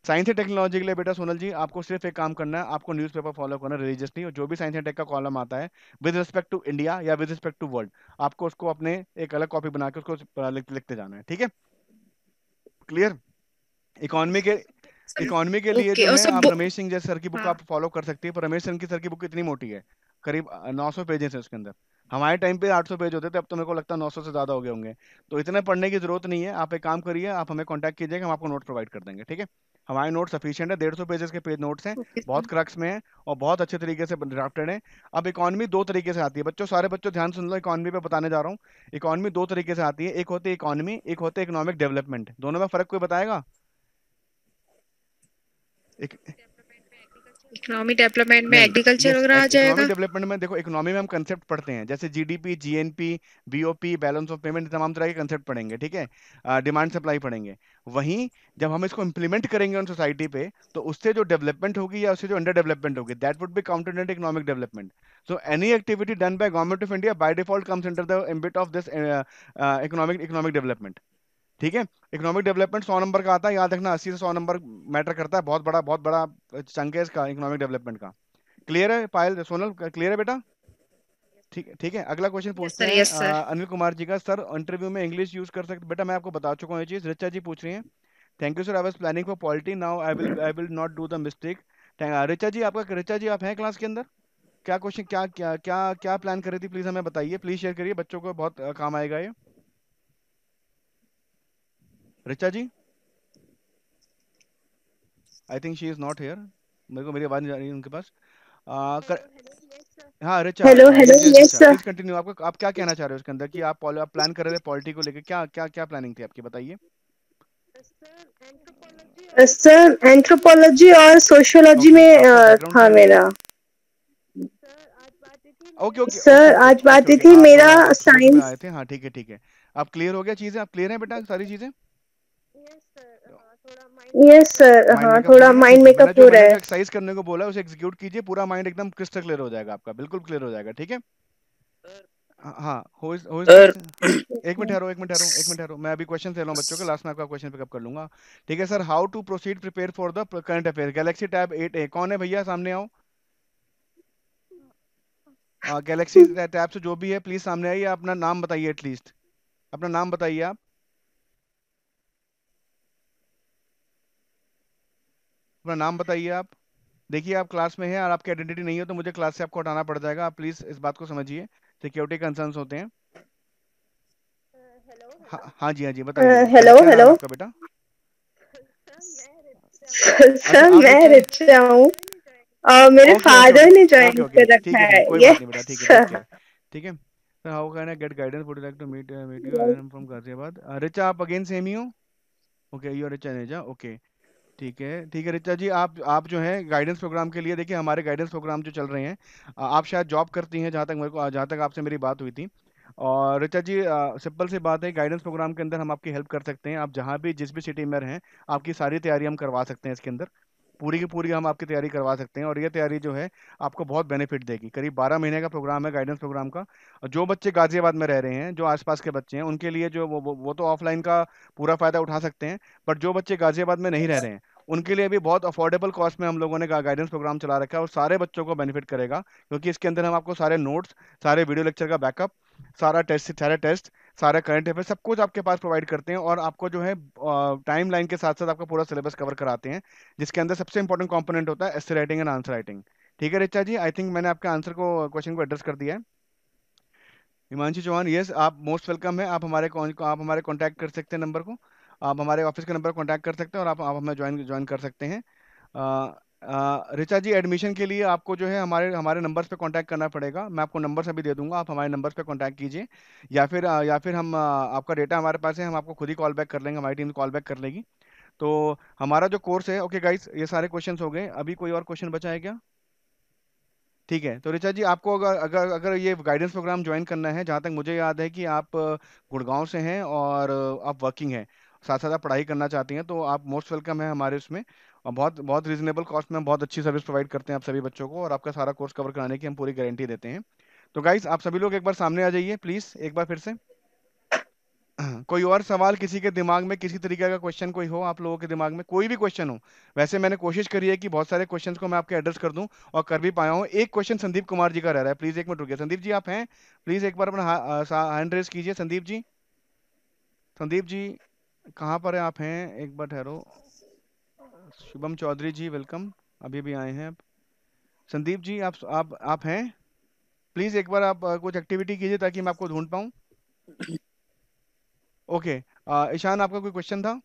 साइंस एंड टेक्नोलॉजी के लिए बेटा सोनल जी आपको सिर्फ़ एक काम करना है आपको न्यूज़पेपर फॉलो करना रिलीजियसली और जो भी साइंस एंड टेक का कॉलम आता है विद रिस्पेक्ट टू इंडिया या विद रिस्पेक्ट टू वर्ल्ड आपको उसको अपने एक अलग कॉपी बना के उसको लिख, लिखते जाना है। ठीक है? क्लियर इकोनॉमी के इकोनॉमी के लिए जो है आप रमेश सिंह जैसे सर की बुक हाँ। आप फॉलो कर सकती है पर रमेश सिंह की सर की बुक इतनी मोटी है करीब नौ सौ पेजेस है उसके अंदर। हमारे टाइम पे 800 पेज होते थे अब तो मेरे को लगता है 900 से ज़्यादा हो गए होंगे। तो इतने पढ़ने की ज़रूरत नहीं है आप एक काम करिए आप हमें कांटेक्ट कीजिएगा हम आपको नोट प्रोवाइड कर देंगे ठीक है? हमारे नोट सफिशियंट है डेढ़ सौ पेजेस के पेज नोट्स हैं बहुत क्रक्स में है और बहुत अच्छे तरीके से ड्राफ्टेड है। अब इकोनॉमी दो तरीके से आती है बच्चों सारे बच्चों ध्यान सुन लो इकोनॉमी पे बताने जा रहा हूँ। इकोनॉमी दो तरीके से आती है एक होती है इकोनॉमी एक होती है इकोनॉमिक डेवलपमेंट दोनों में फ़र्क कोई बताएगा? इकोनॉमी डेवलपमेंट में एग्रीकल्चर वगैरह आ जाएगा? डेवलपमेंट में देखो इकोनॉमी में हम कंसेप्ट पढ़ते हैं। जैसे GDP GNP BOP balance of payment तमाम तरह के कंसेप्ट पढ़ेंगे ठीक है? डिमांड सप्लाई पढ़ेंगे। वहीं जब हम इसको इम्प्लीमेंट करेंगे उन सोसाइटी पे तो उससे जो डेवलपमेंट होगी या उससे जो अंडर डेवलपमेंट होगी that would be counted under economic development so any activity done by government of India by default comes under the ambit of this economic economic development ठीक है? इकोनॉमिक डेवलपमेंट सौ number का आता है याद रखना अस्सी से सौ नंबर मैटर करता है बहुत बड़ा बहुत बड़ा चंक है इसका इकोनॉमिक डेवलपमेंट का। क्लियर है पायल सोनल क्लियर है बेटा? ठीक है ठीक है अगला क्वेश्चन पूछते हैं सर अनिल कुमार जी का सर इंटरव्यू में इंग्लिश यूज़ कर सकते बेटा मैं आपको बता चुका हूँ ये चीज़ रिचा जी पूछ रही हैं। Thank you sir I was planning for polity now I will I will not do the mistake Richa ji आपका रिचा जी आप हैं क्लास के अंदर? क्या क्वेश्चन क्या क्या क्या क्या प्लान कर रही थी? प्लीज़ हमें बताइए प्लीज़ शेयर करिए बच्चों को बहुत काम आएगा ये। Richa ji I think she is not here मेरे को मेरी आवाज़ नहीं जा रही है उनके पास। आ, कर, हाँ Richa hello hello yes sir continue आपको आप क्या कहना चाह रहे हो इसके अंदर? कि आप आप प्लान कर रहे थे पॉलिटी को लेकर क्या क्या क्या प्लानिंग थी आपकी? बताइए। सर एंथ्रोपोलॉजी और सोशियोलॉजी में बैकग्राउंड था मेरा। ओके ओके ओके सर आज बात थी मेरा साइंस आए थे? हाँ ठीक है ठीक है। आप क्लियर हो गया चीज़ें? आप क्लियर हैं बेटा सारी चीज़ें? यस सर हाँ थोड़ा माइंड मेकअप हो रहा है। एक्सरसाइज करने को बोला उसे एग्जीक्यूट कीजिए पूरा माइंड एकदम क्रिस्टल क्लियर हो जाएगा आपका। बिल्कुल क्लियर हो जाएगा ठीक है? हाँ, हाँ हो इज़ हो इज़ सर एक मिनट ठहरो एक मिनट ठहरो एक मिनट ठहरो। मैं अभी क्वेश्चन ले रहा हूँ बच्चों के लास्ट में आपका क्वेश्चन पिकअप कर लूँगा। ठीक है sir how to proceed prepare for the current affair galaxy tab at a कौन है भैया? सामने आओ। गैलेक्सी टैब से जो भी है प्लीज़ सामने आइए अपना नाम बताइए एटलीस्ट अपना नाम बताइए आप। अपना नाम बताइए आप। देखिए आप क्लास में हैं और आपकी आइडेंटिटी नहीं हो तो मुझे क्लास से आपको हटाना पड़ जाएगा। आप प्लीज़ इस बात को समझिए। सिक्योरिटी कंसर्न्स होते हैं। हाँ हाँ जी हाँ जी बताइए। हेलो है हेलो आपका बेटा? सर मैं रिचा हूँ। और मेरे फादर ने ज्वाइन कर ठीक रखा है है है है। ठीक है। Sir how can I get guidance would like to meet meet you I am from Ghaziabad Richa आप अगेन सेम ही हो? Okay you are Richa नेजा okay ठीक है ठीक है रिचा जी आप आप जो है गाइडेंस प्रोग्राम के लिए देखिए हमारे गाइडेंस प्रोग्राम जो चल रहे हैं आप शायद जॉब करती हैं जहाँ तक मेरे को जहाँ तक आपसे मेरी बात हुई थी। और रिचा जी सिंपल सी बात है गाइडेंस प्रोग्राम के अंदर हम आपकी हेल्प कर सकते हैं। आप जहाँ भी जिस भी सिटी में रहें आपकी सारी तैयारी हम करवा सकते हैं इसके अंदर। पूरी की पूरी हम आपकी तैयारी करवा सकते हैं और ये तैयारी जो है आपको बहुत बेनिफिट देगी। करीब बारह महीने का प्रोग्राम है गाइडेंस प्रोग्राम का। जो बच्चे गाजियाबाद में रह रहे हैं जो आसपास के बच्चे हैं उनके लिए जो वो वो, वो तो ऑफलाइन का पूरा फ़ायदा उठा सकते हैं बट जो बच्चे गाजियाबाद में नहीं रह रहे हैं उनके लिए भी बहुत अफोर्डेबल कॉस्ट में हम लोगों ने गाइडेंस प्रोग्राम चला रखा है और सारे बच्चों को बेनिफिट करेगा, क्योंकि इसके अंदर हम आपको सारे नोट्स सारे वीडियो लेक्चर का बैकअप सारा टेस्ट सारे टेस्ट सारा करंट अफेयर सब कुछ आपके पास प्रोवाइड करते हैं और आपको जो है टाइम लाइन के साथ साथ आपका पूरा सिलेबस कवर कराते हैं, जिसके अंदर सबसे इंपॉर्टेंट कंपोनेंट होता है essay writing and answer writing ठीक है रिचा जी? आई थिंक मैंने आपके आंसर को क्वेश्चन को एड्रेस कर दिया है। हिमांशु चौहान यस आप मोस्ट वेलकम है। आप हमारे आप हमारे कांटेक्ट कर सकते हैं नंबर को। आप हमारे ऑफ़िस के नंबर कॉन्टैक्ट कर सकते हैं और आप आप हमें ज्वाइन ज्वाइन कर सकते हैं। रिचा जी एडमिशन के लिए आपको जो है हमारे हमारे नंबर्स पे कांटेक्ट करना पड़ेगा। मैं आपको नंबर्स अभी दे दूँगा, आप हमारे नंबर्स पे कांटेक्ट कीजिए। या फिर या फिर हम आपका डेटा हमारे पास है, हम आपको खुद ही कॉल बैक कर लेंगे, हमारी टीम कॉल बैक कर लेगी। तो हमारा जो कोर्स है ओके गाइस ये सारे क्वेश्चन हो गए। अभी कोई और क्वेश्चन बचा है क्या? ठीक है तो रिचा जी, आपको अगर अगर अगर ये गाइडेंस प्रोग्राम ज्वाइन करना है, जहाँ तक मुझे याद है कि आप, गुड़गांव से हैं और आप वर्किंग हैं साथ साथ आप पढ़ाई करना चाहती हैं तो आप मोस्ट वेलकम है हमारे उसमें और बहुत बहुत रीजनेबल कॉस्ट में हम बहुत अच्छी सर्विस प्रोवाइड करते हैं आप सभी बच्चों को और आपका सारा कोर्स कवर कराने की हम पूरी गारंटी देते हैं। तो गाइज़ आप सभी लोग एक बार सामने आ जाइए प्लीज़ एक बार फिर से। <clears throat> कोई और सवाल किसी के दिमाग में, किसी तरीके का क्वेश्चन कोई हो आप लोगों के दिमाग में, कोई भी क्वेश्चन हो, वैसे मैंने कोशिश करी है कि बहुत सारे क्वेश्चंस को मैं आपके एड्रेस कर दूँ और कर भी पाया हूँ। एक क्वेश्चन संदीप कुमार जी का रह रहा है प्लीज़ एक मिनट रुकिए। संदीप जी, आप हैं? प्लीज़ एक बार अपना हैंड रेस कीजिए। संदीप जी? संदीप जी कहाँ पर है? आप हैं? एक बार ठहरो। शुभम चौधरी जी वेलकम अभी भी आए हैं आप। संदीप जी आप आप आप हैं? प्लीज़ एक बार आप कुछ एक्टिविटी कीजिए ताकि मैं आपको ढूंढ पाऊँ। ओके अ, ईशान आपका कोई क्वेश्चन था?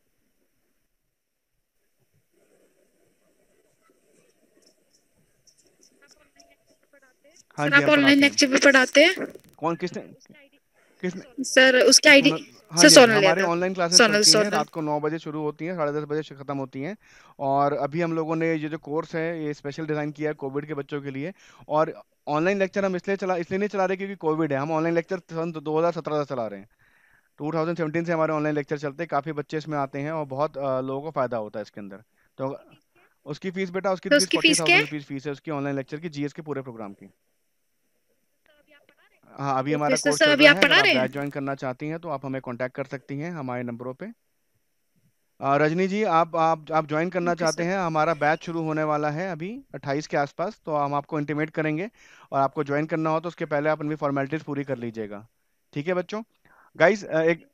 हाँ जी आप ऑनलाइन लेक्चर भी पढ़ाते हैं। कौन किसने? किसने? सर उसकी आईडी हाँ सर हमारे ऑनलाइन क्लासेस सोनल चलती हैं रात को नौ बजे शुरू होती हैं साढ़े दस बजे ख़त्म होती हैं। और अभी हम लोगों ने ये जो कोर्स है ये स्पेशल डिज़ाइन किया है कोविड के बच्चों के लिए। और ऑनलाइन लेक्चर हम इसलिए चला इसलिए नहीं चला रहे क्योंकि कोविड है। हम ऑनलाइन लेक्चर सन दो हज़ार सत्रह से चला रहे हैं। 2017 से हमारे ऑनलाइन लेक्चर चलते हैं। काफ़ी बच्चे इसमें आते हैं और बहुत लोगों को फ़ायदा होता है इसके अंदर। तो उसकी फ़ीस बेटा उसकी तो फ़ीस रुपीज़ फ़ीस है? उसकी ऑनलाइन लेक्चर की जीएस के पूरे प्रोग्राम की। हाँ अभी हमारा कोर्स चल रहा है। अगर आप बैच ज्वाइन करना चाहती हैं तो आप हमें कांटेक्ट कर सकती हैं हमारे नंबरों पे। रजनी जी आप आप आप ज्वाइन करना चाहते हैं हमारा बैच शुरू होने वाला है अभी 28 के आसपास तो हम आपको इंटीमेट करेंगे। और आपको ज्वाइन करना हो तो उसके पहले आप अपनी फॉर्मेलिटीज पूरी कर लीजिएगा। ठीक है बच्चों? गाइस एक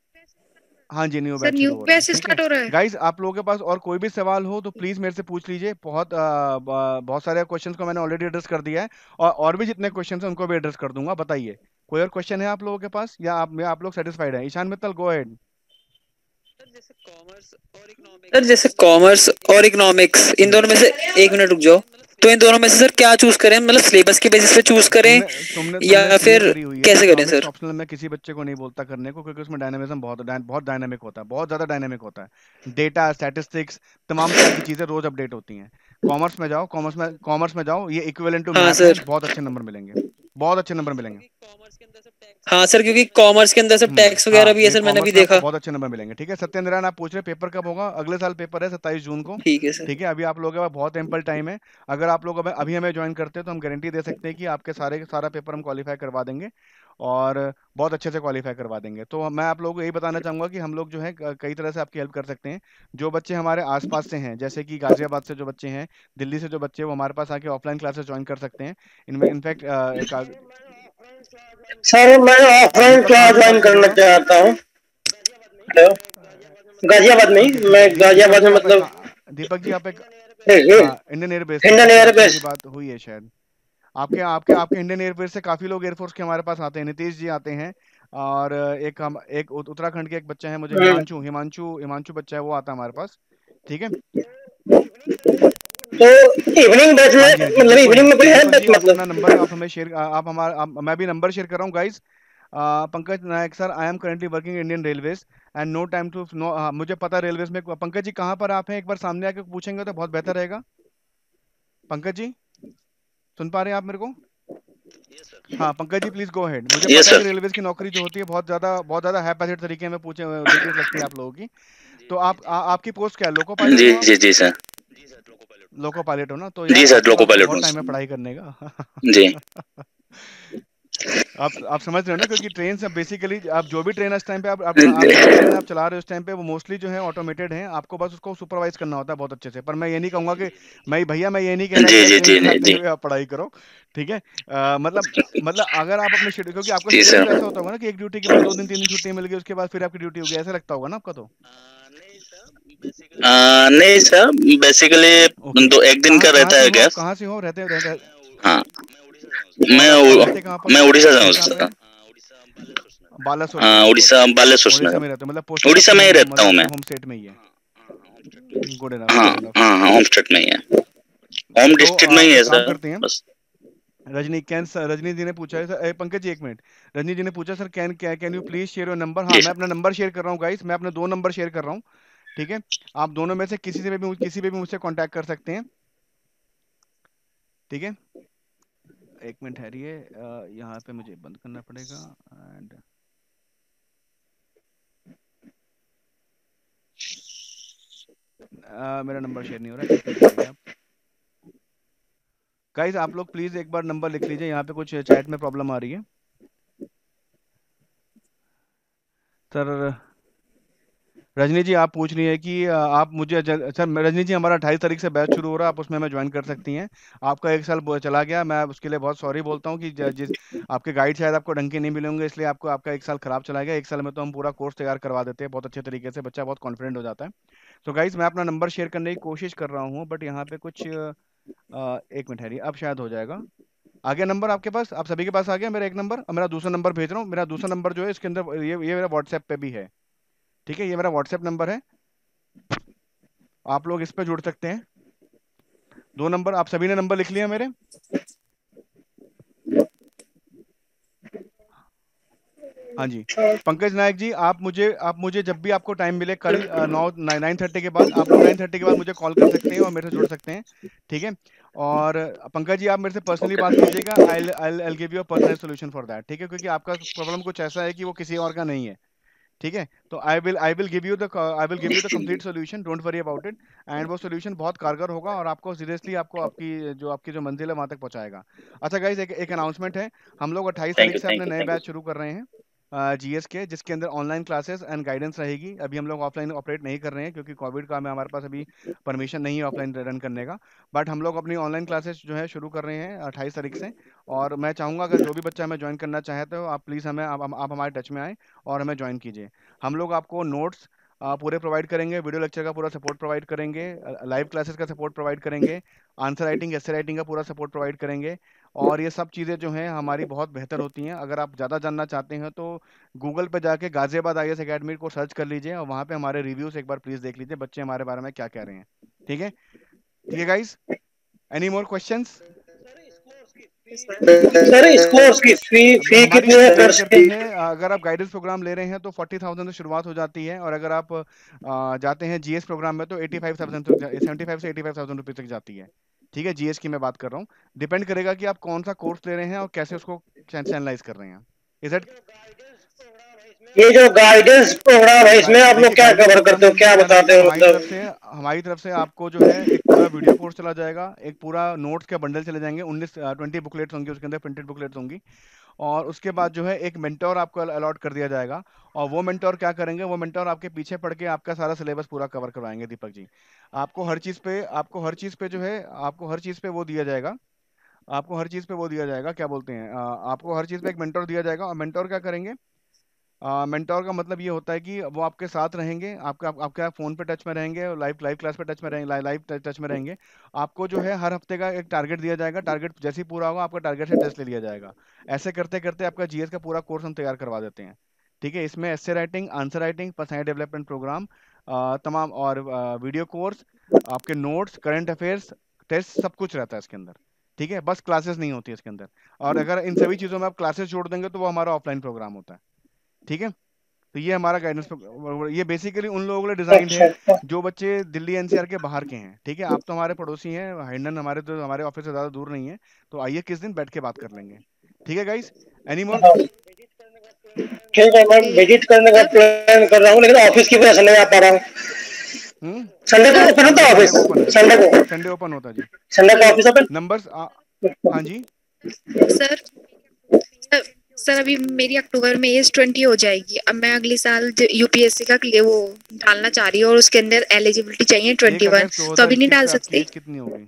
हाँ जी new batch new batch start हो रहा है। गाइस आप लोगों के पास और कोई भी सवाल हो तो प्लीज़ मेरे से पूछ लीजिए। बहुत ब- बहुत सारे क्वेश्चंस को मैंने ऑलरेडी एड्रेस कर दिया है और और भी जितने क्वेश्चन हैं उनको भी एड्रेस कर दूँगा बताइए। कोई और क्वेश्चन है आप लोगों के पास या आप आप लोग सेटिस्फाइड हैं? Ishaan Mittal go ahead sir जैसे कॉमर्स और इकोनॉमिक्स इन दोनों में से एक मिनट रुक जाओ। तो इन दोनों में से सर क्या चूज़ करें? मतलब सिलेबस के बेसिस पे चूज़ करें तुमने तुमने या तुमने फिर कैसे करें सर ऑप्शनल मैं किसी बच्चे को नहीं बोलता करने को क्योंकि उसमें डायनामिज्म बहुत बहुत डायनामिक होता है बहुत ज़्यादा डायनामिक होता है। डेटा स्टैटिस्टिक्स तमाम तरह की चीज़ें रोज अपडेट होती हैं। कॉमर्स में जाओ कॉमर्स में कॉमर्स में जाओ ये इक्विवेलेंट टू मैथ सर बहुत अच्छे नंबर मिलेंगे। बहुत अच्छे नंबर मिलेंगे। हाँ सर क्योंकि कॉमर्स के अंदर सब टैक्स हाँ, वगैरह भी है सर मैंने भी देखा। बहुत अच्छे नंबर मिलेंगे ठीक है? सत्यनारायण आप पूछ रहे पेपर कब होगा? अगले साल पेपर है सत्ताईस जून को। ठीक है सर ठीक है अभी आप लोगों के पास बहुत एम्पल टाइम है। अगर आप लोग अभी अभी हमें ज्वाइन करते हैं तो हम गारंटी दे सकते हैं कि आपके सारे सारा पेपर हम क्वालिफाई करवा देंगे। और बहुत अच्छे से क्वालिफाई करवा देंगे। तो मैं आप लोगों को यही बताना चाहूँगा कि हम लोग जो है कई तरह से आपकी हेल्प कर सकते हैं। जो बच्चे हमारे आसपास से हैं जैसे कि गाजियाबाद से जो बच्चे हैं दिल्ली से जो बच्चे वो हमारे पास आके ऑफलाइन क्लासेस ज्वाइन कर सकते हैं। इनमें इनफैक्ट सर मैं ऑफलाइन क्लास ज्वाइन करना चाहता हूँ। गाजियाबाद में मैं गाजियाबाद में मतलब हाँ, दीपक जी आप एक इंडियन हाँ इंडियन एयरबेस बात हुई है शायद। आपके आपके आपके इंडियन एयरफोर्स से काफ़ी लोग एयरफोर्स के हमारे पास आते हैं नीतीश जी आते हैं और एक हम एक उत्तराखंड के एक बच्चा है मुझे हिमांशु हिमांशु हिमांशु बच्चा है वो आता है हमारे पास ठीक है? तो इवनिंग बैच हाँ में हाँ जी मतलब इवनिंग में कोई है बैच मतलब? अपना नंबर आप हमें शेयर आप हमारा मैं भी नंबर शेयर कर रहा हूँ guys Pankaj Nayak sir I am currently working Indian railways and no time to know मुझे पता रेलवेज में पंकज जी कहाँ पर आप हैं? एक बार सामने आके पूछेंगे तो बहुत बेहतर रहेगा। पंकज जी? सुन पा रहे हैं आप मेरे को? हाँ Pankaj ji please go ahead मुझे Yes, पता है कि रेलवेज की नौकरी जो होती है बहुत ज़्यादा बहुत ज़्यादा है पैसेट तरीके में पूछे लगती है आप लोगों की। तो आप आ, आपकी पोस्ट क्या है? लोको पायलट जी हो जी जी सर लोको पायलट हो ना? तो जी सर लोको पायलट टाइम में पढ़ाई करने का। जी. <laughs> <laughs> आप आप समझ रहे हो ना क्योंकि ट्रेन से बेसिकली आप जो भी ट्रेन इस टाइम पे आप आप, आप आप चला रहे हो उस टाइम पे वो मोस्टली जो है ऑटोमेटेड है। आपको बस उसको सुपरवाइज करना होता है बहुत अच्छे से। पर मैं ये नहीं कहूँगा कि मैं भैया मैं ये नहीं कह रहा जी कि जी आप जी जी। जी आप पढ़ाई करो ठीक है? मतलब मतलब अगर आप अपने शेड्यूल क्योंकि आपका ऐसा होता होगा ना कि एक ड्यूटी के बाद दो दिन तीन दिन छुट्टी मिल गई उसके बाद फिर आपकी ड्यूटी हो गई ऐसा लगता होगा ना आपका तो? नहीं सर बेसिकली दो एक दिन का रहता है हो? कहाँ से हो? रहते रहते। हाँ। मैं उड़ीसा हूँ सर बालासोर हाँ उड़ीसा में। रहते मतलब उड़ीसा में ही रहता हूँ मतलब मैं। होम स्टेट में ही है। गुड इनफ हाँ हाँ हाँ होम स्टेट में ही है। होम तो डिस्ट्रिक्ट में ही है सर करते हैं? बस। रजनी कैन सर रजनी जी ने पूछा है सर पंकज जी एक मिनट रजनी जी ने पूछा sir can can you please share your number हाँ मैं अपना नंबर शेयर कर रहा हूँ गाइस मैं अपने दो नंबर शेयर कर रहा हूँ ठीक है? आप दोनों में से किसी से भी किसी पे भी मुझसे कांटेक्ट कर सकते हैं ठीक है? एक मिनट ठहरिए यहाँ पे मुझे बंद करना पड़ेगा एंड मेरा नंबर शेयर नहीं हो रहा है गाइस आप। लोग प्लीज़ एक बार नंबर लिख लीजिए, यहाँ पे कुछ चैट में प्रॉब्लम आ रही है। सर रजनी जी, आप पूछ रही है कि आप मुझे सर रजनी जी, हमारा अट्ठाईस तारीख से बैच शुरू हो रहा है, आप उसमें हमें ज्वाइन कर सकती हैं। आपका एक साल चला गया, मैं उसके लिए बहुत सॉरी बोलता हूँ कि जिस, आपके गाइड शायद आपको ढंग के नहीं मिलेंगे इसलिए आपको, आपका एक साल खराब चला गया। एक साल में तो हम पूरा कोर्स तैयार करवा देते हैं, बहुत अच्छे तरीके से, बच्चा बहुत कॉन्फिडेंट हो जाता है। तो गाइज़ मैं अपना नंबर शेयर करने की कोशिश कर रहा हूँ बट यहाँ पे कुछ एक मिनट है अब शायद हो जाएगा। आ गया नंबर आपके पास? आप सभी के पास आ गया मेरा एक नंबर मेरा दूसरा नंबर भेज रहा हूँ, मेरा दूसरा नंबर जो है इसके अंदर, ये ये मेरा व्हाट्सएप पे भी है। ठीक है, ये मेरा व्हाट्सएप नंबर है। आप लोग इस पर जुड़ सकते हैं। दो नंबर, आप सभी ने नंबर लिख लिया मेरे। हाँ जी। पंकज नायक जी, आप मुझे आप मुझे जब भी आपको टाइम मिले, कल नौ नाइन थर्टी के बाद, आप नाइन थर्टी के बाद मुझे कॉल कर सकते हैं और मेरे से जुड़ सकते हैं। ठीक है? और, पंकज जी, आप मेरे से पर्सनली बात कीजिएगा। I I give you personal solution for that ठीक है? क्योंकि आपका प्रॉब्लम कुछ ऐसा है कि वो किसी और का नहीं है। ठीक है? तो I will I will give you the I will give you the complete solution don't worry about it and वो सॉल्यूशन बहुत कारगर होगा और आपको सीरियसली आपको आपकी जो आपकी जो मंजिल है वहाँ तक पहुंचाएगा। अच्छा गाइस एक एक अनाउंसमेंट है। हम लोग 28 तारीख से अपने नए बैच शुरू कर रहे हैं। जीएस के जिसके अंदर ऑनलाइन क्लासेस एंड गाइडेंस रहेगी। अभी हम लोग ऑफलाइन ऑपरेट नहीं कर रहे हैं क्योंकि कोविड का हमें हमारे पास अभी परमिशन नहीं है ऑफलाइन रन करने का। बट हम लोग अपनी ऑनलाइन क्लासेस जो है शुरू कर रहे हैं अट्ठाईस तारीख से। और मैं चाहूँगा अगर जो भी बच्चा हमें ज्वाइन करना चाहे तो आप प्लीज़ हमें आप, आप हमारे टच में आए और हमें ज्वाइन कीजिए। हम लोग आपको नोट्स पूरे प्रोवाइड करेंगे वीडियो लेक्चर का पूरा सपोर्ट प्रोवाइड करेंगे लाइव क्लासेस का सपोर्ट प्रोवाइड करेंगे आंसर राइटिंग एसे राइटिंग का पूरा सपोर्ट प्रोवाइड करेंगे। और ये सब चीज़ें जो हैं हमारी बहुत बेहतर होती हैं। अगर आप ज़्यादा जानना चाहते हैं तो गूगल पे जाके गाजियाबाद आई एस अकेडमी को सर्च कर लीजिए और वहाँ पे हमारे रिव्यूज़ एक बार प्लीज़ देख लीजिए बच्चे हमारे बारे में क्या कह रहे हैं। ठीक है? ठीक है guys any more questions sir की फ़ी फ़ी कितनी है? है अगर आप गाइडेंस प्रोग्राम ले रहे हैं तो फोर्टी थाउज़ेंड से शुरुआत हो जाती है और अगर आप जाते हैं जीएस प्रोग्राम में तो eighty five thousand seventy five से एटी फाइव थाउज़ेंड रुपीज़ तक जाती है। ठीक है जीएस की मैं बात कर रहा हूँ। डिपेंड करेगा कि आप कौन सा कोर्स ले रहे हैं और कैसे उसको चैनलाइज कर रहे हैं। इज़ इट ये जो गाइडेंस प्रोग्राम है इसमें आप लोग क्या कवर करते हो? क्या बताते हो हमारी तरफ़ मतलब से हमारी तरफ़ से आपको जो है एक पूरा वीडियो कोर्स चला जाएगा। एक पूरा नोट्स के बंडल चले जाएँगे। उन्नीस ट्वेंटी बुकलेट्स होंगी उसके अंदर प्रिंटेड बुकलेट्स होंगी। और उसके बाद जो है एक मेंटोर आपको अलॉट कर दिया जाएगा। और वो मेंटोर क्या करेंगे? वो मेंटोर आपके पीछे पड़ के आपका सारा सिलेबस पूरा कवर करवाएँगे दीपक जी। आपको हर चीज़ पे, आपको हर चीज़ पे जो है, आपको हर चीज़ पे वो दिया जाएगा। आपको हर चीज़ पे वो दिया जाएगा, क्या बोलते हैं? आपको हर चीज़ पे एक मेंटोर दिया जाएगा। और मेंटोर क्या करेंगे? मेंटोर का मतलब ये होता है कि वो आपके साथ रहेंगे आपका आप, आपके फ़ोन पे टच में रहेंगे लाइव लाइव क्लास पे टच में रहेंगे लाइव टच में रहेंगे। आपको जो है हर हफ़्ते का एक टारगेट दिया जाएगा टारगेट जैसे ही पूरा होगा आपका टारगेट से टेस्ट ले लिया जाएगा। ऐसे करते करते आपका जीएस का पूरा कोर्स हम तैयार करवा देते हैं। ठीक है इसमें essay writing answer writing personality development program तमाम और वीडियो कोर्स आपके नोट्स करंट अफेयर्स टेस्ट सब कुछ रहता है इसके अंदर। ठीक है बस क्लासेस नहीं होती है इसके अंदर। और अगर इन सभी चीज़ों में आप क्लासेस जोड़ देंगे तो वो हमारा ऑफलाइन प्रोग्राम होता है। ठीक है? तो ये हमारा गाइडेंस ये बेसिकली उन लोगों के लिए डिज़ाइन अच्छा है अच्छा। जो बच्चे दिल्ली एनसीआर के बाहर के हैं ठीक है? आप तो हमारे पड़ोसी हैं हिंडन हमारे तो हमारे ऑफ़िस से ज़्यादा दूर नहीं है तो आइए किस दिन बैठ के बात कर लेंगे ठीक है गाइस एनी मोर ठीक है मैं विज़िट करने का प्लान कर रहा हूँ लेकिन ऑफ़िस की वजह से नहीं आ पा रहा हूँ। हम्म? संडे को ओपन होता है ऑफ़िस ओपन संडे को? संडे ओपन होता है जी। संडे को ऑफ़िस ओपन नंबर्स हाँ जी। सर सर अभी मेरी अक्टूबर में एज ट्वेंटी हो जाएगी। अब मैं अगले साल यूपीएससी का लिए वो डालना चाह रही हूँ और उसके अंदर एलिजिबिलिटी चाहिए एक ट्वेंटी वन अगस्त दो तो हज़ार अभी नहीं इक्कीस डाल पे सकते। कितनी होगी?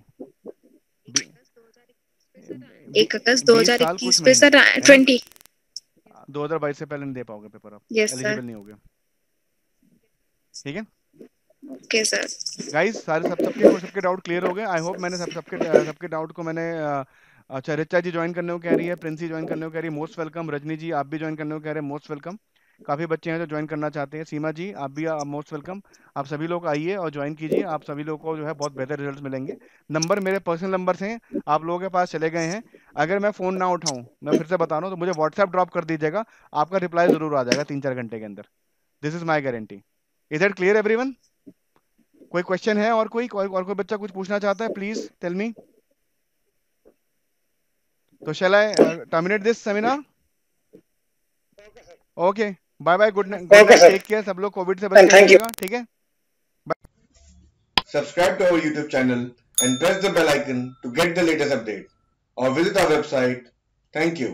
एक अगस्त 2021 साल कुछ पे सर है ना ट्वेंटी 2022 से पहले नहीं दे पाओगे पेपर आप। यस सर एलिजिबल नहीं होगे। ठीक है? ओके सर गाइस सारे सब सबके सबके डाउट क्लियर हो गए। आई होप मैंने सब सबके सबके डाउट को मैंने अ, अच्छा रिचा जी ज्वाइन करने को कह रही है, प्रिंसी ज्वाइन करने को कह रही है मोस्ट वेलकम रजनी जी, आप भी ज्वाइन करने को कह रहे हैं मोस्ट वेलकम काफ़ी बच्चे हैं जो ज्वाइन करना चाहते हैं। सीमा जी, आप भी मोस्ट वेलकम आप सभी लोग आइए और ज्वाइन कीजिए, आप सभी लोगों को जो है बहुत बेहतर रिज़ल्ट मिलेंगे। नंबर मेरे पर्सनल नंबर्स हैं, आप लोगों के पास चले गए हैं। अगर मैं फ़ोन ना उठाऊं, मैं फिर से बता रहा हूँ तो मुझे व्हाट्सएप ड्रॉप कर दीजिएगा, आपका रिप्लाई ज़रूर आ जाएगा तीन चार घंटे के अंदर। This is my guarantee is it clear everyone कोई क्वेश्चन है और कोई और कोई बच्चा कुछ पूछना चाहता है प्लीज़ टेल मी तो shall I terminate this seminar okay bye bye good night take care सब लोग कोविड से बच एंड के थैंक यू रहिएगा ठीक है Subscribe to our YouTube channel and press the bell icon to get the latest update or visit our website. Thank you.